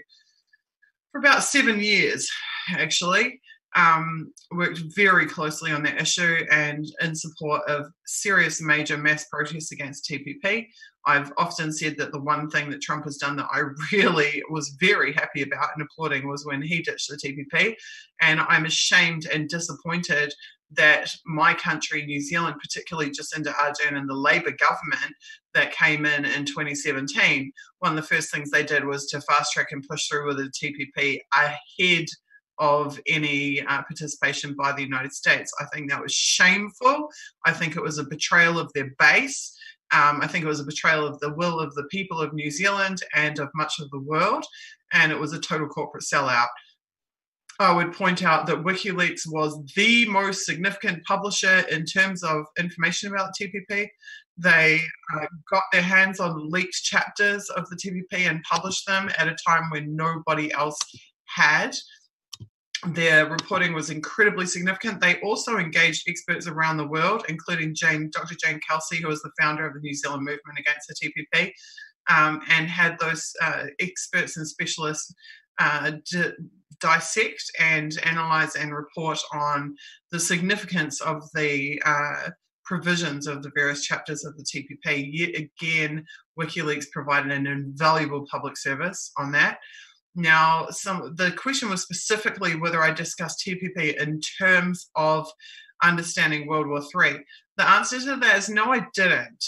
for about seven years, actually. Um, worked very closely on that issue and in support of serious major mass protests against TPP. I've often said that the one thing that Trump has done that I really was very happy about and applauding was when he ditched the TPP. And I'm ashamed and disappointed that my country, New Zealand, particularly Jacinda Ardern and the Labour government that came in in 2017, one of the first things they did was to fast track and push through with the TPP ahead of any uh, participation by the United States. I think that was shameful. I think it was a betrayal of their base. Um, I think it was a betrayal of the will of the people of New Zealand and of much of the world. And it was a total corporate sellout. I would point out that WikiLeaks was the most significant publisher in terms of information about TPP. They uh, got their hands on leaked chapters of the TPP and published them at a time when nobody else had. Their reporting was incredibly significant. They also engaged experts around the world, including Jane, Dr. Jane Kelsey, who was the founder of the New Zealand movement against the TPP, um, and had those uh, experts and specialists uh, d- dissect and analyze and report on the significance of the uh, provisions of the various chapters of the TPP. Yet again, WikiLeaks provided an invaluable public service on that. Now, some the question was specifically whether I discussed TPP in terms of understanding World War III. The answer to that is no, I didn't.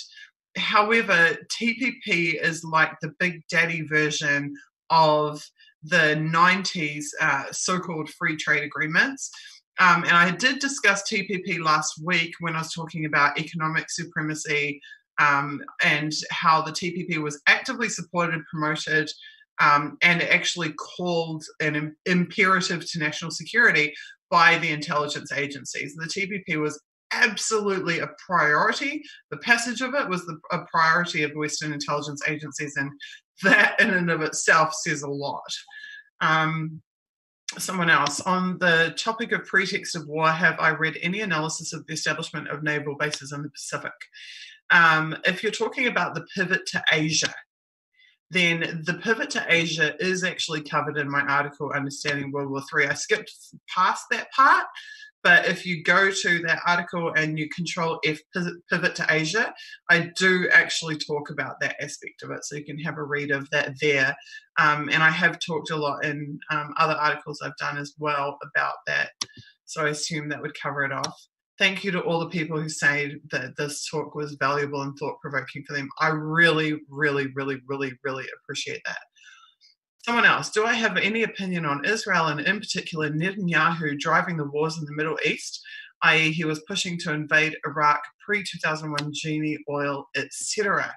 However, TPP is like the big daddy version of the 90s uh, so called free trade agreements. Um, and I did discuss TPP last week when I was talking about economic supremacy um, and how the TPP was actively supported, promoted, um, and actually called an imperative to national security by the intelligence agencies. The TPP was absolutely a priority. The passage of it was the, a priority of Western intelligence agencies, and that in and of itself says a lot. Um, someone else on the topic of pretext of war have i read any analysis of the establishment of naval bases in the pacific um, if you're talking about the pivot to asia then the pivot to asia is actually covered in my article understanding world war iii i skipped past that part but if you go to that article and you control F pivot to Asia, I do actually talk about that aspect of it. So you can have a read of that there. Um, and I have talked a lot in um, other articles I've done as well about that. So I assume that would cover it off. Thank you to all the people who say that this talk was valuable and thought provoking for them. I really, really, really, really, really appreciate that. Someone else, do I have any opinion on Israel and in particular Netanyahu driving the wars in the Middle East, i.e., he was pushing to invade Iraq pre 2001 Genie oil, etc.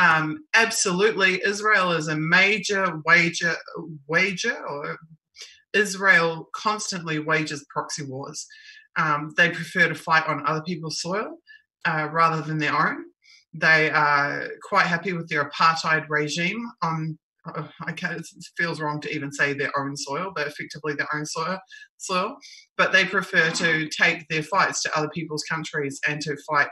Um, absolutely, Israel is a major wager, wager, or Israel constantly wages proxy wars. Um, they prefer to fight on other people's soil uh, rather than their own. They are quite happy with their apartheid regime on I it feels wrong to even say their own soil, but effectively their own soil, soil. But they prefer to take their fights to other people's countries and to fight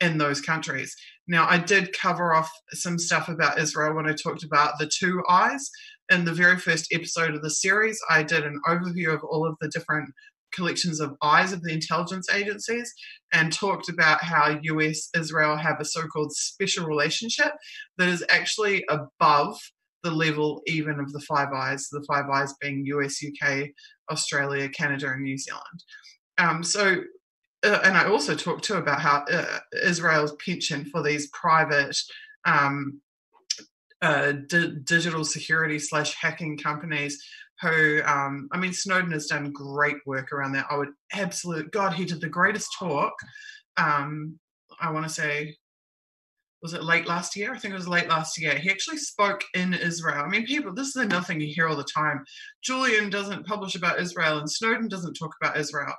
in those countries. Now, I did cover off some stuff about Israel when I talked about the two eyes. In the very first episode of the series, I did an overview of all of the different collections of eyes of the intelligence agencies and talked about how US Israel have a so called special relationship that is actually above the level even of the Five Eyes, the Five Eyes being US, UK, Australia, Canada, and New Zealand. Um, so uh, and I also talked too about how uh, Israel's penchant for these private um, uh, di- digital security slash hacking companies who, um, I mean, Snowden has done great work around that. I would absolutely, God, he did the greatest talk. Um, I want to say, was it late last year? I think it was late last year. He actually spoke in Israel. I mean, people, this is another thing you hear all the time. Julian doesn't publish about Israel and Snowden doesn't talk about Israel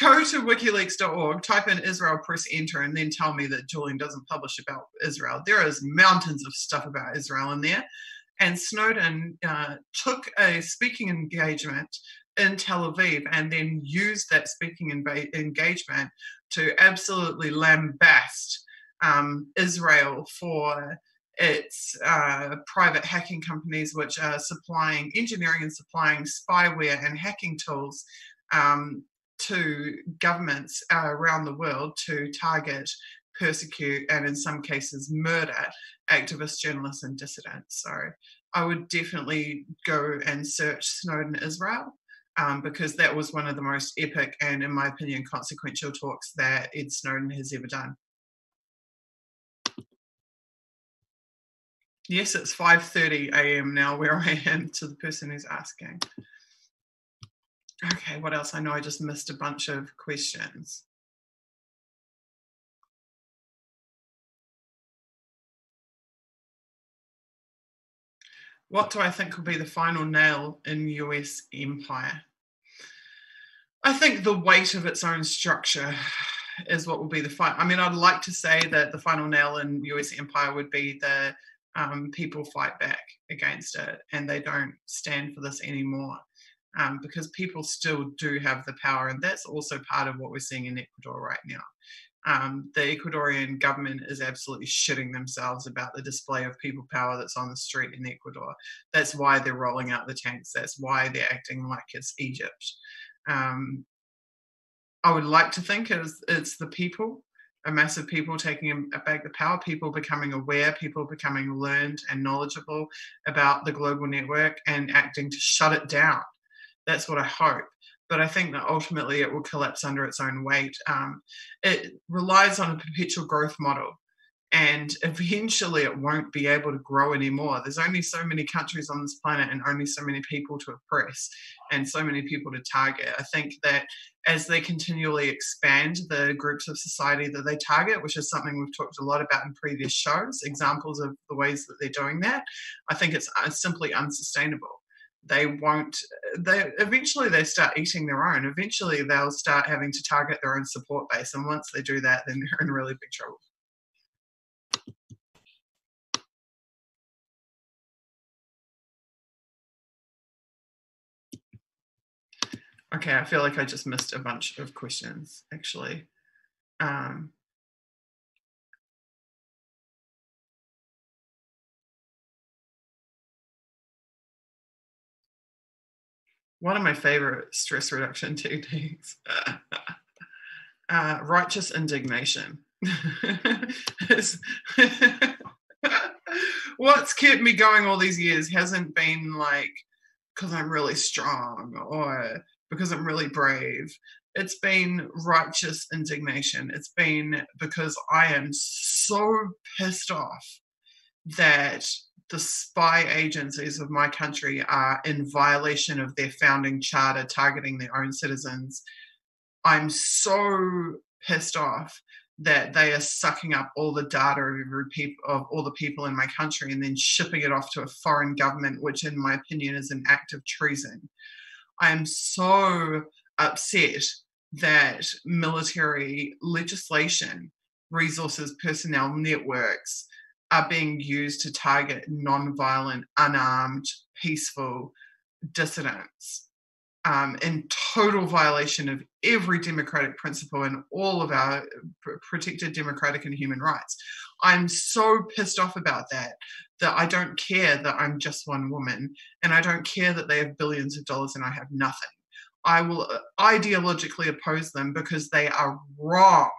go to wikileaks.org, type in Israel, press enter, and then tell me that Julian doesn't publish about Israel. There is mountains of stuff about Israel in there. And Snowden uh, took a speaking engagement in Tel Aviv and then used that speaking engagement to absolutely lambast um, Israel for its uh, private hacking companies, which are supplying engineering and supplying spyware and hacking tools um, to governments uh, around the world to target, persecute, and in some cases murder activists, journalists, and dissidents. So I would definitely go and search Snowden Israel. Um, because that was one of the most epic and, in my opinion, consequential talks that Ed Snowden has ever done. Yes, it's 5:30 a.m. now where I am to the person who's asking. Okay, what else? I know I just missed a bunch of questions. What do I think will be the final nail in US empire? I think the weight of its own structure is what will be the final. I mean, I'd like to say that the final nail in US empire would be the um, people fight back against it and they don't stand for this anymore um, because people still do have the power. And that's also part of what we're seeing in Ecuador right now. Um, the Ecuadorian government is absolutely shitting themselves about the display of people power that's on the street in Ecuador. That's why they're rolling out the tanks. That's why they're acting like it's Egypt. Um, I would like to think it's, it's the people, a massive people taking back the power, people becoming aware, people becoming learned and knowledgeable about the global network and acting to shut it down. That's what I hope. But I think that ultimately it will collapse under its own weight. Um, it relies on a perpetual growth model and eventually it won't be able to grow anymore. There's only so many countries on this planet and only so many people to oppress and so many people to target. I think that as they continually expand the groups of society that they target, which is something we've talked a lot about in previous shows, examples of the ways that they're doing that, I think it's uh, simply unsustainable they won't they eventually they start eating their own eventually they'll start having to target their own support base and once they do that then they're in really big trouble okay i feel like i just missed a bunch of questions actually. Um, one of my favorite stress reduction techniques uh, righteous indignation. What's kept me going all these years hasn't been like because i'm really strong or because i'm really brave it's been righteous indignation it's been because i am so pissed off that the spy agencies of my country are in violation of their founding charter targeting their own citizens. I'm so pissed off that they are sucking up all the data of, of all the people in my country and then shipping it off to a foreign government, which, in my opinion, is an act of treason. I am so upset that military legislation, resources, personnel, networks, are being used to target non-violent, unarmed, peaceful dissidents. Um, in total violation of every democratic principle and all of our protected democratic and human rights. I'm so pissed off about that that I don't care that I'm just one woman and I don't care that they have billions of dollars and I have nothing. I will uh, ideologically oppose them because they are wrong.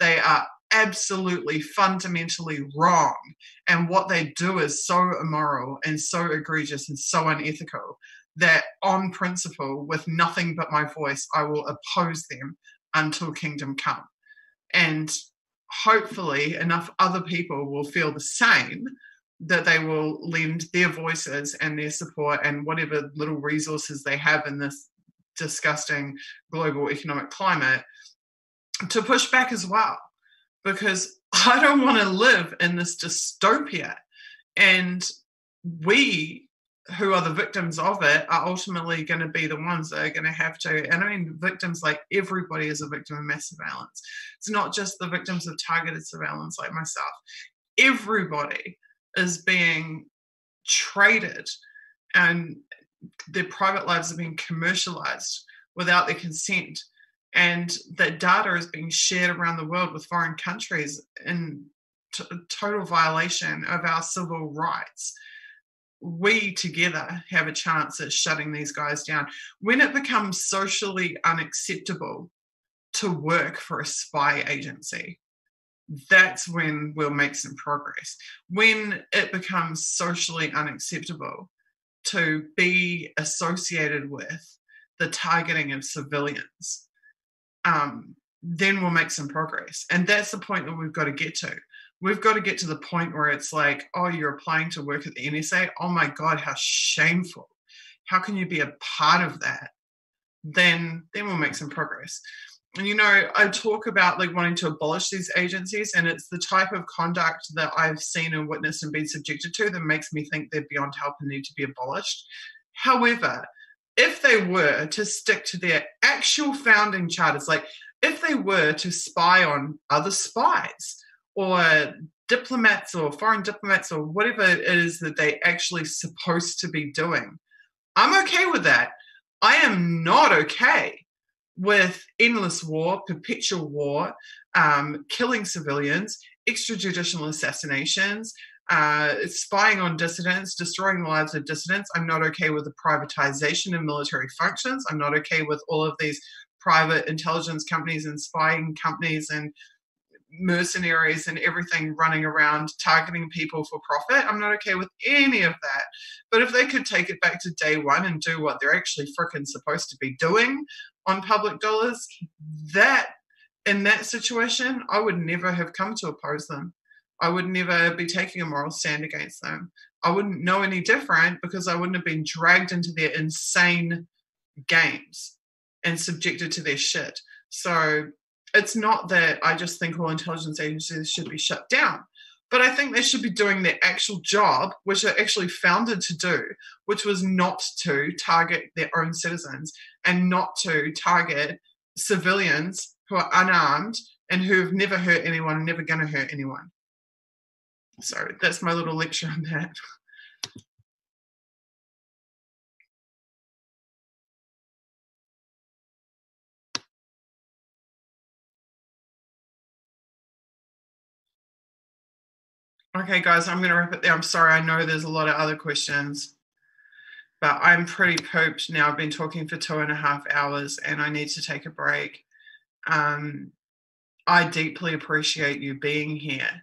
They are absolutely fundamentally wrong. And what they do is so immoral and so egregious and so unethical that, on principle, with nothing but my voice, I will oppose them until kingdom come. And hopefully, enough other people will feel the same that they will lend their voices and their support and whatever little resources they have in this disgusting global economic climate to push back as well because I don't want to live in this dystopia. And we, who are the victims of it, are ultimately going to be the ones that are going to have to. And I mean, victims like everybody is a victim of mass surveillance. It's not just the victims of targeted surveillance like myself. Everybody is being traded and their private lives are being commercialized without their consent and that data is being shared around the world with foreign countries in t- total violation of our civil rights we together have a chance at shutting these guys down when it becomes socially unacceptable to work for a spy agency that's when we'll make some progress when it becomes socially unacceptable to be associated with the targeting of civilians um, then we'll make some progress. And that's the point that we've got to get to. We've got to get to the point where it's like, oh, you're applying to work at the NSA. Oh my God, how shameful. How can you be a part of that? Then then we'll make some progress. And you know, I talk about like wanting to abolish these agencies, and it's the type of conduct that I've seen and witnessed and been subjected to that makes me think they're beyond help and need to be abolished. However, if they were to stick to their actual founding charters, like if they were to spy on other spies or diplomats or foreign diplomats or whatever it is that they actually supposed to be doing, I'm okay with that. I am not okay with endless war, perpetual war, um, killing civilians, extrajudicial assassinations, uh, spying on dissidents, destroying the lives of dissidents. I'm not okay with the privatization of military functions. I'm not okay with all of these private intelligence companies and spying companies and mercenaries and everything running around targeting people for profit. I'm not okay with any of that. But if they could take it back to day one and do what they're actually freaking supposed to be doing on public dollars, that in that situation, I would never have come to oppose them. I would never be taking a moral stand against them. I wouldn't know any different because I wouldn't have been dragged into their insane games and subjected to their shit. So it's not that I just think all intelligence agencies should be shut down, but I think they should be doing their actual job, which they're actually founded to do, which was not to target their own citizens and not to target civilians who are unarmed and who've never hurt anyone, never going to hurt anyone. So that's my little lecture on that. Okay, guys, I'm going to wrap it there. I'm sorry, I know there's a lot of other questions, but I'm pretty pooped now. I've been talking for two and a half hours and I need to take a break. Um, I deeply appreciate you being here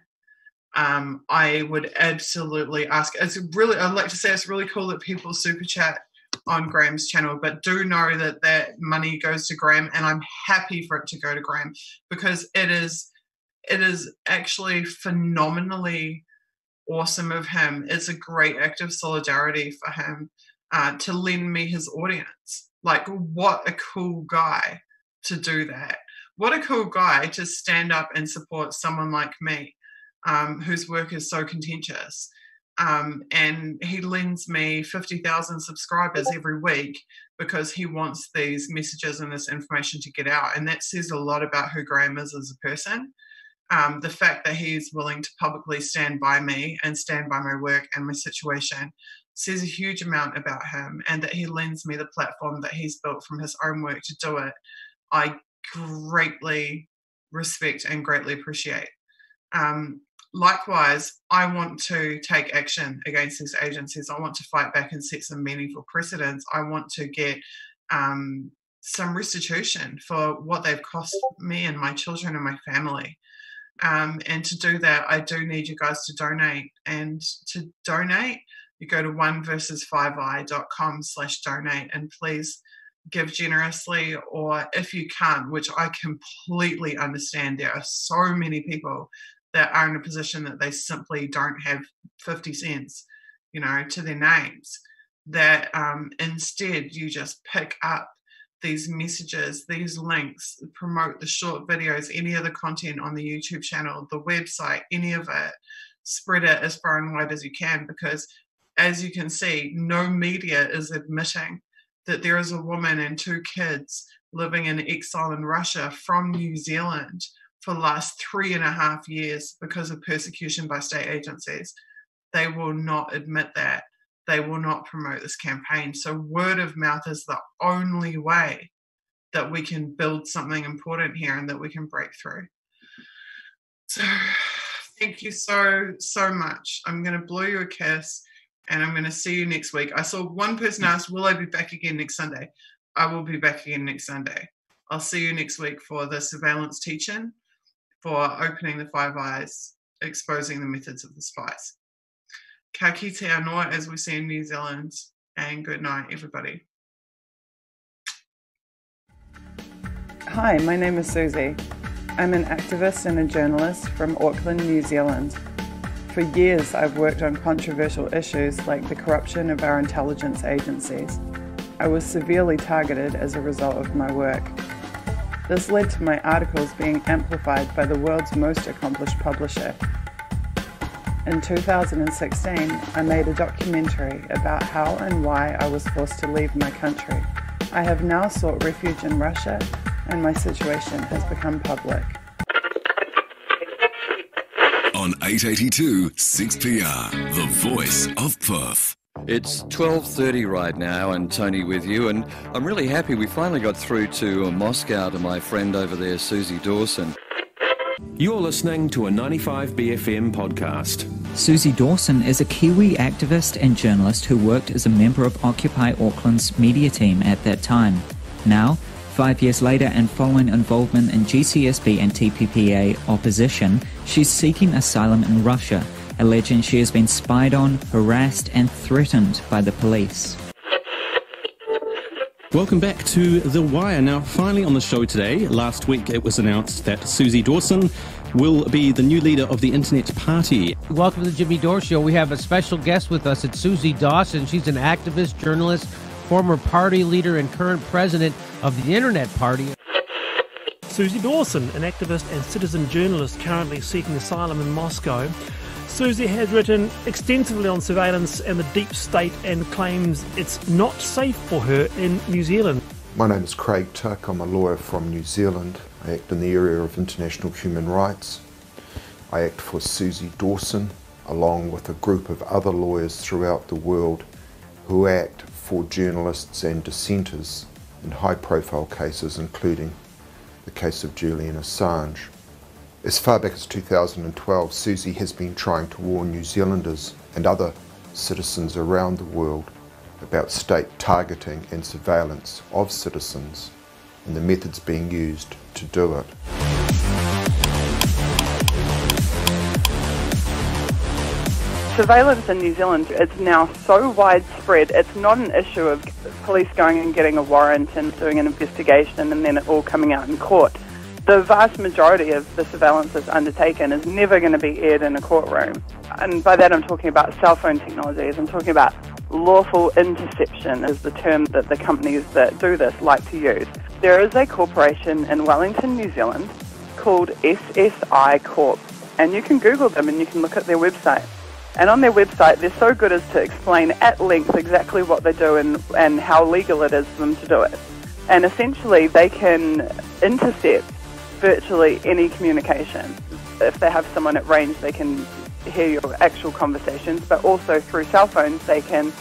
um, I would absolutely ask. It's really, I'd like to say it's really cool that people super chat on Graham's channel, but do know that that money goes to Graham, and I'm happy for it to go to Graham because it is, it is actually phenomenally awesome of him. It's a great act of solidarity for him uh, to lend me his audience. Like, what a cool guy to do that. What a cool guy to stand up and support someone like me um, whose work is so contentious. Um, and he lends me 50,000 subscribers every week because he wants these messages and this information to get out. And that says a lot about who Graham is as a person. Um, the fact that he's willing to publicly stand by me and stand by my work and my situation says a huge amount about him and that he lends me the platform that he's built from his own work to do it. I greatly respect and greatly appreciate. Um, likewise, I want to take action against these agencies. I want to fight back and set some meaningful precedents. I want to get um, some restitution for what they've cost me and my children and my family. Um, and to do that, I do need you guys to donate. And to donate, you go to one versus five eye.com slash donate and please give generously or if you can't which i completely understand there are so many people that are in a position that they simply don't have 50 cents you know to their names that um, instead you just pick up these messages these links promote the short videos any other content on the youtube channel the website any of it spread it as far and wide as you can because as you can see no media is admitting that there is a woman and two kids living in exile in russia from new zealand for the last three and a half years because of persecution by state agencies. They will not admit that. They will not promote this campaign. So, word of mouth is the only way that we can build something important here and that we can break through. So, thank you so, so much. I'm going to blow you a kiss and I'm going to see you next week. I saw one person ask, Will I be back again next Sunday? I will be back again next Sunday. I'll see you next week for the surveillance teaching for opening the five eyes, exposing the methods of the spies. Ka kite anō, as we say in New Zealand, and good night, everybody. Hi, my name is Suzie. I'm an activist and a journalist from Auckland, New Zealand. For years, I've worked on controversial issues like the corruption of our intelligence agencies. I was severely targeted as a result of my work. This led to my articles being amplified by the world's most accomplished publisher. In 2016, I made a documentary about how and why I was forced to leave my country. I have now sought refuge in Russia, and my situation has become public. On 882 6PR, the voice of Perth. It's 12:30 right now and Tony with you and I'm really happy we finally got through to Moscow to my friend over there Suzie Dawson. You're listening to a 95BFM podcast. Suzie Dawson is a Kiwi activist and journalist who worked as a member of Occupy Auckland's media team at that time. Now, five years later and following involvement in GCSB and TPPA opposition, she's seeking asylum in Russia alleging she has been spied on, harassed, and threatened by the police. Welcome back to The Wire. Now, finally on the show today, last week it was announced that Suzie Dawson will be the new leader of the Internet Party. Welcome to the Jimmy Dore Show. We have a special guest with us. It's Suzie Dawson. She's an activist, journalist, former party leader, and current president of the Internet Party. Suzie Dawson, an activist and citizen journalist currently seeking asylum in Moscow. Suzie has written extensively on surveillance and the deep state and claims it's not safe for her in New Zealand. My name is Craig Tuck. I'm a lawyer from New Zealand. I act in the area of international human rights. I act for Suzie Dawson, along with a group of other lawyers throughout the world who act for journalists and dissenters in high profile cases, including the case of Julian Assange. As far back as 2012, Suzie has been trying to warn New Zealanders and other citizens around the world about state targeting and surveillance of citizens and the methods being used to do it. Surveillance in New Zealand is now so widespread, it's not an issue of police going and getting a warrant and doing an investigation and then it all coming out in court the vast majority of the surveillance that's undertaken is never going to be aired in a courtroom. And by that I'm talking about cell phone technologies, I'm talking about lawful interception is the term that the companies that do this like to use. There is a corporation in Wellington, New Zealand called SSI Corp. And you can Google them and you can look at their website. And on their website, they're so good as to explain at length exactly what they do and, and how legal it is for them to do it. And essentially, they can intercept virtually any communication. If they have someone at range, they can hear your actual conversations, but also through cell phones, they can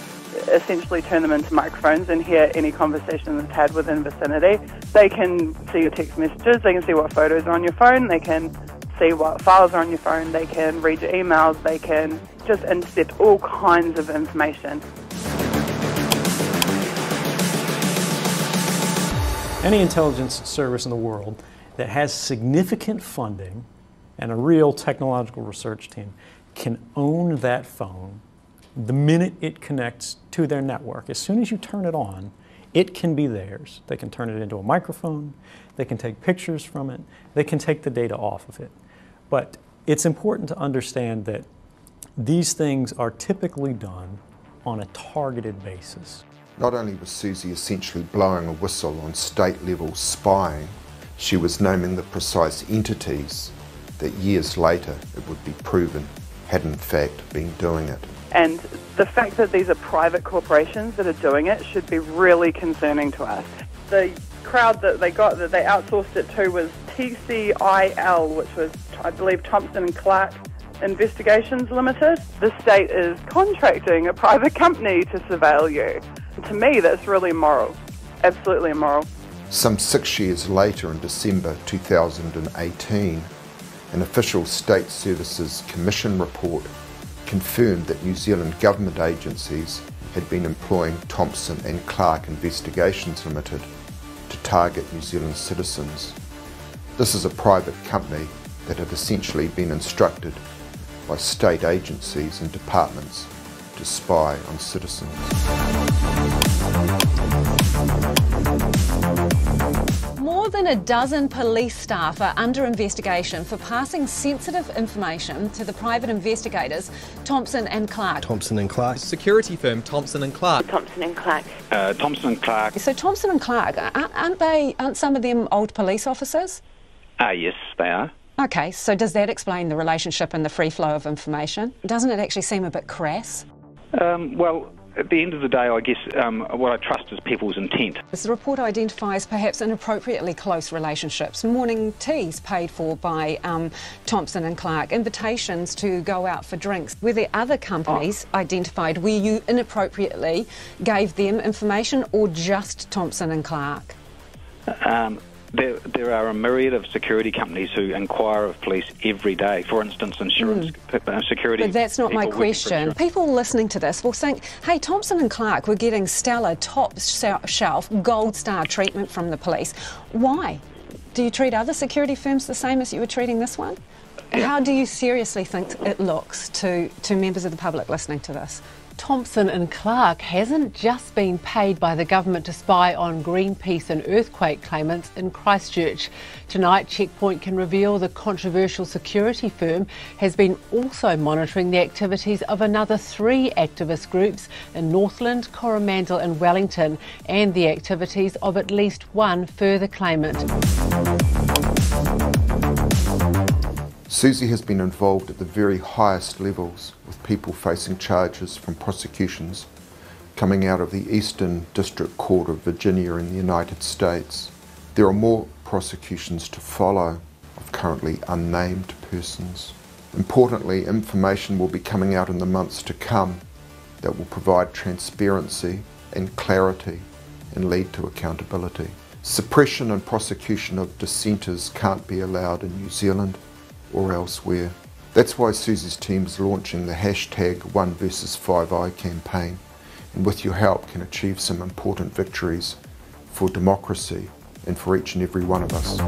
essentially turn them into microphones and hear any conversation that's had within vicinity. They can see your text messages, they can see what photos are on your phone, they can see what files are on your phone, they can read your emails, they can just intercept all kinds of information. Any intelligence service in the world that has significant funding and a real technological research team can own that phone the minute it connects to their network. As soon as you turn it on, it can be theirs. They can turn it into a microphone, they can take pictures from it, they can take the data off of it. But it's important to understand that these things are typically done on a targeted basis. Not only was Suzie essentially blowing a whistle on state level spying, she was naming the precise entities that years later it would be proven had in fact been doing it. And the fact that these are private corporations that are doing it should be really concerning to us. The crowd that they got, that they outsourced it to, was TCIL, which was, I believe, Thompson and Clark Investigations Limited. The state is contracting a private company to surveil you. To me, that's really immoral. Absolutely immoral. Some six years later, in December 2018, an official State Services Commission report confirmed that New Zealand government agencies had been employing Thompson and Clark Investigations Limited to target New Zealand citizens. This is a private company that had essentially been instructed by state agencies and departments to spy on citizens. More than a dozen police staff are under investigation for passing sensitive information to the private investigators Thompson and Clark. Thompson and Clark. Security firm Thompson and Clark. Thompson and Clark. Uh, Thompson and Clark. So Thompson and Clark, aren't they? Aren't some of them old police officers? Ah, uh, yes, they are. Okay, so does that explain the relationship and the free flow of information? Doesn't it actually seem a bit crass? Um, well, at the end of the day, I guess um, what I trust is people's intent. The report identifies perhaps inappropriately close relationships, morning teas paid for by um, Thompson and Clark, invitations to go out for drinks. Were there other companies oh. identified where you inappropriately gave them information or just Thompson and Clark? Um, there, there are a myriad of security companies who inquire of police every day. For instance, insurance mm. security. But that's not my question. People listening to this will think, hey, Thompson and Clark were getting stellar, top shelf, gold star treatment from the police. Why? Do you treat other security firms the same as you were treating this one? Yeah. How do you seriously think it looks to, to members of the public listening to this? Thompson and Clark hasn't just been paid by the government to spy on Greenpeace and earthquake claimants in Christchurch. Tonight, Checkpoint can reveal the controversial security firm has been also monitoring the activities of another three activist groups in Northland, Coromandel, and Wellington, and the activities of at least one further claimant. Suzie has been involved at the very highest levels with people facing charges from prosecutions coming out of the Eastern District Court of Virginia in the United States. There are more prosecutions to follow of currently unnamed persons. Importantly, information will be coming out in the months to come that will provide transparency and clarity and lead to accountability. Suppression and prosecution of dissenters can't be allowed in New Zealand or elsewhere. That's why Suzie's team is launching the hashtag One versus 5i campaign, and with your help can achieve some important victories for democracy and for each and every one of us.